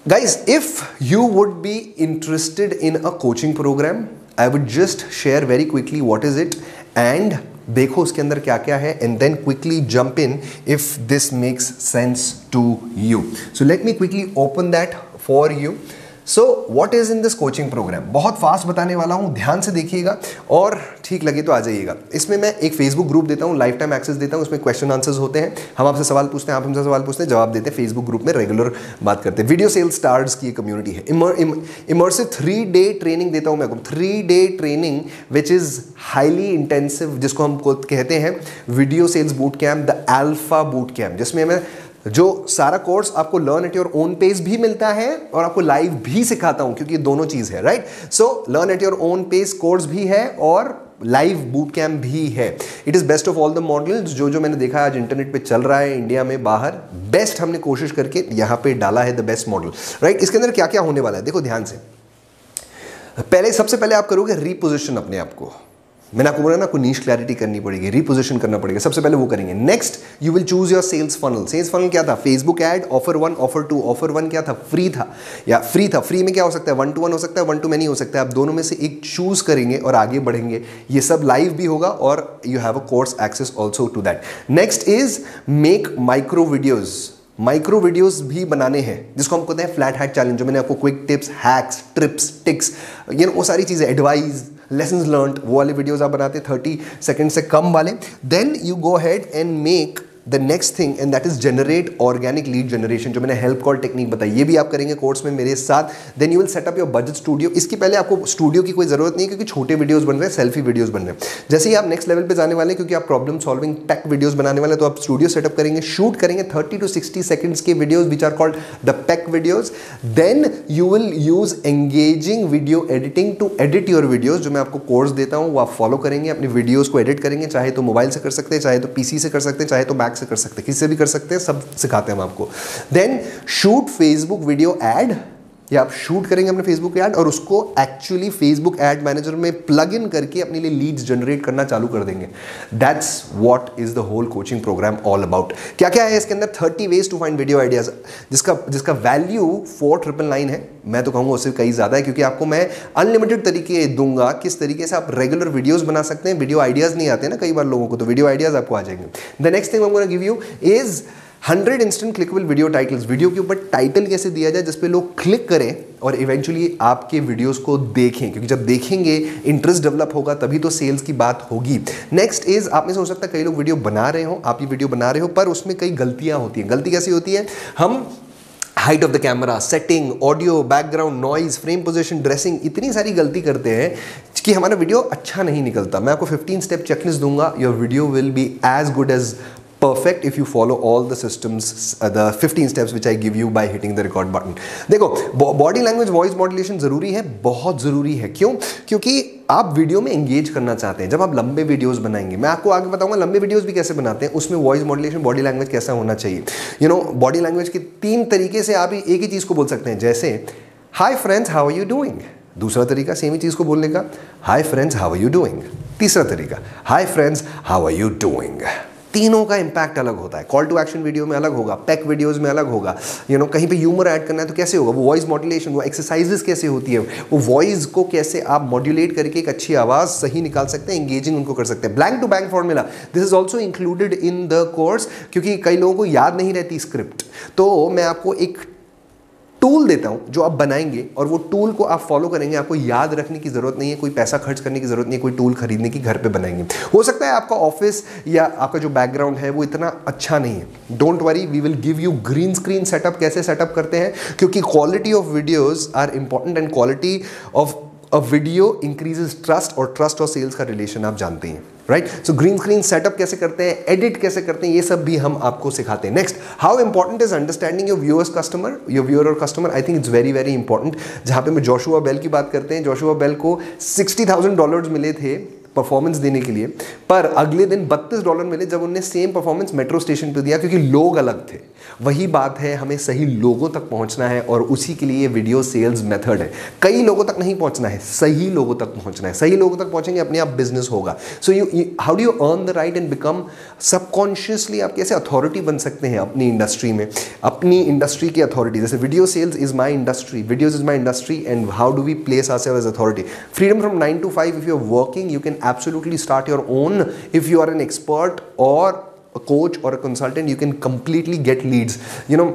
guys if you would be interested in a coaching program I would just share very quickly what is it and देखो उसके अंदर क्या क्या है and then quickly jump in if this makes sense to you so let me quickly open that for you so what is in this coaching program बहुत fast बताने वाला हूँ, ध्यान से देखिएगा और ठीक लगे तो आ जाइएगा। इसमें मैं एक फेसबुक ग्रुप देता हूँ लाइफ टाइम एक्सेस देता हूँ, उसमें क्वेश्चन आंसर्स होते हैं। हम आपसे सवाल पूछते हैं, आप हमसे सवाल पूछते हैं, जवाब देते हैं फेसबुक ग्रुप में रेगुलर बात करते हैं। वीडियो सेल स्टार्स की कम्युनिटी है। इमर्सिव थ्री डे ट्रेनिंग देता हूँ मैं आपको। Three day training which is highly intensive जिसको हम कहते हैं video sales boot camp the alpha boot camp जिसमें मैं जो सारा कोर्स आपको learn at your own pace भी मिलता है और आपको लाइव भी सिखाता हूँ, क्योंकि ये दोनों चीज़ है right so learn at your own pace course भी है और लाइव बूट कैम्प भी है। It is best of all the models जो जो मैंने देखा आज इंटरनेट पे चल रहा है इंडिया में बाहर बेस्ट हमने कोशिश करके यहाँ पे डाला है द बेस्ट मॉडल राइट इसके अंदर क्या क्या होने वाला है? देखो ध्यान से। पहले, सबसे पहले आप करोगे रीपोजिशन अपने आप को। मैंने आपको बोला ना कोई नीच क्लैरिटी करनी पड़ेगी रिपोजिशन करना पड़ेगा, सबसे पहले वो करेंगे। Next you will choose your sales funnel sales funnel क्या था? Facebook ad offer one offer two offer one क्या था? फ्री था. या फ्री था. फ्री में क्या हो सकता है? वन टू वन हो सकता है वन टू मैनी हो सकता है। आप दोनों में से एक चूज़ करेंगे और आगे बढ़ेंगे। ये सब लाइव भी होगा और you have a course access also to that next is make micro videos micro videos भी बनाने हैं, जिसको हम कहते हैं फ्लैट हैक चैलेंज जो मैंने आपको quick tips hacks trips ticks ये वो सारी चीज़ें एडवाइस लेसन लर्न वो वाले वीडियोज़ आप बनाते थर्टी सेकेंड से कम वाले। Then you go head and make the next thing and that is generate organic lead generation जो मैंने हेल्प कॉल टेक्निक बताई, ये भी आप करेंगे कोर्स में मेरे साथ। Then you will set up your budget studio इसके पहले आपको स्टूडियो की कोई ज़रूरत नहीं है क्योंकि छोटे वीडियोस बन रहे हैं सेल्फी वीडियोस बन रहे। हैं जैसे ही आप नेक्स्ट लेवल पे जाने वाले क्योंकि आप प्रॉब्लम सॉल्विंग टेक वीडियोस बनाने वाले तो आप स्टूडियो सेटअप करेंगे शूट करेंगे थर्टी टू सिक्सटी सेकंड्स के videos which are called the pack videos then you will use engaging video editing to edit your videos जो मैं आपको कोर्स देता हूँ, वो आप फॉलो करेंगे, अपनी वीडियोज़ को एडिट करेंगे, चाहे तो मोबाइल से कर सकते हैं, चाहे तो पीसी से कर सकते हैं, चाहे तो बैक से कर सकते हैं किसी से भी कर सकते हैं, सब सिखाते हैं हम आपको। Then shoot Facebook video ad या आप शूट करेंगे अपने फेसबुक ऐड और उसको एक्चुअली फेसबुक एड मैनेजर में प्लग इन करके अपने लिए लीड्स जनरेट करना चालू कर देंगे। That's what is the whole coaching program all about क्या क्या है इसके अंदर? Thirty ways to find video ideas जिसका जिसका वैल्यू फोर ट्रिपल नाइन है। मैं तो कहूँगा उससे कई ज़्यादा है, क्योंकि आपको मैं अनलिमिटेड तरीके दूँगा किस तरीके से आप रेगुलर वीडियोज़ बना सकते हैं। वीडियो आइडियाज़ नहीं आते ना कई बार लोगों को तो वीडियो आइडियाज़ आपको आ जाएँगे। The next thing give you is hundred instant clickable video titles, video के ऊपर टाइटल कैसे दिया जाए, जिसपे लोग क्लिक करें और इवेंचुअली आपके वीडियोस को देखें, क्योंकि जब देखेंगे इंटरेस्ट डेवलप होगा, तभी तो सेल्स की बात होगी। नेक्स्ट इज़ आप में से हो सकता है कई लोग वीडियो बना रहे हो, आप ये वीडियो बना रहे हो, पर उसमें कई गलतियाँ होती हैं। गलती कैसी होती है? हम height of the camera setting audio background noise frame position dressing इतनी सारी गलती करते हैं कि हमारा वीडियो अच्छा नहीं निकलता। मैं आपको 15 स्टेप चेकलिस्ट दूँगा your video will be as good as if you follow all the systems uh, the 15 steps which I give you by hitting the record button. देखो बॉडी लैंग्वेज वॉइस मॉड्यूलेशन ज़रूरी है बहुत ज़रूरी है। क्यों? क्योंकि आप वीडियो में एंगेज करना चाहते हैं। जब आप लंबे वीडियोस बनाएँगे मैं आपको आगे बताऊँगा लंबे वीडियोस भी कैसे बनाते हैं उसमें वॉइस मॉड्यूलेशन बॉडी लैंग्वेज कैसा होना चाहिए। यू नो बॉडी लैंग्वेज के तीन तरीके से आप एक ही चीज़ को बोल सकते हैं जैसे hi friends how are you doing दूसरा तरीका सेम ही चीज़ को बोलने का hi friends how are you doing तीसरा तरीका hi friends how are you doing तीनों का इंपैक्ट अलग होता है। कॉल टू एक्शन वीडियो में अलग होगा पैक वीडियोज़ में अलग होगा। यू you नो know, कहीं पे ह्यूमर ऐड करना है तो कैसे होगा? वो वॉइस मॉड्यूलेशन वो एक्सरसाइजेस कैसे होती है? वो वॉइस को कैसे आप मॉड्यूलेट करके एक अच्छी आवाज़ सही निकाल सकते हैं एंगेजिंग उनको कर सकते हैं। Blank to bank formula this is also included in the course क्योंकि कई लोगों को याद नहीं रहती स्क्रिप्ट तो मैं आपको एक टूल देता हूँ, जो आप बनाएँगे और वो टूल को आप फॉलो करेंगे, आपको याद रखने की ज़रूरत नहीं है, कोई पैसा खर्च करने की ज़रूरत नहीं है, कोई टूल खरीदने की घर पे बनाएँगे। हो सकता है आपका ऑफ़िस या आपका जो बैकग्राउंड है वो इतना अच्छा नहीं है। Don't worry we will give you green screen setup कैसे सेटअप करते हैं, क्योंकि quality of videos are important and quality of a video increases trust और ट्रस्ट और सेल्स का रिलेशन आप जानते हैं right so green screen setup कैसे करते हैं एडिट कैसे करते हैं, ये सब भी हम आपको सिखाते हैं। Next how important is understanding your viewers customer your viewer और customer I think it's very very important जहाँ पे मैं जोशुआ बेल की बात करते हैं जोशुआ बेल को सिक्सटी थाउज़ेंड डॉलर मिले थे परफॉर्मेंस देने के लिए। पर अगले दिन बत्तीस डॉलर मिले जब उन्होंने सेम परफॉर्मेंस मेट्रो स्टेशन पर दिया, क्योंकि लोग अलग थे। वही बात है, हमें सही लोगों तक पहुँचना है और उसी के लिए ये वीडियो सेल्स मेथड है। कई लोगों तक नहीं पहुँचना है, सही लोगों तक पहुँचना है। सही लोगों तक पहुँचेंगे, अपने आप बिज़नेस होगा। So you how do you earn the right and become subconsciously आप कैसे अथॉरिटी बन सकते हैं अपनी इंडस्ट्री में? अपनी इंडस्ट्री की अथॉरिटी जैसे video sales is my industry videos is my industry and how do we place ourselves as authority freedom from nine to five if you are working you can absolutely start your own if you are an expert or a coach or a consultant you can completely get leads you know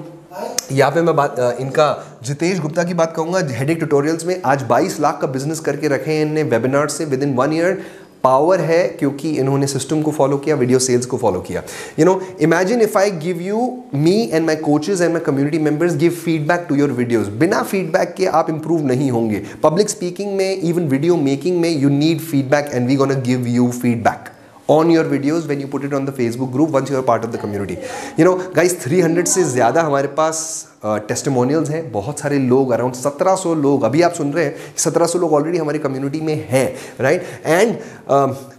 यहाँ पे मैं बात इनका जितेश गुप्ता की बात कहूँगा headache tutorials में आज 22 लाख का बिज़नेस करके रखे हैं इनने वेबिनार से within one year power है क्योंकि इन्होंने सिस्टम को फॉलो किया वीडियो सेल्स को फॉलो किया। You know imagine if I give you me and my coaches and my community members give feedback to your videos बिना feedback के आप इंप्रूव नहीं होंगे। पब्लिक स्पीकिंग में इवन वीडियो मेकिंग में you need feedback and we gonna give you feedback on your videos when you put it on the Facebook group once you are part of the community. You know, guys, 300 से ज़्यादा हमारे पास testimonials हैं, बहुत सारे लोग around 1700 लोग, अभी आप सुन रहे हैं 1700 लोग ऑलरेडी हमारी कम्युनिटी में हैं राइट एंड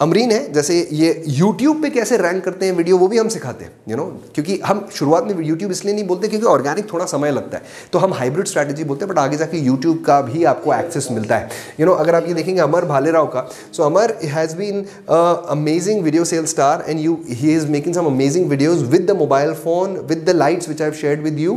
अमरीन है, जैसे ये यूट्यूब पे कैसे रैंक करते हैं वीडियो वो भी हम सिखाते हैं यू नो? क्योंकि हम शुरुआत में यूट्यूब इसलिए नहीं बोलते क्योंकि ऑर्गेनिक थोड़ा समय लगता है। तो हम हाइब्रिड स्ट्रैटेजी बोलते हैं बट आगे जाके यूट्यूब का भी आपको एक्सेस मिलता है। यू नो अगर आप ये देखेंगे अमर भालेराव का so Amar has been amazing video sales star and you, he is making some amazing videos with the mobile phone, with the lights which I've shared with you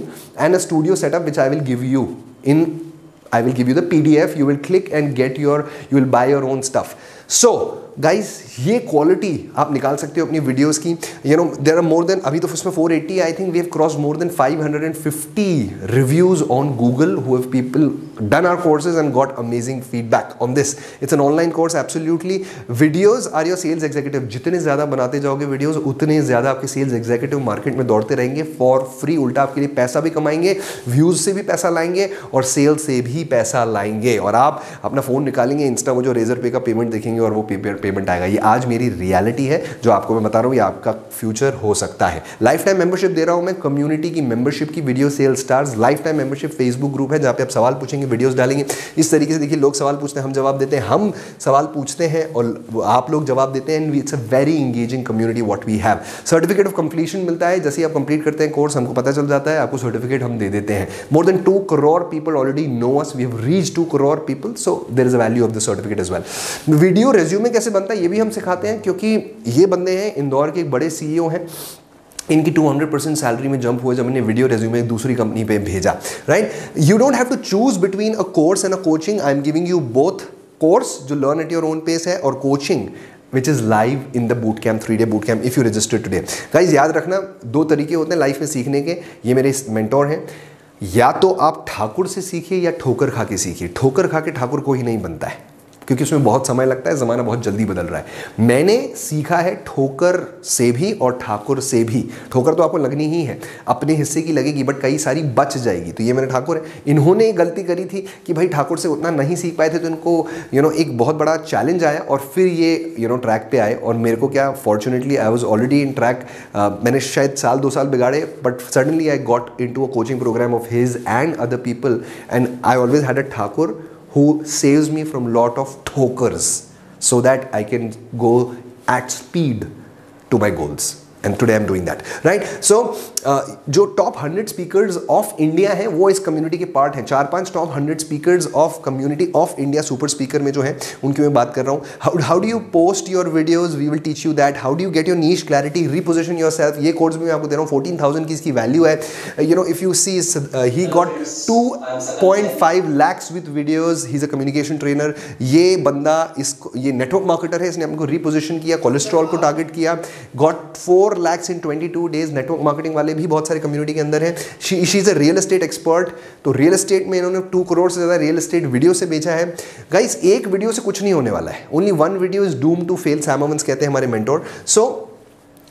a studio setup which I will give you. In I will give you the PDF you will click and get your you will buy your own stuff. So guys ये quality आप निकाल सकते हो अपनी videos की। You know there are more than अभी तो उसमें 480 I think we have cross more than 550 reviews on Google who have people done our courses and got amazing feedback on this it's an online course absolutely videos are your sales executive जितने ज़्यादा बनाते जाओगे videos उतने ज़्यादा आपके sales executive market में दौड़ते रहेंगे। फॉर फ्री उल्टा आपके लिए पैसा भी कमाएँगे व्यूज़ से भी पैसा लाएँगे और सेल से भी पैसा लाएँगे। और आप अपना फ़ोन निकालेंगे इंस्टा वो जो रेजर पे का पेमेंट देखेंगे और वो पेपर पेमेंट आएगा। ये आज मेरी रियलिटी है, जो आपको मैं बता रहा हूँ, ये आपका फ्यूचर हो सकता है। लाइफ टाइम मेंबरशिप दे रहा हूँ मैं कम्युनिटी की मेंबरशिप की video sale stars life time membership Facebook group है, जहाँ पे आप सवाल पूछेंगे वीडियोस डालेंगे। इस तरीके से देखिए, लोग सवाल पूछते हैं, हम जवाब देते हैं, हम सवाल पूछते हैं और आप लोग जवाब देते हैं and it's a very engaging community what we have certificate of completion मिलता है, जैसे आप कंप्लीट करते हैं कोर्स हमको पता चल जाता है, आपको सर्टिफिकेट हम दे देते हैं। More than two crore people already know us we have reach two crore people so there is a value of the certificate as well video resume कैसे बनता है, ये भी हम सिखाते हैं, क्योंकि ये बंदे हैं, इंदौर के एक बड़े सीईओ हैं। इनकी 200 परसेंट सैलरी में जंप हुए जब मैंने वीडियो रेज्यूमे दूसरी कंपनी पे भेजा right you don't have to choose between a course and a coaching I am giving you both course जो learn at your own pace है, और coaching which is live in the boot camp three day boot camp if you register today guys याद रखना, दो तरीके होते हैं life में सीखने के। ये मेरे मेंटोर हैं। या तो आप ठाकुर से सीखिए या ठोकर खा के सीखिए। ठोकर खा के ठाकुर को ही नहीं बनता है। क्योंकि उसमें बहुत समय लगता है, ज़माना बहुत जल्दी बदल रहा है। मैंने सीखा है ठोकर से भी और ठाकुर से भी। ठोकर तो आपको लगनी ही है, अपने हिस्से की लगेगी बट कई सारी बच जाएगी। तो ये मेरे ठाकुर है। इन्होंने गलती करी थी कि भाई ठाकुर से उतना नहीं सीख पाए थे तो इनको यू नो एक बहुत बड़ा चैलेंज आया और फिर ये यू नो ट्रैक पे आए। और मेरे को क्या fortunately I was already in track मैंने शायद साल, दो साल बिगाड़े but suddenly I got into a coaching program of his and other people and I always had a Thakur who saves me from lot of tokers so that I can go at speed to my goals. And today I am doing that right so जो top hundred speakers of India है, वो इस community के part हैं। चार पाँच top hundred speakers of community of India super speaker में जो है, उनकी मैं बात कर रहा हूँ। How do you post your videos we will teach you that how do you get your niche clarity reposition yourself ये कोर्स भी मैं आपको दे रहा हूँ। फोर्टीन थाउज़ेंड की इसकी वैल्यू है। You know if you see he got two point five lakhs with videos he is a communication trainer ये बंदा इसको, ये नेटवर्क मार्केटर है। इसने हमको रिपोजिशन किया कोलेस्ट्रॉल को टारगेट किया। Got four four lakhs in twenty two days network marketing वाले भी बहुत सारे कम्युनिटी के अंदर हैं। She is a real estate expert तो रियल एस्टेट में इन्होंने टू करोड़ से ज़्यादा रियल एस्टेट वीडियो से बेचा है। गाइस एक वीडियो से कुछ नहीं होने वाला है। Only one video is doom to fail सैमोवंस कहते हैं हमारे mentor so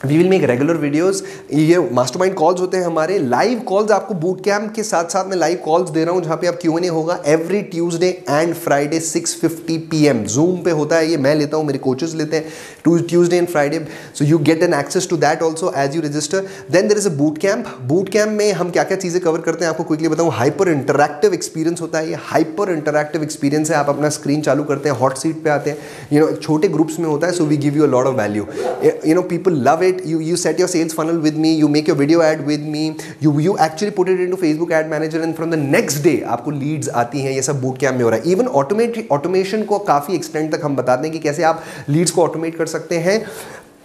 we will make regular videos ये मास्टरमाइंड कॉल्स होते हैं हमारे। लाइव कॉल्स आपको बूट कैम्प के साथ साथ मैं लाइव कॉल्स दे रहा हूँ, जहाँ पे आप क्यों नहीं होगा every Tuesday and Friday 6:50 PM Zoom पे होता है ये, मैं लेता हूँ, मेरे कोचेस लेते हैं two Tuesday and Friday so you get an access to that also as you register then there is a boot camp boot camp में हम क्या क्या चीज़ें कवर करते हैं, आपको क्विकली बताऊँ। हाइपर इंटरक्टिव एक्सपीरियंस होता है ये। हाइपर इंटरक्टिव एक्सपीरियंस है। आप अपना स्क्रीन चालू करते हैं हॉट सीट पर आते हैं। यू नो छोटे ग्रुप्स में होता है so we give you a lot of value you know people love it you you set your sales funnel with me, you make your video ad with me, you you actually put it into facebook ad manager and from the next day आपको leads आती हैं, ये सब boot camp में हो रहा है? Even automate automation को काफ़ी extent तक हम बताते हैं कि कैसे आप leads को automate कर सकते हैं।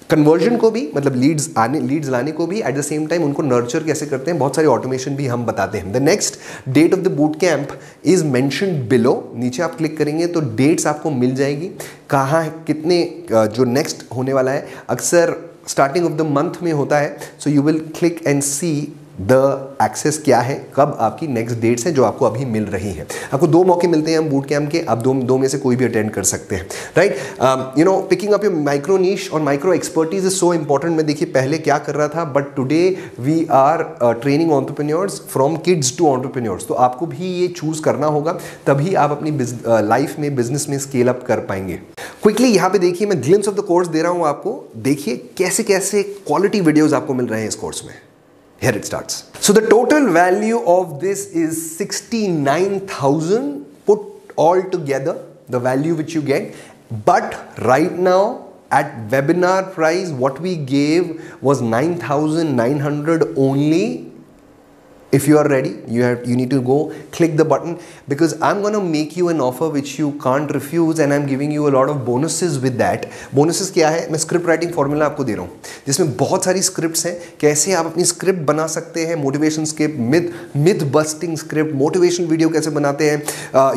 कन्वर्जन को भी मतलब लीड्स आने लीड्स लाने को भी एट द सेम टाइम उनको नर्चर कैसे करते हैं, बहुत सारे ऑटोमेशन भी हम बताते हैं। The next date of the boot camp is mentioned below नीचे आप क्लिक करेंगे तो डेट्स आपको मिल जाएगी। कहाँ, कितने जो नेक्स्ट होने वाला है, अक्सर स्टार्टिंग ऑफ़ द मंथ में होता है so you will click and see the access क्या है कब आपकी नेक्स्ट डेट्स हैं जो आपको अभी मिल रही हैं। आपको दो मौके मिलते हैं हम बूट कैम्प के आप दो दो में से कोई भी अटेंड कर सकते हैं। Right you know picking up your micro niche और micro expertise is so important मैं देखिए पहले क्या कर रहा था but today we are training entrepreneurs from kids to entrepreneurs तो आपको भी ये चूज़ करना होगा तभी आप अपनी लाइफ uh, में बिज़नेस में स्केल अप कर पाएँगे। क्विकली यहाँ पे देखिए मैं ग्लिम्स ऑफ़ द कोर्स दे रहा हूँ आपको। देखिए कैसे कैसे क्वालिटी वीडियोज़ आपको मिल रहे हैं इस कोर्स में। Here it starts. So the total value of this is 69,000 put all together, the value which you get. But right now at webinar price, what we gave was 9,900 only if you are ready, you have, you need to go click the button because i'm going to make you an offer which you can't refuse and i'm giving you a lot of bonuses with that. Bonuses क्या है? मैं script writing formula आपको दे रहा हूँ। जिसमें बहुत सारी स्क्रिप्ट्स हैं। कैसे आप अपनी स्क्रिप्ट बना सकते हैं? Motivation script myth myth busting script motivation video कैसे बनाते हैं?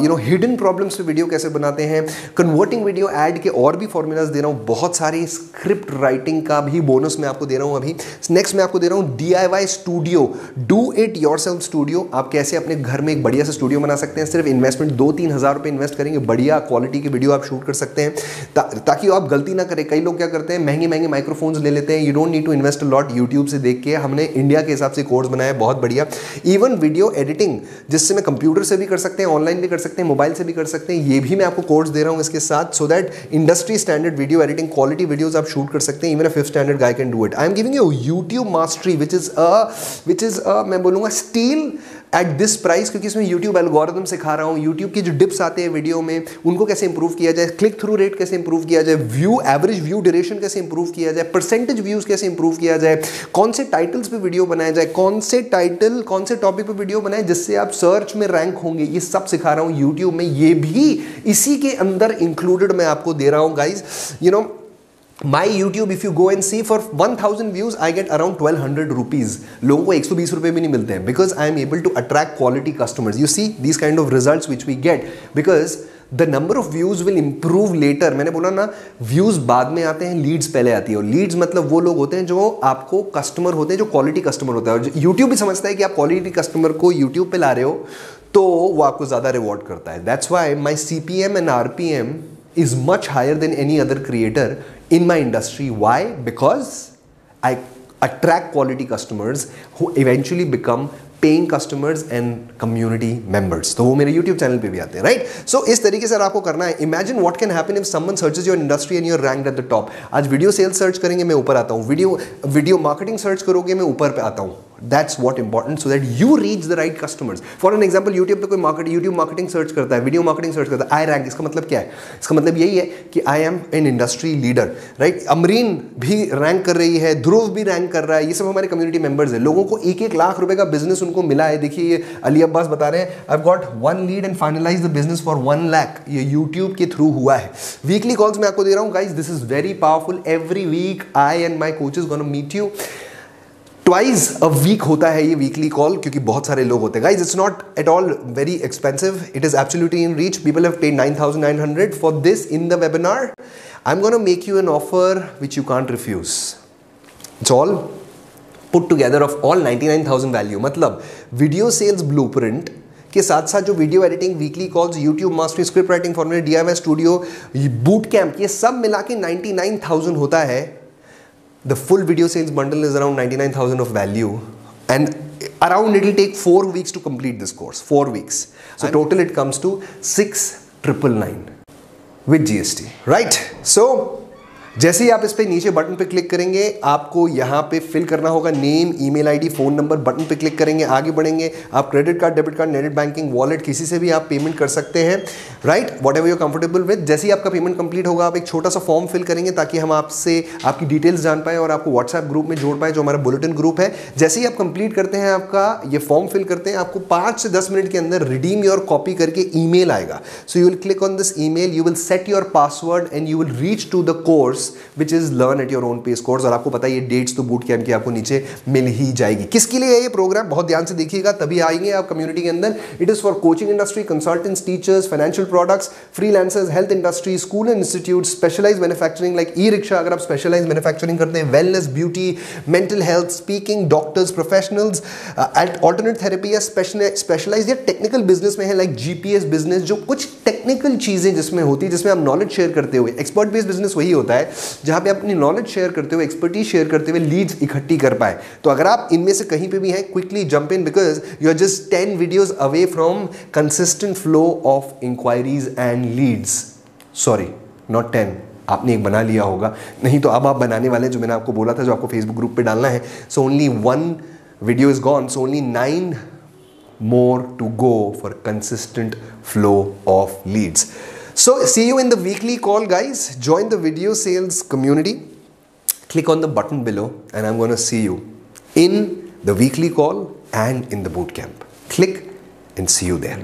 यू नो हिडन प्रॉब्लम्स पे वीडियो कैसे बनाते हैं? कन्वर्टिंग वीडियो ऐड के और भी फॉर्मूलाज दे रहा हूँ। बहुत सारी स्क्रिप्ट राइटिंग का भी बोनस मैं आपको दे रहा हूँ अभी। नेक्स्ट मैं आपको दे रहा हूँ D studio do it yourself studio आप कैसे अपने घर में एक बढ़िया सा स्टूडियो बना सकते हैं? सिर्फ़ इन्वेस्टमेंट दो तीन हज़ार रुपये इन्वेस्ट करेंगे बढ़िया क्वालिटी की वीडियो आप शूट कर सकते हैं। ता, ताकि आप गलती ना करें। कई लोग क्या करते हैं महँगे महँगे माइक्रोफोन्स ले लेते हैं। You don't need to invest lot YouTube से देख के। हमने इंडिया के हिसाब से कोर्स बनाया बहुत बढ़िया। इवन वीडियो एडिटिंग जिससे मैं कंप्यूटर से भी कर सकते हैं ऑनलाइन भी कर सकते हैं मोबाइल से भी कर सकते हैं ये भी मैं आपको कोर्स दे रहा हूँ इसके साथ। So that industry standard video editing quality videos आप शूट कर सकते हैं। Even a fifth standard guy can do it I am giving you YouTube mastery which is a which is a मैं बोलूँगा स्टील एट दिस प्राइस, क्योंकि इसमें YouTube algorithm सिखा रहा हूँ यूट्यूब के जो डिप्स आते हैं वीडियो में, उनको कैसे इंप्रूव किया जाए क्लिक थ्रू रेट कैसे इंप्रूव किया जाए व्यू एवरेज व्यू ड्यूरेशन कैसे इंप्रूव किया जाए परसेंटेज व्यूज़ कैसे इंप्रूव किया जाए, कौन से टाइटल्स पे वीडियो बनाया जाए, कौन से टाइटल कौन से टॉपिक पे वीडियो बनाए जिससे आप सर्च में रैंक होंगे, ये सब सिखा रहा हूँ यूट्यूब में, ये भी इसी के अंदर इंक्लूडेड मैं आपको दे रहा हूँ guys you know my YouTube if you go and see for one thousand views I get around twelve hundred rupees लोगों को एक सौ बीस रुपए भी नहीं मिलते हैं because I am able to attract quality customers you see these kind of result which we get because the number of views will improve later मैंने बोला ना व्यूज़ बाद में आते हैं लीड्स पहले आती है। लीड्स मतलब वो लोग होते हैं जो आपको कस्टमर होते हैं, जो क्वालिटी कस्टमर होता है। और यूट्यूब भी समझता है कि आप क्वालिटी कस्टमर को यूट्यूब पे ला रहे हो तो वो आपको ज़्यादा रिवॉर्ड करता है। That's why my C P M and R P M is much higher than any other creator in my industry. Why? Because I attract quality customers who eventually become paying customers and community members तो वो मेरे YouTube channel पे भी आते हैं right सो इस तरीके से आपको करना है imagine what can happen if someone searches your industry and your rank at the top आज वीडियो सेल्स सर्च करेंगे, मैं ऊपर आता हूँ. वीडियो वीडियो मार्केटिंग सर्च करोगे, मैं ऊपर पे आता हूँ. That's what important so that you reach the right customers for an example YouTube पर कोई मार्केट यूट्यूब मार्केटिंग सर्च करता है वीडियो मार्केटिंग सर्च करता है आई रैंक इसका मतलब क्या है? इसका मतलब यही है कि I am an industry leader right Amreen भी रैंक कर रही है ध्रुव भी रैंक कर रहा है, ये सब हमारे कम्युनिटी मेंबर्स है। लोगों को एक एक लाख रुपए का बिज़नेस उनको मिला है। देखिए अली अब्बास बता रहे हैं I got one lead and finalise the business for one lakh ये यूट्यूब के थ्रू हुआ है। वीकली कॉल्स मैं आपको दे रहा हूँ guys this is very powerful every week I and my coaches gonna meet you twice a week होता है ये वीकली कॉल क्योंकि बहुत सारे लोग होते हैं। Guys it's not at all very expensive it is absolutely in reach people have paid 9900 for this in the webinar I am gonna make you an offer which you can't refuse it's all put together of all 99000 value मतलब video sales blueprint के साथ साथ जो video editing weekly calls YouTube mastery script writing format D studio boot camp ये सब मिला के ninety होता है। The full video sales bundle is around 99,000 of value. And around it will take four weeks to complete this course four weeks. So and total it comes to six triple nine with GST right? So जैसे ही आप इस पर नीचे button पे click करेंगे, आपको यहाँ पे फिल करना होगा name, email ID, phone number, button पे क्लिक करेंगे, आगे बढ़ेंगे। आप credit card, debit card, net banking, wallet, किसी से भी आप पेमेंट कर सकते हैं। Right whatever you comfortable with जैसे ही आपका पेमेंट कंप्लीट होगा, आप एक छोटा सा फॉर्म फिल करेंगे ताकि हम आपसे आपकी डिटेल्स जान पाए और आपको व्हाट्सएप ग्रुप में जोड़ पाए, जो हमारा बुलेटिन ग्रुप है। जैसे ही आप कंप्लीट करते हैं आपका, ये फॉर्म फिल करते हैं, आपको पाँच से दस मिनट के अंदर रिडीम योर कॉपी करके ई आएगा। So you will click on this e you will set your password and you will reach to the course course which is learn at your own pace course और आपको पता है ये dates तो boot camp की आपको नीचे मिल ही जाएगी। किसके लिए है ये प्रोग्राम बहुत ध्यान से देखिएगा, तभी आएँगे आप कम्युनिटी के अंदर। It is for coaching industry consultants teachers financial products freelancers health industry school and institute specialise manufacturing like e rickshaw अगर आप स्पेशलाइज मैन्युफैक्चरिंग करते हैं wellness beauty mental health speaking doctors professionals at alternate therapy या specialise या technical business में है like GPS business जो कुछ टेक्निकल चीज़ें जिसमें होती है, जिसमें आप नॉलेज शेयर करते हुए एक्सपर्ट बेस्ड बिज़नेस वही होता है जहाँ पे अपनी नॉलेज शेयर करते हुए एक्सपर्टीज शेयर करते हुए लीड्स इकट्ठी कर पाए। तो अगर आप इनमें से कहीं पे भी हैं quickly jump in because you are just ten videos away from consistent flow of inquiries and leads sorry not ten आपने एक बना लिया होगा। नहीं तो अब आप बनाने वाले जो मैंने आपको बोला था, जो आपको फेसबुक ग्रुप पे डालना है। So only one video is gone. So only nine more to go for consistent flow of leads. So see you in the weekly call guys. Join the video sales community. Click on the button below and i'm going to see you in the weekly call and in the boot camp. Click and see you there